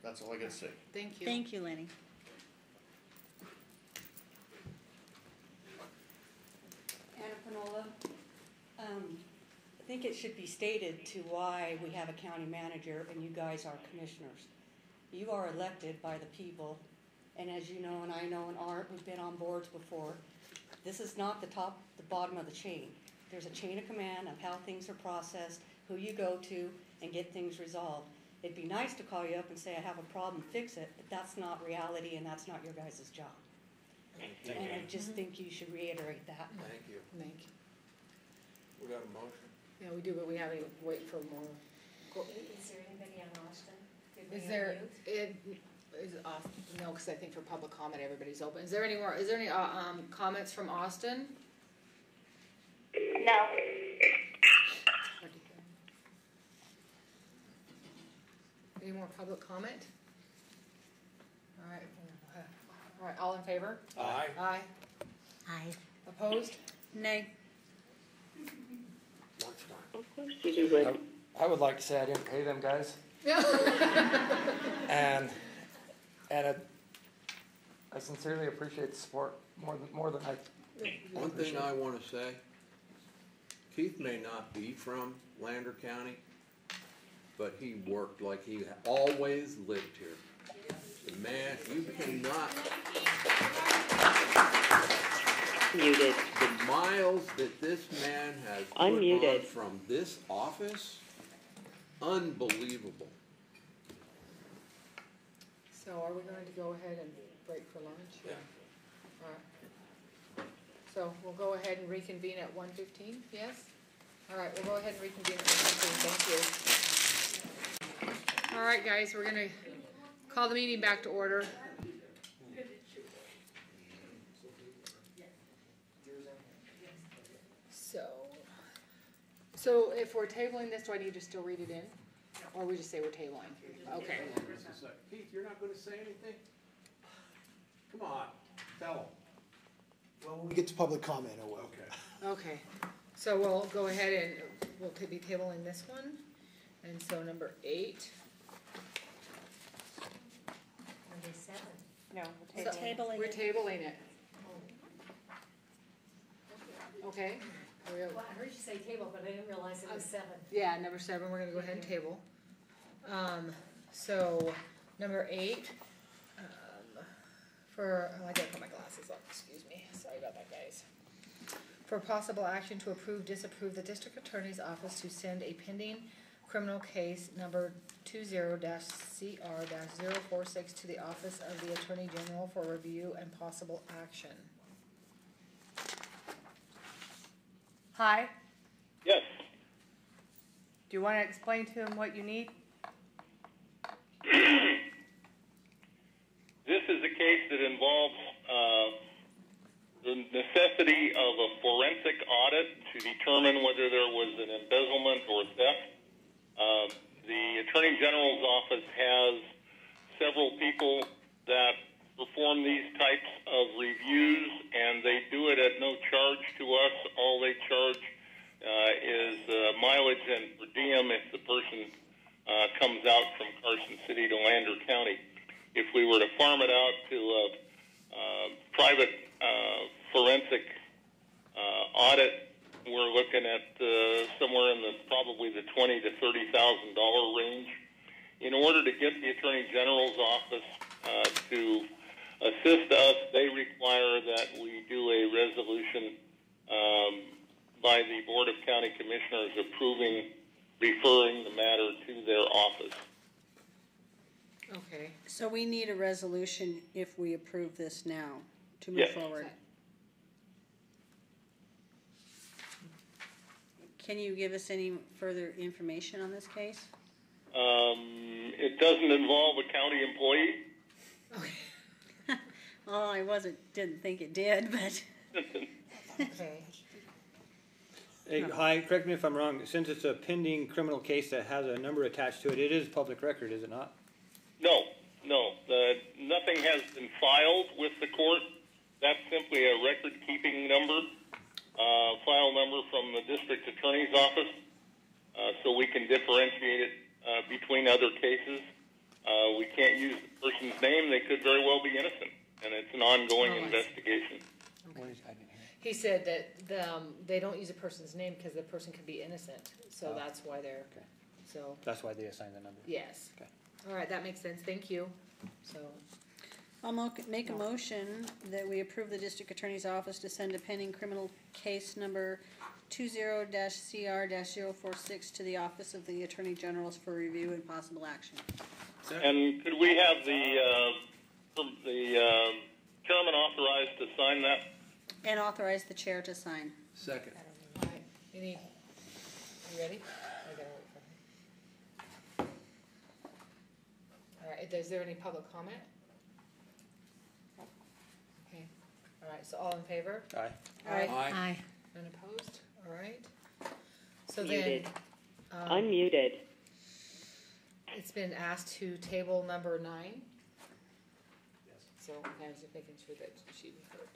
That's all I gotta say. Thank you. Thank you, Lenny. Anna Panola, um, I think it should be stated to why we have a county manager and you guys are commissioners. You are elected by the people, and as you know, and I know, and Art, we've been on boards before, this is not the top, the bottom of the chain. There's a chain of command of how things are processed, who you go to, and get things resolved. It'd be nice to call you up and say, I have a problem, fix it, but that's not reality and that's not your guys' job. Thank And I you. just think you should reiterate that. Mm-hmm. Thank you. Thank you. We got a motion? Yeah, we do, but we have to wait for more. Go- Is there anybody on Austin? Is there, it, is off, no, because I think for public comment, everybody's open. Is there any more, is there any, uh, um, comments from Austin? No. Any more public comment? All right, uh, all right, all in favor? Aye. Aye. Aye. Opposed? Nay. Of course you would. I would like to say I didn't pay them guys, Yeah. and, and it- I sincerely appreciate the support more than, more than I. One thing I wanna say, Keith may not be from Lander County, but he worked like he always lived here. The man, you cannot, Muted. the miles that this man has put on Unmuted. from this office, unbelievable. So are we going to go ahead and break for lunch? Yeah. All right. So we'll go ahead and reconvene at one fifteen, yes? All right, we'll go ahead and reconvene at one fifteen, thank you. All right, guys, we're gonna call the meeting back to order. So, so if we're tabling this, do I need to still read it in? Or we just say we're tabling? Okay. Keith, you're not gonna say anything? Come on, tell him. Well, when we get to public comment, I will. Okay. Okay, so we'll go ahead and we'll ta- be tabling this one. And so number eight. Number seven. No, we're So, tabling. We're tabling it. Okay. Are we- Well, I heard you say table, but I didn't realize it was uh, seven. Yeah, number seven, we're gonna go ahead and table. Um, so, number eight, um, for, oh, I gotta put my glasses on, excuse me, sorry about that, guys. For possible action to approve, disapprove the district attorney's office to send a pending criminal case number two zero dash CR dash zero four six to the office of the attorney general for review and possible action. Hi, Yes, do you wanna explain to him what you need? This is a case that involves, uh, the necessity of a forensic audit to determine whether there was an embezzlement or theft. Uh, the Attorney General's office has several people that perform these types of reviews, and they do it at no charge to us. All they charge uh, is uh, mileage and per diem if the person uh, comes out from Carson City to Lander County. If we were to farm it out to a, uh private uh, forensic uh, audit, we're looking at uh, somewhere in the probably the twenty to thirty thousand dollar range. In order to get the Attorney General's office uh, to assist us, they require that we do a resolution um, by the Board of County Commissioners approving referring the matter to their office. Okay. So we need a resolution if we approve this now to move Yes. forward. Can you give us any further information on this case? Um, it doesn't involve a county employee. Oh, I wasn't, didn't think it did, but. Okay. Hey, hi, correct me if I'm wrong, since it's a pending criminal case that has a number attached to it, it is public record, is it not? No, no, uh, nothing has been filed with the court. That's simply a record-keeping number, uh, file number from the district attorney's office, uh, so we can differentiate it uh, between other cases. Uh, we can't use the person's name; they could very well be innocent, and it's an ongoing Oh, I see. investigation. He said that the, um, they don't use a person's name because the person could be innocent, so Oh. that's why they're, Okay. so, That's why they assigned the number. yes. Okay. All right, that makes sense, thank you. So, I'll mo- make a motion that we approve the district attorney's office to send a pending criminal case number two zero dash CR dash zero four six to the office of the attorney generals for review and possible action. And could we have the uh, the um chairman authorized to sign that? And authorize the chair to sign. Second. all right, any, you ready? I gotta wait for him. All right, is there any public comment? Okay, all right, so all in favor? Aye. Aye. Aye. Aye. None opposed, all right. So then, Muted. um, Unmuted. it's been asked to table number nine. So I was just making sure that she was heard.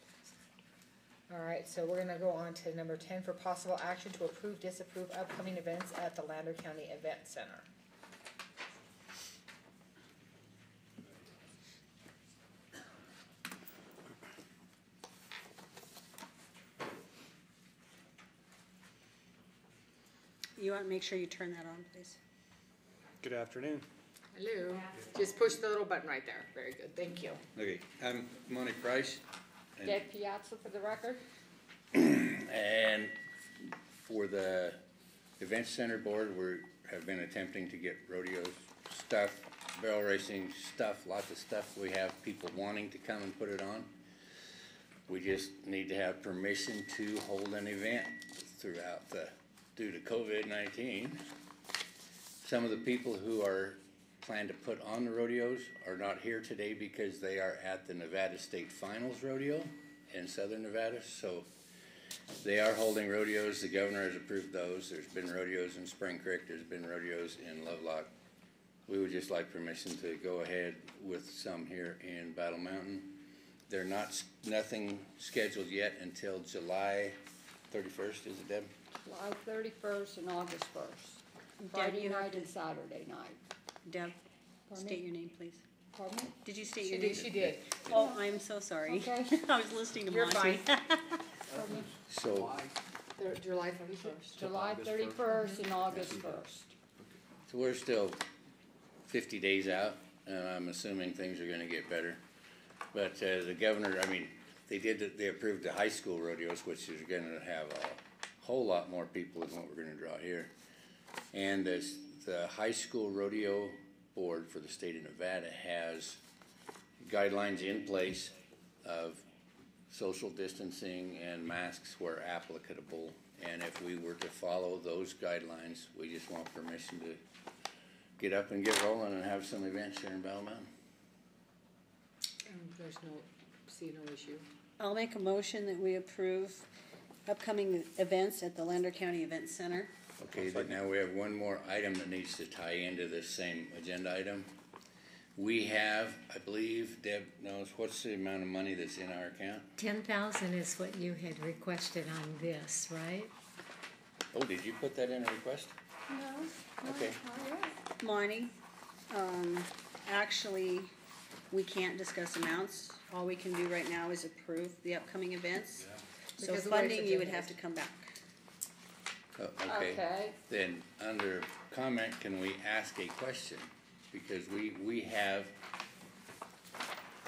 All right, so we're gonna go on to number ten for possible action to approve, disapprove upcoming events at the Lander County Event Center. You want to make sure you turn that on, please? Good afternoon. Hello, just push the little button right there. Very good, thank you. Okay, I'm Monty Price. And- Deb Piazza for the record. And for the Event Center Board, we have been attempting to get rodeo stuff, barrel racing stuff, lots of stuff. We have people wanting to come and put it on. We just need to have permission to hold an event throughout the, due to COVID-19. Some of the people who are, plan to put on the rodeos are not here today because they are at the Nevada State Finals Rodeo in southern Nevada, so they are holding rodeos, the governor has approved those, there's been rodeos in Spring Creek, there's been rodeos in Lovelock. We would just like permission to go ahead with some here in Battle Mountain. They're not, nothing scheduled yet until July thirty-first, is it Deb? July thirty-first and August first. Friday you night and Saturday night. Deb, Pardon state me? your name, please. Pardon me? Did you state She your did- name? she did. Oh, I'm so sorry. Okay. I was listening to You're Monty. fine. So, Thir- July thirty-first. July thirty-first and August first. so we're still fifty days out, and I'm assuming things are gonna get better. But, uh, the governor, I mean, they did, they approved the high school rodeos, which is gonna have a whole lot more people than what we're gonna draw here. And this, the high school rodeo board for the state of Nevada has guidelines in place of social distancing and masks where applicable. And if we were to follow those guidelines, we just want permission to get up and get rolling and have some events here in Battle Mountain. Um, there's no, see no issue. I'll make a motion that we approve upcoming events at the Lander County Event Center. Okay, but now we have one more item that needs to tie into this same agenda item. We have, I believe, Deb knows, what's the amount of money that's in our account? Ten thousand is what you had requested on this, right? Oh, did you put that in a request? No. Okay. Monty, um, actually, we can't discuss amounts. All we can do right now is approve the upcoming events. So Because the way it's funding, you would have to come back. Oh, Okay. Okay. Then, under comment, can we ask a question? Because we, we have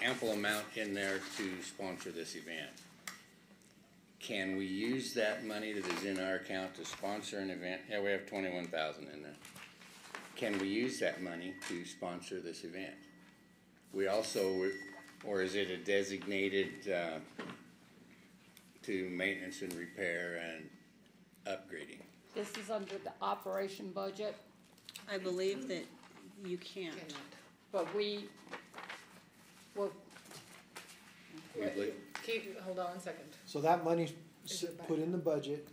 ample amount in there to sponsor this event. Can we use that money that is in our account to sponsor an event? Yeah, we have twenty-one thousand in there. Can we use that money to sponsor this event? We also, or is it a designated, uh, to maintenance and repair and upgrading? This is under the operation budget, I believe that you can't. but we, Well, We believe- keep, hold on one second. So that money's Is s- it back? put in the budget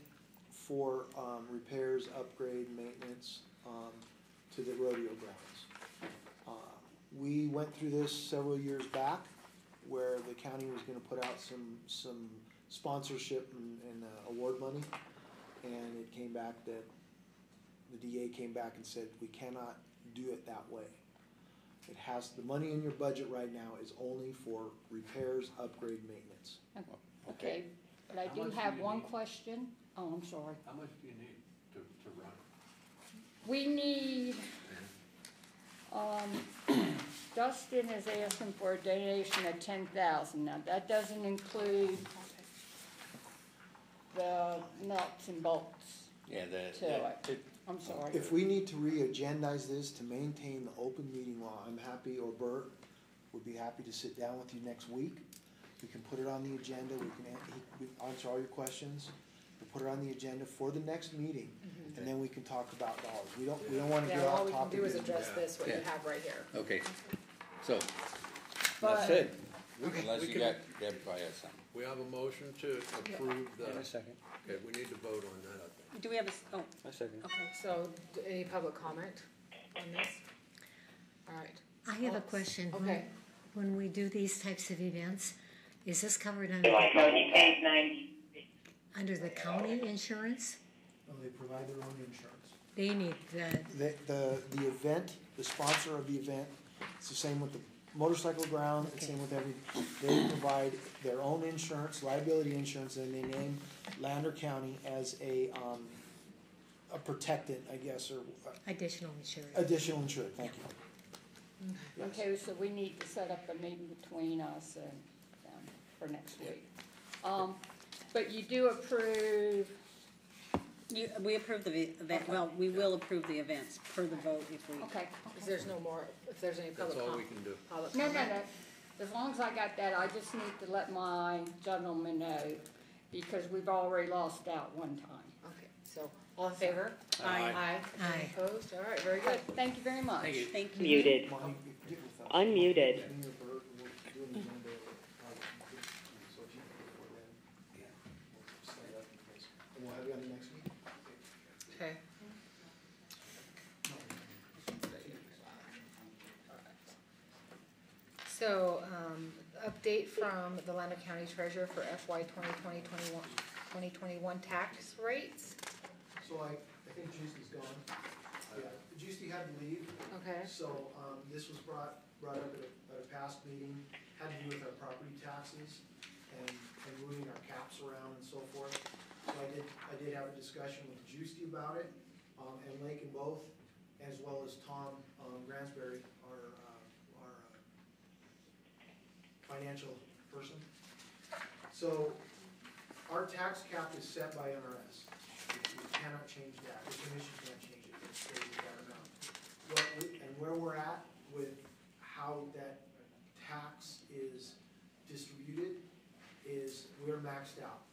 for, um, repairs, upgrade, maintenance, um, to the rodeo grounds. Uh, We went through this several years back, where the county was gonna put out some, some sponsorship and, and uh, award money. And it came back that, the DA came back and said, we cannot do it that way. It has, the money in your budget right now is only for repairs, upgrade, maintenance. okay, but I How do much do have you one need? question. Oh, I'm sorry. How much do you need to, to run? We need, um, Dustin is asking for a donation of ten thousand. Now, that doesn't include the nuts and bolts Yeah, the, to the- it. I'm sorry. If we need to re-agendize this to maintain the open meeting law, I'm happy, or Bert would be happy to sit down with you next week. We can put it on the agenda, we can, an- he- we answer all your questions, we'll put it on the agenda for the next meeting, mm-hmm. and then we can talk about dollars. We don't, we don't wanna Yeah, get all off we can topic. do is and- address this, what you Yeah. have right here. okay, so, But- that's it. We can- Unless we you can- got, Deb probably has something. We have a motion to approve the. In a second. Okay, we need to vote on that, I think. Do we have a, s- oh, A second. Okay, so, d- any public comment on this? All right. I have a question. When- Okay. When we do these types of events, is this covered under, County pays ninety. under the county insurance? Oh, they provide their own insurance. They need that, The, the, the event, the sponsor of the event, it's the same with the motorcycle ground, it's the same with every, they provide their own insurance, liability insurance, and they name Lander County as a, um, a protectant, I guess, or additional insurance. additional insured, thank you. Okay, so we need to set up a meeting between us and them for next week. Um, but you do approve, You, we approve the ve- event, well, we will approve the events per the vote if we. okay. If there's no more, if there's any That's all com- we can do. public No, no, comment. no, as long as I got that, I just need to let my gentleman know, because we've already lost out one time. Okay, so, all in favor? Aye. Aye. Aye. Any Opposed? All right, very good. Thank you very much. Thank you. Muted. Unmuted. And we'll have you on the next week? Okay. So, um, update from the Lander County Treasurer for FY 2020, 21 2021 tax rates. So I, I think Juicy's gone. Yeah, Juicy had to leave. Okay. So, um, this was brought, brought up at a, at a past meeting, had to do with our property taxes and, and moving our caps around and so forth. So I did, I did have a discussion with Juicy about it, um, and Lake and both, as well as Tom, um, Gransberry, our, uh, uh, financial person. So, our tax cap is set by NRS. We we cannot change that, the commission can't change it, it stays at that amount. What we, and where we're at with how that tax is distributed is we're maxed out.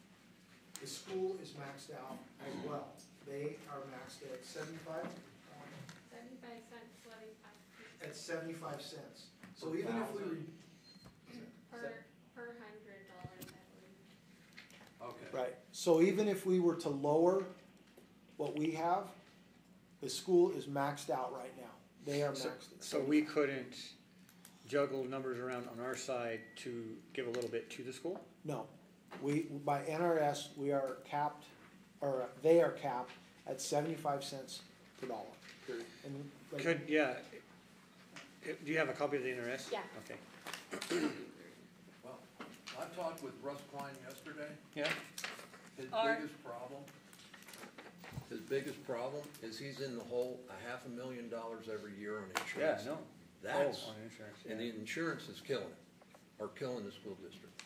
The school is maxed out as well. They are maxed at 75. 75 cents, twenty-five at seventy-five cents. So even if we, re- per, per hundred dollars, I believe. Okay. Right, so even if we were to lower what we have, the school is maxed out right now. They are So- maxed. at So we couldn't juggle numbers around on our side to give a little bit to the school? No, we, by NRS, we are capped, or they are capped at seventy-five cents per dollar. And like- Could, yeah. Uh, Do you have a copy of the NRS? Yeah. Okay. Well, I talked with Russ Klein yesterday. Yeah. His Our- biggest problem, his biggest problem is he's in the hole a half a million dollars every year on Yeah, insurance. no. That's, Oh, on insurance, and yeah. the insurance is killing it, or killing the school district.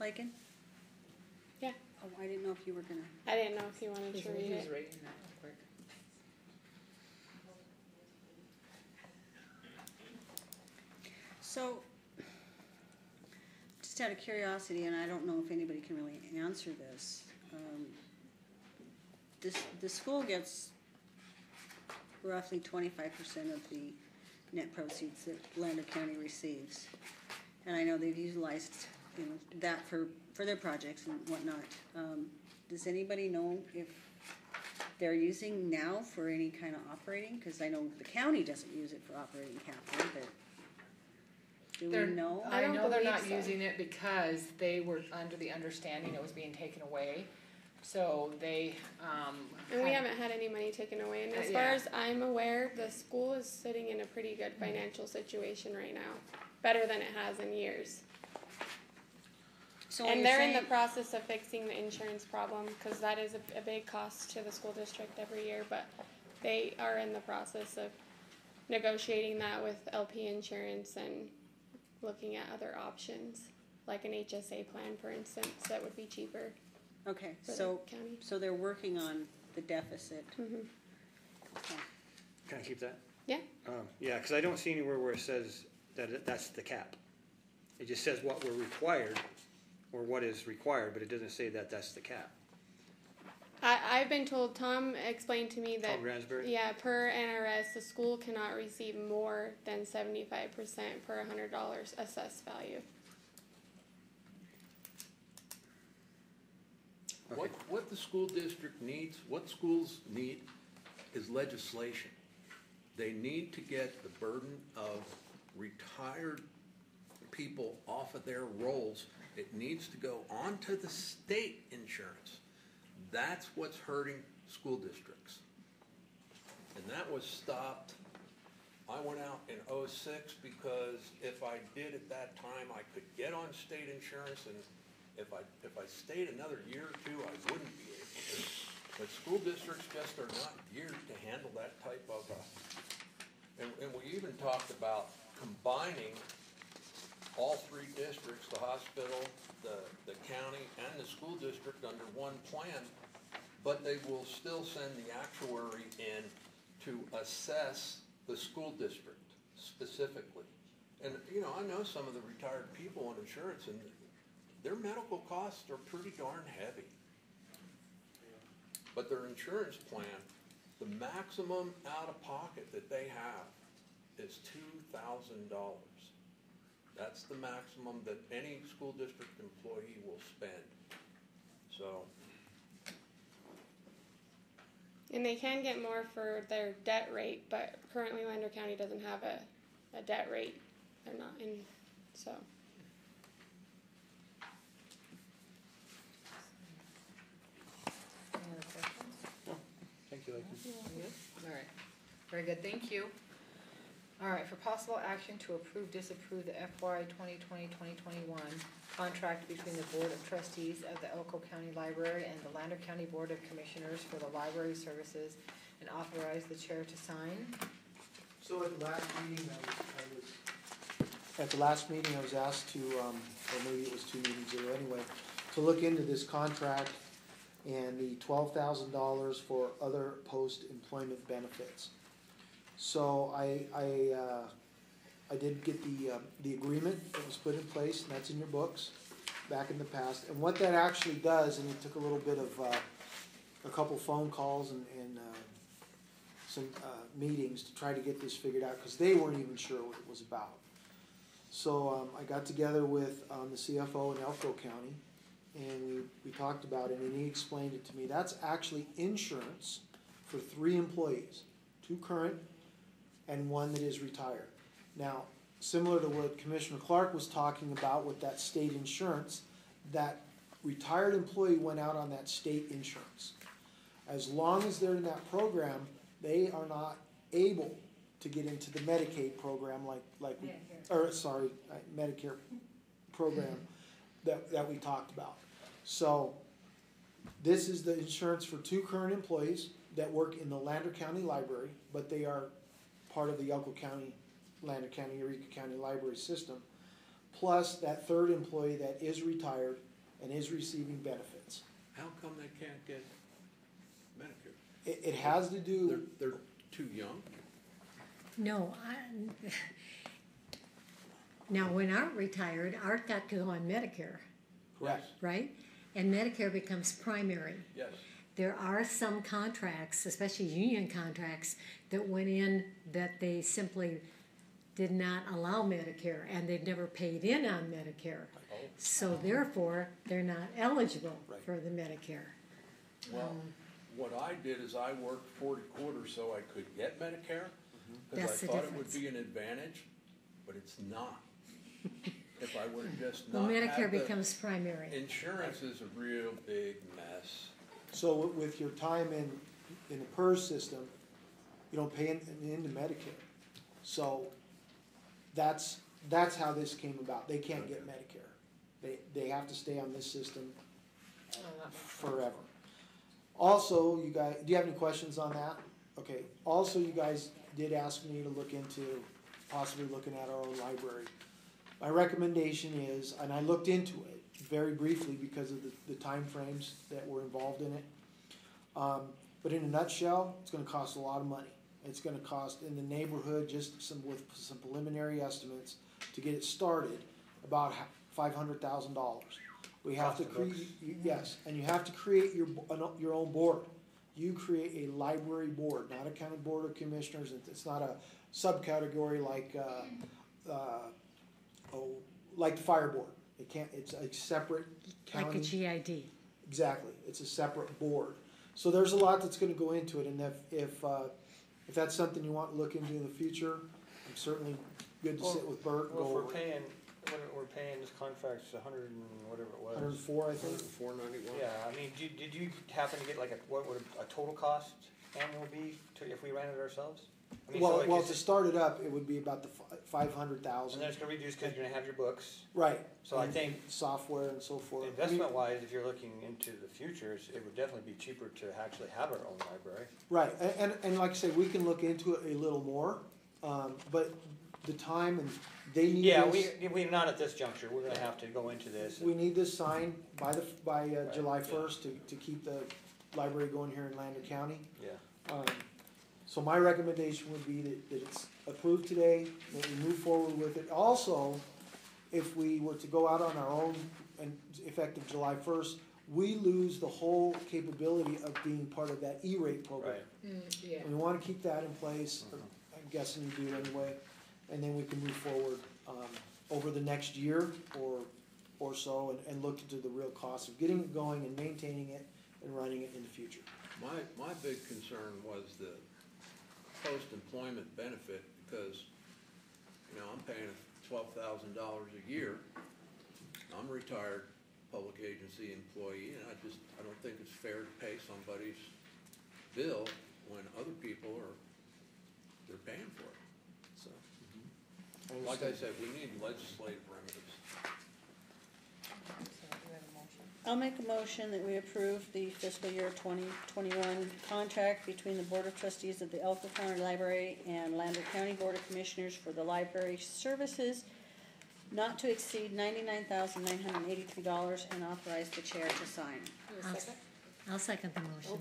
Lakin? Yeah. Oh, I didn't know if you were gonna. I didn't know if you wanted to read it. reading that real quick? So, just out of curiosity, and I don't know if anybody can really answer this, um, this, the school gets roughly twenty-five percent of the net proceeds that Lander County receives. And I know they've utilized, you know, that for, for their projects and whatnot. Um, does anybody know if they're using now for any kind of operating? Cause I know the county doesn't use it for operating capital, but do They're- we know? I don't know they're not so. using it because they were under the understanding it was being taken away. So they, um. And we had- haven't had any money taken away, and Uh, as far yeah. as I'm aware, the school is sitting in a pretty good financial situation right now. Better than it has in years. So when And you're they're in the saying- process of fixing the insurance problem, cause that is a, a big cost to the school district every year, but they are in the process of negotiating that with LP insurance and looking at other options, like an HSA plan, for instance, that would be cheaper. Okay, for the so, county. so they're working on the deficit. Mhm. Okay. Can I keep that? Yeah. Um, yeah, cause I don't see anywhere where it says that it- that's the cap. It just says what we're required, or what is required, but it doesn't say that that's the cap. I, I've been told, Tom explained to me that. Tom Yeah, per NRS, the school cannot receive more than seventy-five percent per hundred dollars assessed value. What, what the school district needs, what schools need is legislation. They need to get the burden of retired people off of their rolls. It needs to go onto the state insurance. That's what's hurting school districts. And that was stopped, I went out in oh-six because if I did at that time, I could get on state insurance and if I, if I stayed another year or two, I wouldn't be able to. But school districts just are not geared to handle that type of, uh, and, and we even talked about combining all three districts, the hospital, the, the county, and the school district under one plan, but they will still send the actuary in to assess the school district specifically. And, you know, I know some of the retired people on insurance, and their medical costs are pretty darn heavy. But their insurance plan, the maximum out-of-pocket that they have is two thousand dollars. That's the maximum that any school district employee will spend. So, And they can get more for their debt rate, but currently Lander County doesn't have a, a debt rate. They're not in, so. Any other questions? Thank you, Lakin. All right, very good, thank you. All right, for possible action to approve, disapprove the FY 2020-2021 contract between the Board of Trustees of the Elko County Library and the Lander County Board of Commissioners for the library services and authorize the chair to sign. So at the last meeting, I was, I was, at the last meeting, I was asked to, um, or maybe it was two meetings ago anyway, to look into this contract and the twelve thousand dollars for other post-employment benefits. So I, I, uh, I did get the, uh, the agreement that was put in place, and that's in your books, back in the past. And what that actually does, and it took a little bit of, uh, a couple phone calls and, and, uh, some, uh, meetings to try to get this figured out, cause they weren't even sure what it was about. So, um, I got together with, um, the CFO in Elko County, and we, we talked about it, and he explained it to me, that's actually insurance for three employees, two current and one that is retired. Now, similar to what Commissioner Clark was talking about with that state insurance, that retired employee went out on that state insurance. As long as they're in that program, they are not able to get into the Medicaid program like, like, we- or, sorry, uh, Medicare program that, that we talked about. So, this is the insurance for two current employees that work in the Lander County Library, but they are part of the Elko County, Lander County, Eureka County Library System, plus that third employee that is retired and is receiving benefits. how come they can't get Medicare? It, it has to They're, do, they're too young? No, I, now, when Art retired, Art got to go on Medicare, correct, right? And Medicare becomes primary. Yes. There are some contracts, especially union contracts, that went in that they simply did not allow Medicare and they've never paid in on Medicare. So oh. therefore, they're not eligible Right. for the Medicare. Well, um, what I did is I worked forty quarters so I could get Medicare, mm-hmm. cause I That's the thought it would be an advantage, but it's not. If I would've just Well, Medicare becomes primary. insurance is a real big mess. So with- your time in, in the PERS system, you don't pay in, into Medicare. So, that's, that's how this came about, they can't get Medicare. They, they have to stay on this system forever. Also, you guys, do you have any questions on that? Okay, also, you guys did ask me to look into possibly looking at our own library. My recommendation is, and I looked into it very briefly because of the, the timeframes that were involved in it. Um, but in a nutshell, it's gonna cost a lot of money. It's gonna cost in the neighborhood, just some, with some preliminary estimates, to get it started, about five hundred thousand dollars. We have to create, yes, and you have to create your, your own board. You create a library board, not a county board of commissioners, It's- it's not a subcategory like, uh, uh, oh, like the fire board. It can't, it's a separate Like a county. GID. Exactly, it's a separate board. So there's a lot that's gonna go into it, and if, if, uh, if that's something you want to look into in the future, I'm certainly good to sit with Bert and Well, if we're over paying, what we're paying, this contract's a hundred and whatever it was. Hundred and four, I think. Four ninety-one? Yeah, I mean, did, did you happen to get like a, what would a, a total cost annual be to, if we ran it ourselves? I mean, so Well, like, well, is to it- start it up, it would be about the five hundred And thousand. then it's gonna reduce because you're gonna have your books. Right. So I and think Software and so forth. I mean, investment wise, if you're looking into the future, it would definitely be cheaper to actually have our own library. Right, a- and, and like I say, we can look into it a little more, um, but the time and they need Yeah, we, this, we, not at this juncture, we're gonna have to go into this. we need this signed by the, by, uh, July yeah. first to, to keep the library going here in Lander County. Yeah. Um, so my recommendation would be that, that it's approved today, that we move forward with it. Also, if we were to go out on our own and effective July first, we lose the whole capability of being part of that E-rate program. Right. Mm, yeah. We wanna keep that in place, I'm guessing you do anyway, and then we can move forward, um, over the next year or, or so and, and look into the real cost of getting it going and maintaining it and running it in the future. My, my big concern was the post-employment benefit, because, you know, I'm paying twelve thousand dollars a year. I'm a retired public agency employee, and I just, I don't think it's fair to pay somebody's bill when other people are, they're paying for it, so. Mm-hmm. Like I said, we need legislative remedies. I'll make a motion that we approve the fiscal year twenty twenty-one contract between the Board of Trustees of the Elko County Library and Lander County Board of Commissioners for the library services not to exceed ninety-nine thousand nine hundred and eighty-three dollars and authorize the chair to sign. I'll s- I'll second the motion.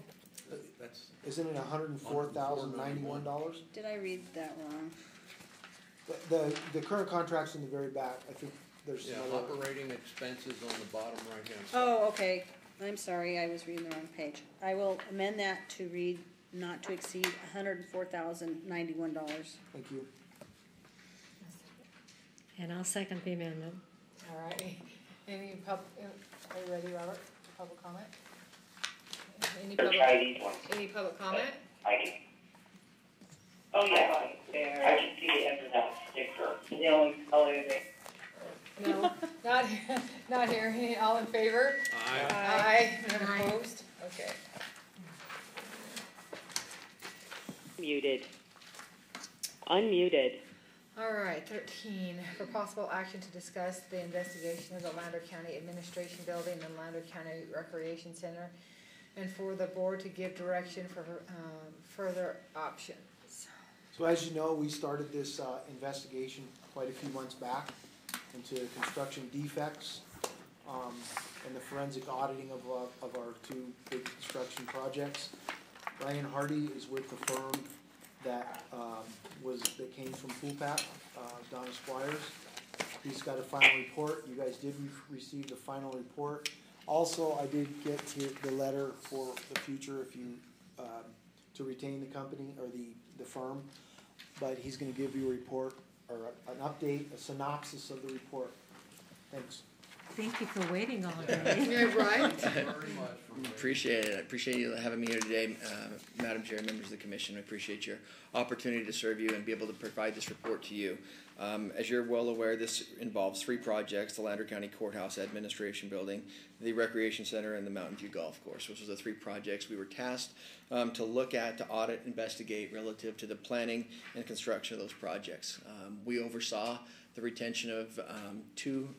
That's, Isn't it hundred and four thousand ninety-one dollars? Did I read that wrong? The, the, the current contract's in the very back, I think there's yeah, some other. operating expenses on the bottom right-hand side. Oh, okay, I'm sorry, I was reading the wrong page. I will amend that to read not to exceed hundred and four thousand ninety-one dollars. Thank you. And I'll second the amendment. All right, any pub, are you ready, Robert, public comment? Any Let's public, try ones. any public comment? I can. Oh, yeah, I can see the end of that sticker. The only color that. No, not, not here, Any- all in favor? Aye. Aye, none Aye. opposed, okay. Muted. Unmuted. All right, thirteen, for possible action to discuss the investigation of the Lander County Administration Building and Lander County Recreation Center, and for the board to give direction for, um, further options. So as you know, we started this, uh, investigation quite a few months back into construction defects, um, and the forensic auditing of, uh, of our two big construction projects. Ryan Hardy is with the firm that, um, was, that came from POOL/PACT, uh, Donna Squires. He's got a final report, you guys did re- receive the final report. Also, I did get to the letter for the future if you, um, to retain the company or the, the firm. But he's gonna give you a report, or a- an update, a synopsis of the report. Thanks. Thank you for waiting all day. Yeah, right? Very much for Appreciate it. I appreciate you having me here today, uh, Madam Chair, members of the commission. I appreciate your opportunity to serve you and be able to provide this report to you. Um, as you're well aware, this involves three projects, the Lander County Courthouse Administration Building, the Recreation Center, and the Mountain View Golf Course. Which was the three projects we were tasked um, to look at, to audit, investigate relative to the planning and construction of those projects. Um, we oversaw the retention of um, two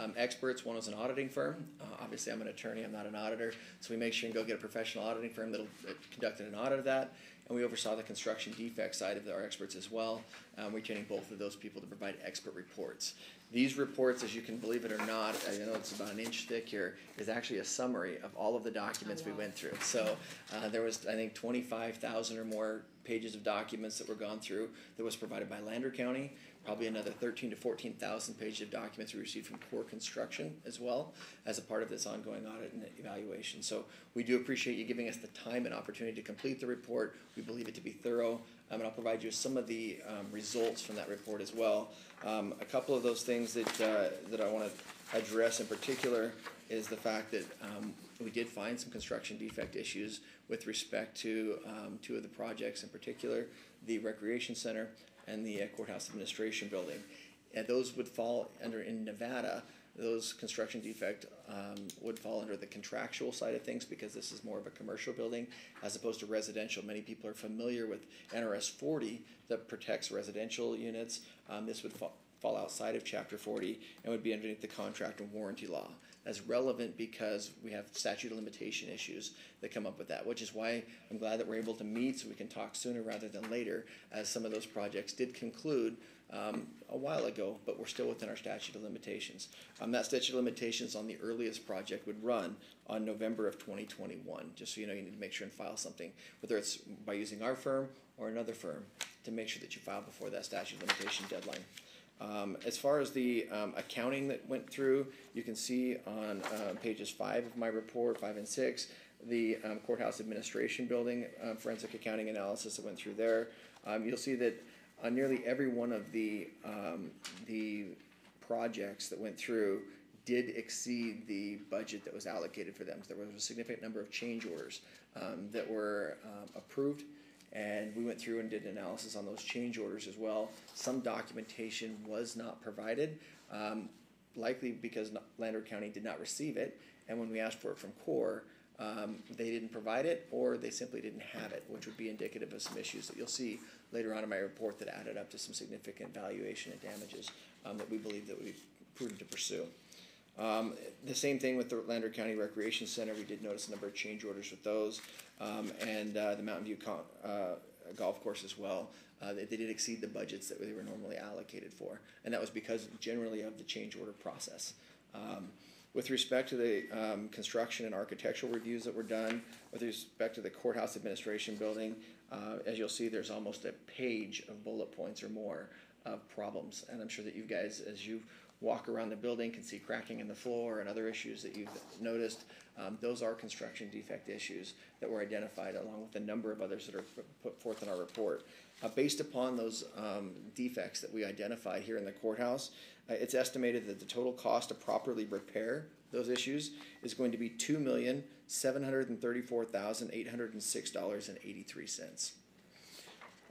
um, experts. One was an auditing firm. Uh, obviously, I'm an attorney. I'm not an auditor, so we make sure and go get a professional auditing firm that'll uh, conduct an audit of that. And we oversaw the construction defect side of our experts as well, um, retaining both of those people to provide expert reports. These reports, as you can believe it or not, I know it's about an inch thick here, is actually a summary of all of the documents we went through. So uh, there was, I think, 25,000 or more pages of documents that were gone through that was provided by Lander County, probably another thirteen to fourteen thousand pages of documents we received from Core Construction as well as a part of this ongoing audit and evaluation. So we do appreciate you giving us the time and opportunity to complete the report. We believe it to be thorough, um, and I'll provide you some of the um, results from that report as well. Um, a couple of those things that uh, that I want to address in particular is the fact that um, we did find some construction defect issues with respect to um, two of the projects in particular, the recreation center and the uh, courthouse administration building. And those would fall under, in Nevada, those construction defect um, would fall under the contractual side of things because this is more of a commercial building as opposed to residential. Many people are familiar with NRS 40 that protects residential units. Um, this would fall, fall outside of Chapter 40 and would be underneath the contract and warranty law. That's relevant because we have statute of limitation issues that come up with that, which is why I'm glad that we're able to meet so we can talk sooner rather than later, as some of those projects did conclude um, a while ago, but we're still within our statute of limitations. Um, that statute of limitations on the earliest project would run on November of 2021. Just so you know, you need to make sure and file something, whether it's by using our firm or another firm, to make sure that you file before that statute of limitation deadline. Um, as far as the um, accounting that went through, you can see on uh, pages five of my report, five and six, the um, courthouse administration building uh, forensic accounting analysis that went through there. Um, you'll see that on nearly every one of the um, the projects that went through did exceed the budget that was allocated for them. So there was a significant number of change orders that were approved and we went through and did analysis on those change orders as well. Some documentation was not provided, um, likely because Lander County did not receive it, and when we asked for it from CORE, um, they didn't provide it, or they simply didn't have it, which would be indicative of some issues that you'll see later on in my report that added up to some significant valuation and damages um, that we believe that would be prudent to pursue. Um, the same thing with the Lander County Recreation Center. We did notice a number of change orders with those, um, and uh, the Mountain View Con- uh, Golf Course as well. Uh, they, they, did exceed the budgets that they were normally allocated for, and that was because generally of the change order process. Um, with respect to the um, construction and architectural reviews that were done, with respect to the courthouse administration building, uh, as you'll see, there's almost a page of bullet points or more of problems, and I'm sure that you guys, as you walk around the building can see cracking in the floor and other issues that you've noticed. Um, those are construction defect issues that were identified along with a number of others that are put forth in our report. Uh, based upon those um, defects that we identified here in the courthouse, uh, it's estimated that the total cost to properly repair those issues is going to be $2,734,806.83.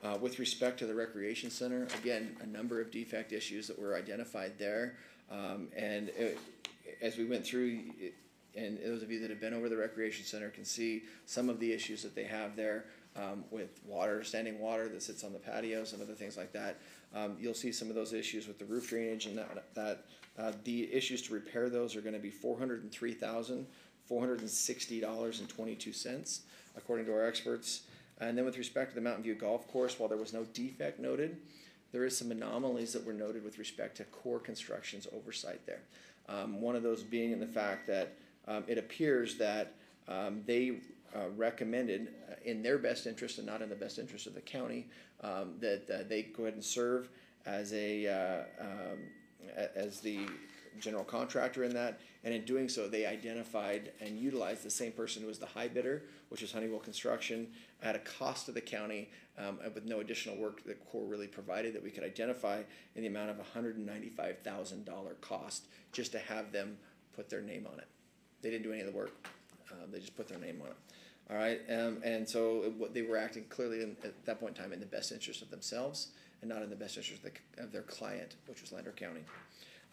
Uh, with respect to the recreation center, again, a number of defect issues that were identified there. Um, and it, as we went through, it, and those of you that have been over the recreation center can see some of the issues that they have there um, with water, standing water that sits on the patios and other things like that. Um, you'll see some of those issues with the roof drainage and that. that uh, the issues to repair those are going to be four hundred and three thousand four hundred and sixty dollars and twenty-two cents, according to our experts. And then with respect to the Mountain View Golf Course, while there was no defect noted, there is some anomalies that were noted with respect to Core Construction's oversight there. Um, one of those being in the fact that um, it appears that um, they uh, recommended, uh, in their best interest and not in the best interest of the county, um, that uh, they go ahead and serve as a uh, um, as the general contractor in that, and in doing so, they identified and utilized the same person who was the high bidder, which is Honeywell Construction, at a cost to the county um, with no additional work that CORE really provided that we could identify in the amount of $195,000 cost just to have them put their name on it. They didn't do any of the work, um, they just put their name on it. All right, um, and so they were acting clearly in, at that point in time in the best interest of themselves and not in the best interest of, the, of their client, which was Lander County.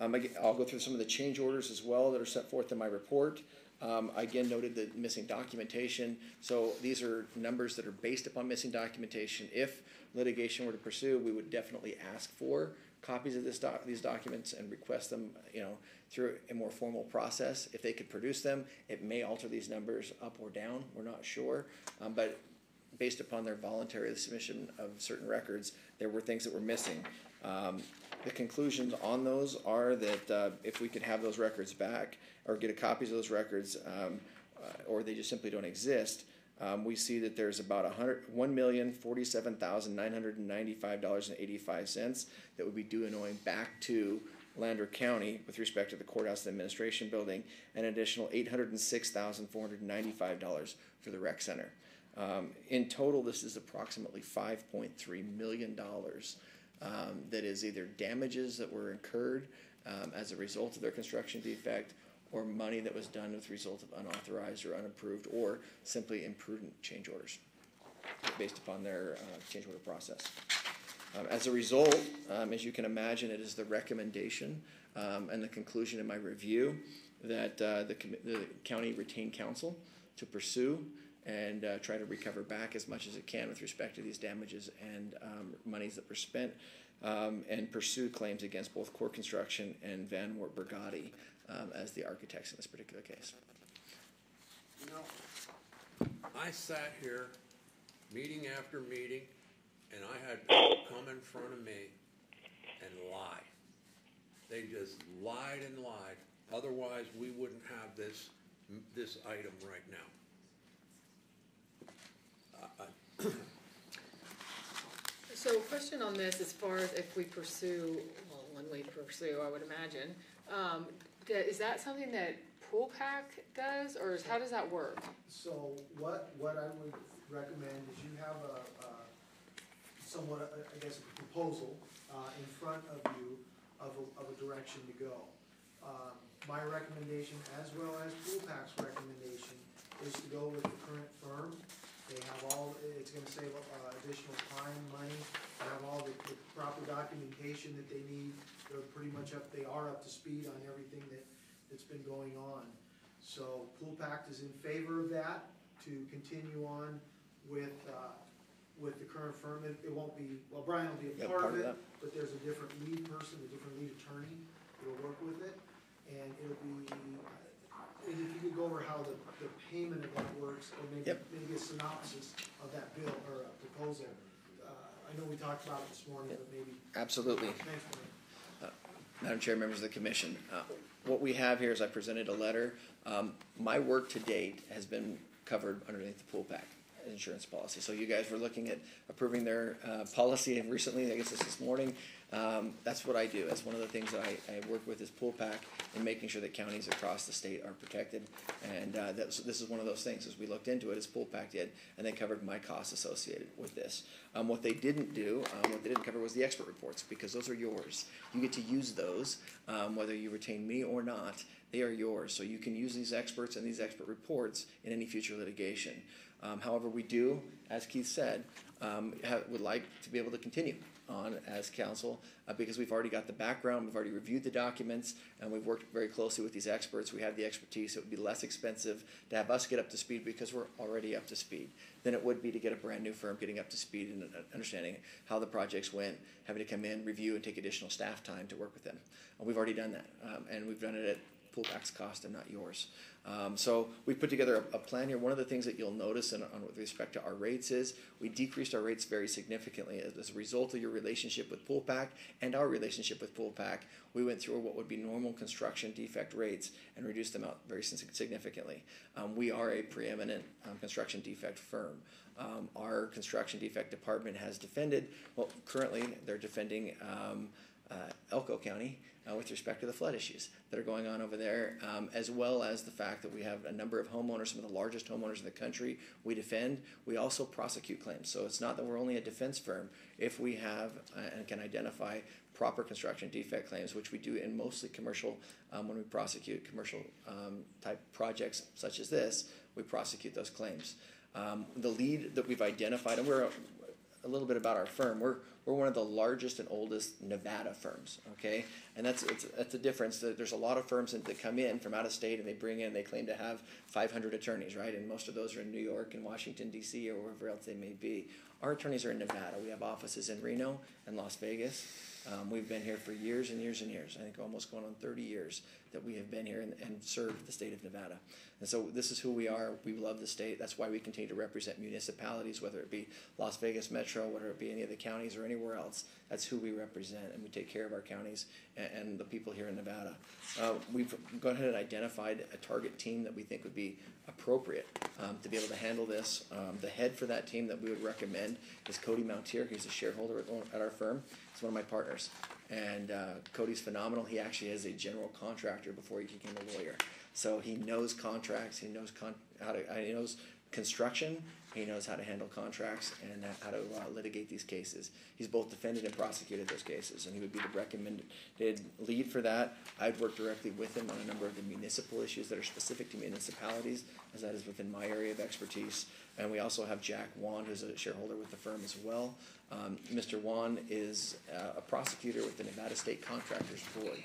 Um, I'll go through some of the change orders as well that are set forth in my report. Um, I again noted the missing documentation. So these are numbers that are based upon missing documentation. If litigation were to pursue, we would definitely ask for copies of doc- these documents and request them, you know, through a more formal process. If they could produce them, it may alter these numbers up or down. We're not sure, um, but based upon their voluntary submission of certain records, there were things that were missing. Um, the conclusions on those are that uh, if we could have those records back or get a copies of those records, um, uh, or they just simply don't exist, um, we see that there's about a hundred, one million forty-seven thousand nine hundred and ninety-five dollars and eighty-five cents that would be due and owing back to Lander County with respect to the courthouse and administration building, and an additional eight hundred and six thousand four hundred and ninety-five dollars for the rec center. Um, in total, this is approximately five point three million dollars um, that is either damages that were incurred um, as a result of their construction defect, or money that was done with result of unauthorized or unapproved, or simply imprudent change orders based upon their uh, change order process. Um, as a result, um, as you can imagine, it is the recommendation um, and the conclusion in my review that uh, the, the county retain counsel to pursue and uh, try to recover back as much as it can with respect to these damages and um, monies that were spent um, and pursue claims against both Core Construction and VanWoert Bigotti um, as the architects in this particular case. You know, I sat here, meeting after meeting, and I had people come in front of me and lie. They just lied and lied. Otherwise, we wouldn't have this, this item right now. I- I- So a question on this, as far as if we pursue, well, when we pursue, I would imagine, um, that- is that something that POOL/PACT does, or is, how does that work? So what, what I would recommend is you have a, somewhat, I I guess, a proposal, uh, in front of you of a, of a direction to go. Um, my recommendation, as well as POOL/PACT's recommendation, is to go with the current firm. They have all, it's gonna save, uh, additional time, money, they have all the, the proper documentation that they need. They're pretty much up, they are up to speed on everything that, that's been going on. So POOL/PACT is in favor of that, to continue on with, uh, with the current firm. It, it won't be, well, Brian will be Yeah, a part part of it, but there's a different lead person, a different lead attorney that'll work with it. And it'll be, and if you could go over how the, the payment of that works, or maybe, Yep. maybe a synopsis of that bill or a proposal. Uh, I know we talked about it this morning, but maybe. Absolutely. Thanks, Brian. Madam Chair, members of the commission, uh, what we have here is I presented a letter. Um, My work to date has been covered underneath the POOL/PACT insurance policy. So you guys were looking at approving their uh, policy recently, I guess this this morning. Um, That's what I do. That's one of the things that I, I work with is POOL/PACT and making sure that counties across the state are protected. And uh, that's, this is one of those things, as we looked into it, as POOL/PACT did, and they covered my costs associated with this. Um, What they didn't do, um, what they didn't cover was the expert reports, because those are yours. You get to use those, um, whether you retain me or not, they are yours. So you can use these experts and these expert reports in any future litigation. Um, however, we do, as Keith said, um, ha would like to be able to continue on as counsel uh, because we've already got the background, we've already reviewed the documents, and we've worked very closely with these experts. We have the expertise. It would be less expensive to have us get up to speed because we're already up to speed than it would be to get a brand new firm getting up to speed and uh, understanding how the projects went, having to come in, review, and take additional staff time to work with them. Uh, we've already done that, um, and we've done it at POOL/PACT's cost and not yours. Um, so we put together a, a plan here. One of the things that you'll notice in, on with respect to our rates is we decreased our rates very significantly as, as a result of your relationship with POOL/PACT and our relationship with POOL/PACT. We went through what would be normal construction defect rates and reduced them out very significantly. Um, we are a preeminent um, construction defect firm. Um, our construction defect department has defended, well, currently they're defending um, uh, Elko County uh, with respect to the flood issues that are going on over there, um, as well as the fact that we have a number of homeowners, some of the largest homeowners in the country. We defend. We also prosecute claims. So it's not that we're only a defense firm. If we have uh, and can identify proper construction defect claims, which we do in mostly commercial, um, when we prosecute commercial um, type projects such as this, we prosecute those claims. Um, the lead that we've identified, and we're a little bit about our firm. We're we're one of the largest and oldest Nevada firms. Okay, and that's it's, that's a difference. There's a lot of firms that, that come in from out of state and they bring in they claim to have 500 attorneys, right? And most of those are in New York and Washington D.C. or wherever else they may be. Our attorneys are in Nevada. We have offices in Reno and Las Vegas. Um, we've been here for years and years and years. I think almost going on 30 years that we have been here and, and served the state of Nevada. And so this is who we are. We love the state. That's why we continue to represent municipalities, whether it be Las Vegas Metro, whether it be any of the counties or anywhere else. That's who we represent, and we take care of our counties and, and the people here in Nevada. Uh, we've gone ahead and identified a target team that we think would be appropriate um, to be able to handle this. Um, the head for that team that we would recommend is Cody Mounteer. He's a shareholder at, at our firm. He's one of my partners. And uh, Cody's phenomenal. He actually is a general contractor before he became a lawyer. So he knows contracts. He knows con- how to. He knows construction. He knows how to handle contracts and how to uh, litigate these cases. He's both defended and prosecuted those cases, and he would be the recommended lead for that. I'd work directly with him on a number of the municipal issues that are specific to municipalities, as that is within my area of expertise. And we also have Jack Juan, who's a shareholder with the firm as well. Um, Mr. Juan is uh, a prosecutor with the Nevada State Contractors Board.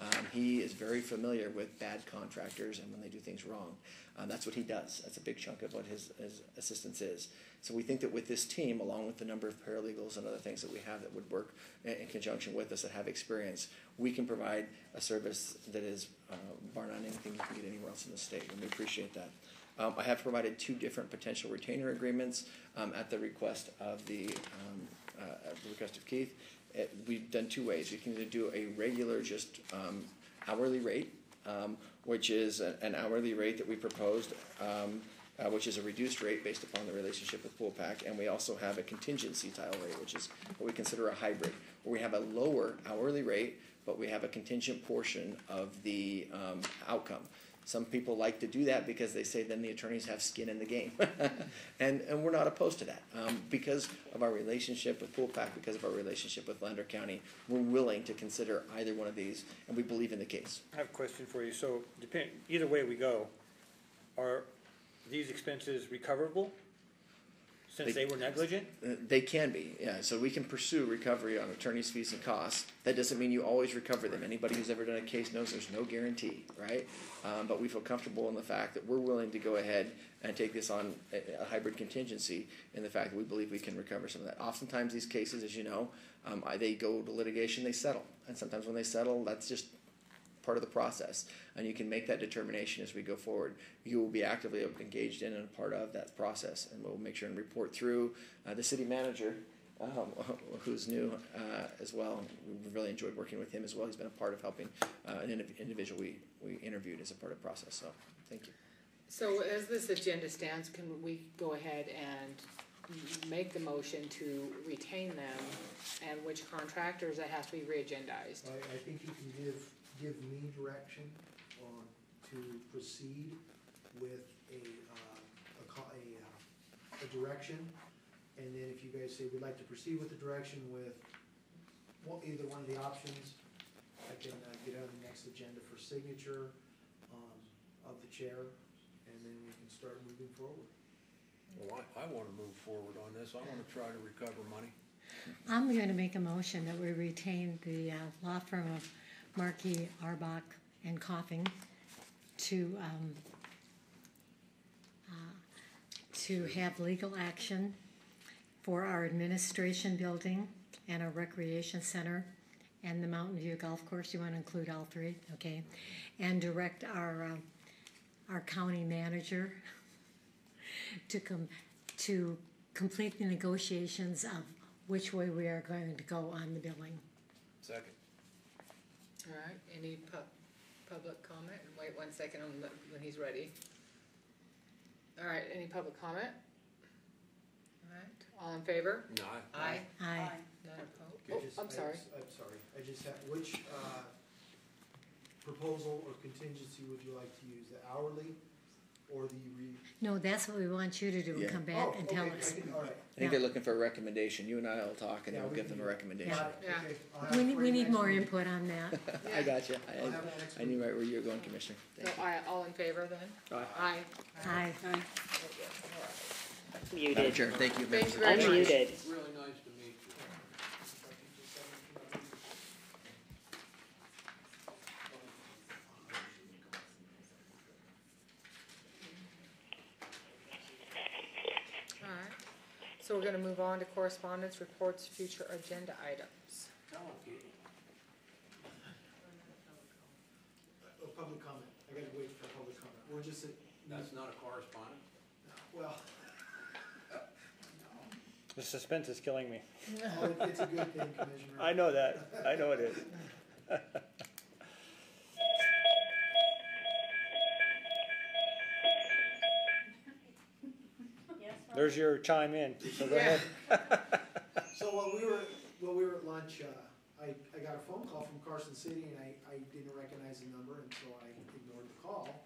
Um, he is very familiar with bad contractors and when they do things wrong. Um, that's what he does. That's a big chunk of what his, his assistance is. So we think that with this team, along with the number of paralegals and other things that we have that would work in, in conjunction with us that have experience, we can provide a service that is uh, bar none anything you can get anywhere else in the state, and we appreciate that. Um, I have provided two different potential retainer agreements um, at the request of the um, uh, at the request of Keith. It, we've done two ways. We can either do a regular, just um, hourly rate, um, which is a, an hourly rate that we proposed, um, uh, which is a reduced rate based upon the relationship with POOL/PACT, and we also have a contingency tile rate, which is what we consider a hybrid, where we have a lower hourly rate, but we have a contingent portion of the um, outcome. Some people like to do that because they say then the attorneys have skin in the game. and, and we're not opposed to that. Um, because of our relationship with POOL/PACT, because of our relationship with Lander County, we're willing to consider either one of these, and we believe in the case. I have a question for you. So depend, either way we go, are these expenses recoverable? Since They- were negligent? Uh, They can be, yeah. So we can pursue recovery on attorney's fees and costs. That doesn't mean you always recover them. Anybody who's ever done a case knows there's no guarantee, right? Um, but we feel comfortable in the fact that we're willing to go ahead and take this on a, a hybrid contingency in the fact that we believe we can recover some of that. Oftentimes these cases, as you know, um, they go to litigation, they settle. And sometimes when they settle, that's just part of the process, and you can make that determination as we go forward. You will be actively engaged in and a part of that process, and we'll make sure and report through. Uh, the city manager, um, who's new uh, as well, we really enjoyed working with him as well. He's been a part of helping uh, an individual we, we interviewed as a part of the process, so thank you. So as this agenda stands, can we go ahead and make the motion to retain them? And which contractors, that has to be re-agendized? I, I think you can give, give me direction on, to proceed with a, uh, a, co- a, uh, a direction. And then if you guys say we'd like to proceed with the direction with one, either one of the options, I can, uh, get on the next agenda for signature, um, of the chair, and then we can start moving forward. Well, I, I wanna move forward on this. I wanna try to recover money. I'm going to make a motion that we retain the uh, law firm of Marquis, Aurbach, and Coffing to, um, uh, to have legal action for our administration building and our recreation center and the Mountain View Golf Course. You want to include all three, okay? And direct our, uh, our county manager to come, to complete the negotiations of which way we are going to go on the billing. Second. All right, any pub, public comment? Wait one second on the, when he's ready. All right, any public comment? All right, all in favor? No, I- Aye. Aye. None opposed? Okay, Oh, just- I'm I sorry. just- I'm sorry, I just have, which, uh, proposal or contingency would you like to use, the hourly or the re? No, that's what we want you to do, Yeah. come back Oh, and tell okay, us. I can- all right. I think they're looking for a recommendation. You and I will talk, and Yeah, then we'll we give can them a do that. recommendation. Got it, Yeah. okay. I'll have We it need, for we you need next more week. input on that. I got you. I'll have it next I, I knew right where you were going, Commissioner. So, Thank you. all in favor then? Aye. Aye. Aye. Madam Chair, thank you. Thank members you of the very commission. much. It's really nice to meet you. All right, So we're gonna move on to correspondence, reports, future agenda items. Oh, public comment, I gotta wait for public comment, we're just at. That's not a correspondence? Well, The suspense is killing me. oh, it- it's a good thing, Commissioner. I know that, I know it is. There's your chime in, so go ahead. So while we were, while we were at lunch, uh, I, I got a phone call from Carson City and I, I didn't recognize the number and so I ignored the call.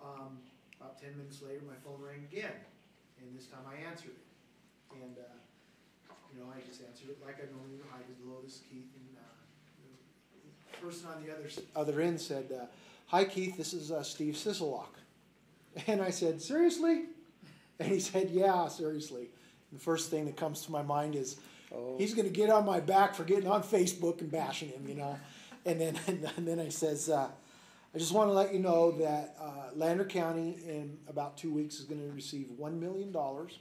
Um, about ten minutes later, my phone rang again, and this time I answered it. And, uh, you know, I just answered it like I normally do, hi, this is Lotus Keith, and, uh, the person on the other, other end said, uh, hi Keith, this is, uh, Steve Sisolak. And I said, seriously? And he said, yeah, seriously. The first thing that comes to my mind is, he's gonna get on my back for getting on Facebook and bashing him, you know? And then, and then I says, uh, I just wanna let you know that, uh, Lander County in about two weeks is gonna receive one million dollars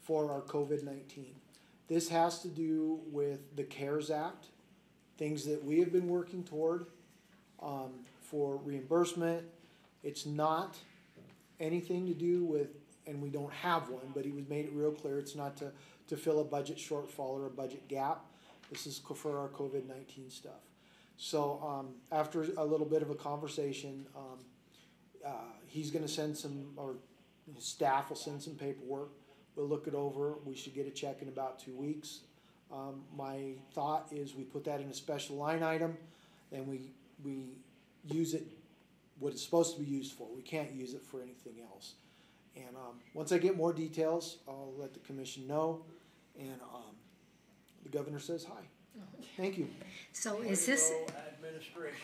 for our COVID nineteen. This has to do with the CARES Act, things that we have been working toward, um, for reimbursement. It's not anything to do with, and we don't have one, but he was made it real clear, it's not to, to fill a budget shortfall or a budget gap. This is for our COVID nineteen stuff. So, um, after a little bit of a conversation, um, uh, he's gonna send some, or his staff will send some paperwork. We'll look it over, we should get a check in about two weeks. Um, my thought is we put that in a special line item, and we, we use it what it's supposed to be used for. We can't use it for anything else. And, um, once I get more details, I'll let the commission know, and, um, the governor says hi. Thank you. So is this, Administration.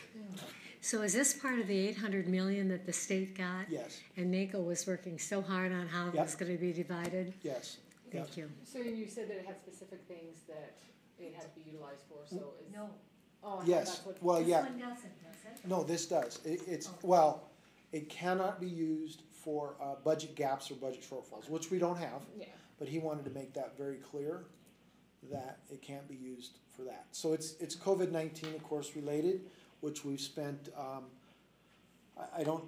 so is this part of the eight hundred million that the state got? Yes. And NACO was working so hard on how it Yep. was gonna be divided? Yes. Thank you. So you said that it had specific things that it had to be utilized for, so is. No. Oh, I thought Yes, that's what. well, yeah. doesn't, does it? No, this does. It, it's, well, it cannot be used for, uh, budget gaps or budget shortfalls, which we don't have. Yeah. But he wanted to make that very clear, that it can't be used for that. So it's, it's COVID nineteen, of course, related, which we've spent, um, I, I don't,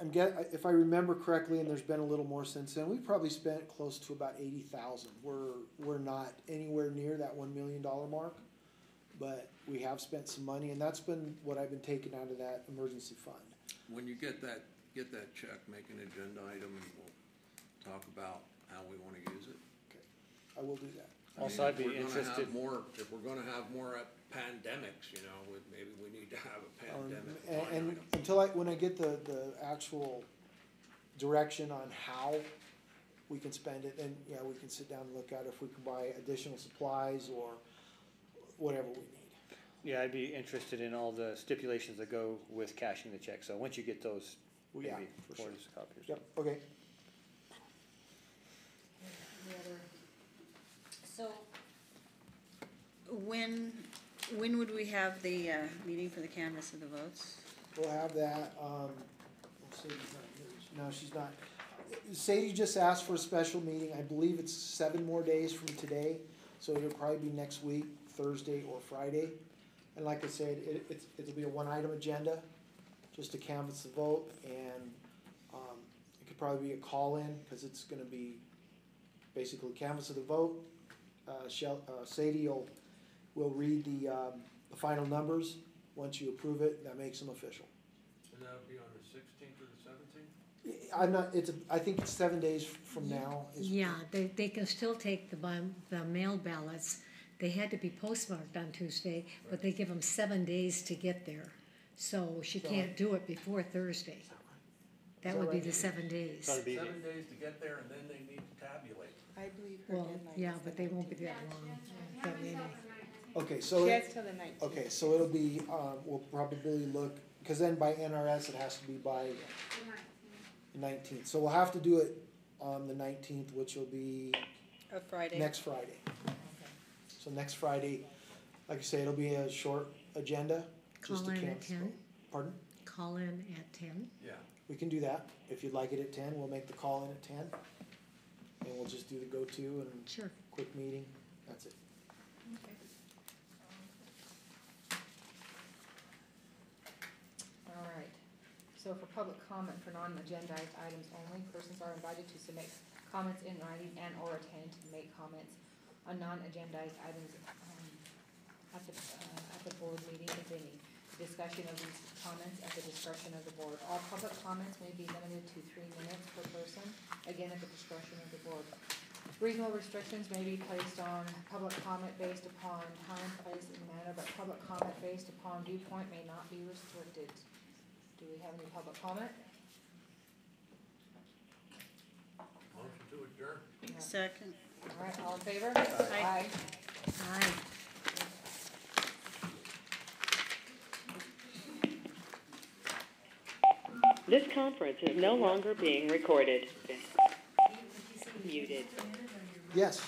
I'm get, if I remember correctly, and there's been a little more since then, we probably spent close to about eighty thousand. We're, we're not anywhere near that one million dollar mark, but we have spent some money, and that's been what I've been taking out of that emergency fund. When you get that, get that check, make an agenda item and we'll talk about how we wanna use it. I will do that. I mean, Also, I'd if be we're gonna have interested- More, if we're gonna have more uh, pandemics, you know, we- maybe we need to have a Um, pandemic. And, and item. until I, when I get the, the actual direction on how we can spend it, then, yeah, we can sit down and look at if we can buy additional supplies or whatever we need. Yeah, I'd be interested in all the stipulations that go with cashing the check, so once you get those, Well, yeah, maybe for forward sure. us a copy or Yep, something. okay. So, when, when would we have the, uh, meeting for the canvass of the votes? We'll have that, um, Sadie's not here. no, she's not. Sadie just asked for a special meeting, I believe it's seven more days from today, so it'll probably be next week, Thursday or Friday. And like I said, it, it's, it'll be a one-item agenda, just to canvass the vote, and, um, it could probably be a call-in, cause it's gonna be basically canvass of the vote. Uh, Shel, uh, Sadie will, will read the, um, the final numbers, once you approve it, that makes them official. And that'll be on the sixteenth or the seventeenth? I'm not, it's, a- I think it's seven days from now. is- Yeah, they, they can still take the, bu- the mail ballots. They had to be postmarked on Tuesday, but they give them seven days to get there. So she So- can't do it before Thursday. That that would be right? the seven days. That'd be- Seven days to get there and then they need to tabulate. I believe her Well, deadline yeah, is but the they won't be that long, that many. Okay, so, She it- has till the nineteenth. okay, so it'll be, um, we'll probably look, cause then by NRS, it has to be by nineteenth. So we'll have to do it on the nineteenth, which will be A Friday? next Friday. So next Friday, like I say, it'll be a short agenda, just Call to in at canvass. the ten. Pardon? call in at ten. Yeah. We can do that. If you'd like it at ten, we'll make the call in at ten. and we'll just do the go-to and Sure. quick meeting, that's it. Okay. All right, so for public comment for non-agenda items only, persons are invited to submit comments in writing and or attend to make comments on non-agenda items, um, at the, uh, at the board meeting, if any. Discussion of these comments at the discretion of the board. All public comments may be limited to three minutes per person, again, at the discretion of the board. Reasonable restrictions may be placed on public comment based upon time, place, and manner, but public comment based upon viewpoint may not be restricted. Do we have any public comment? Motion to adjourn. Second. All right, all in favor? Aye. Aye. This conference is no longer being recorded. Muted. Yes.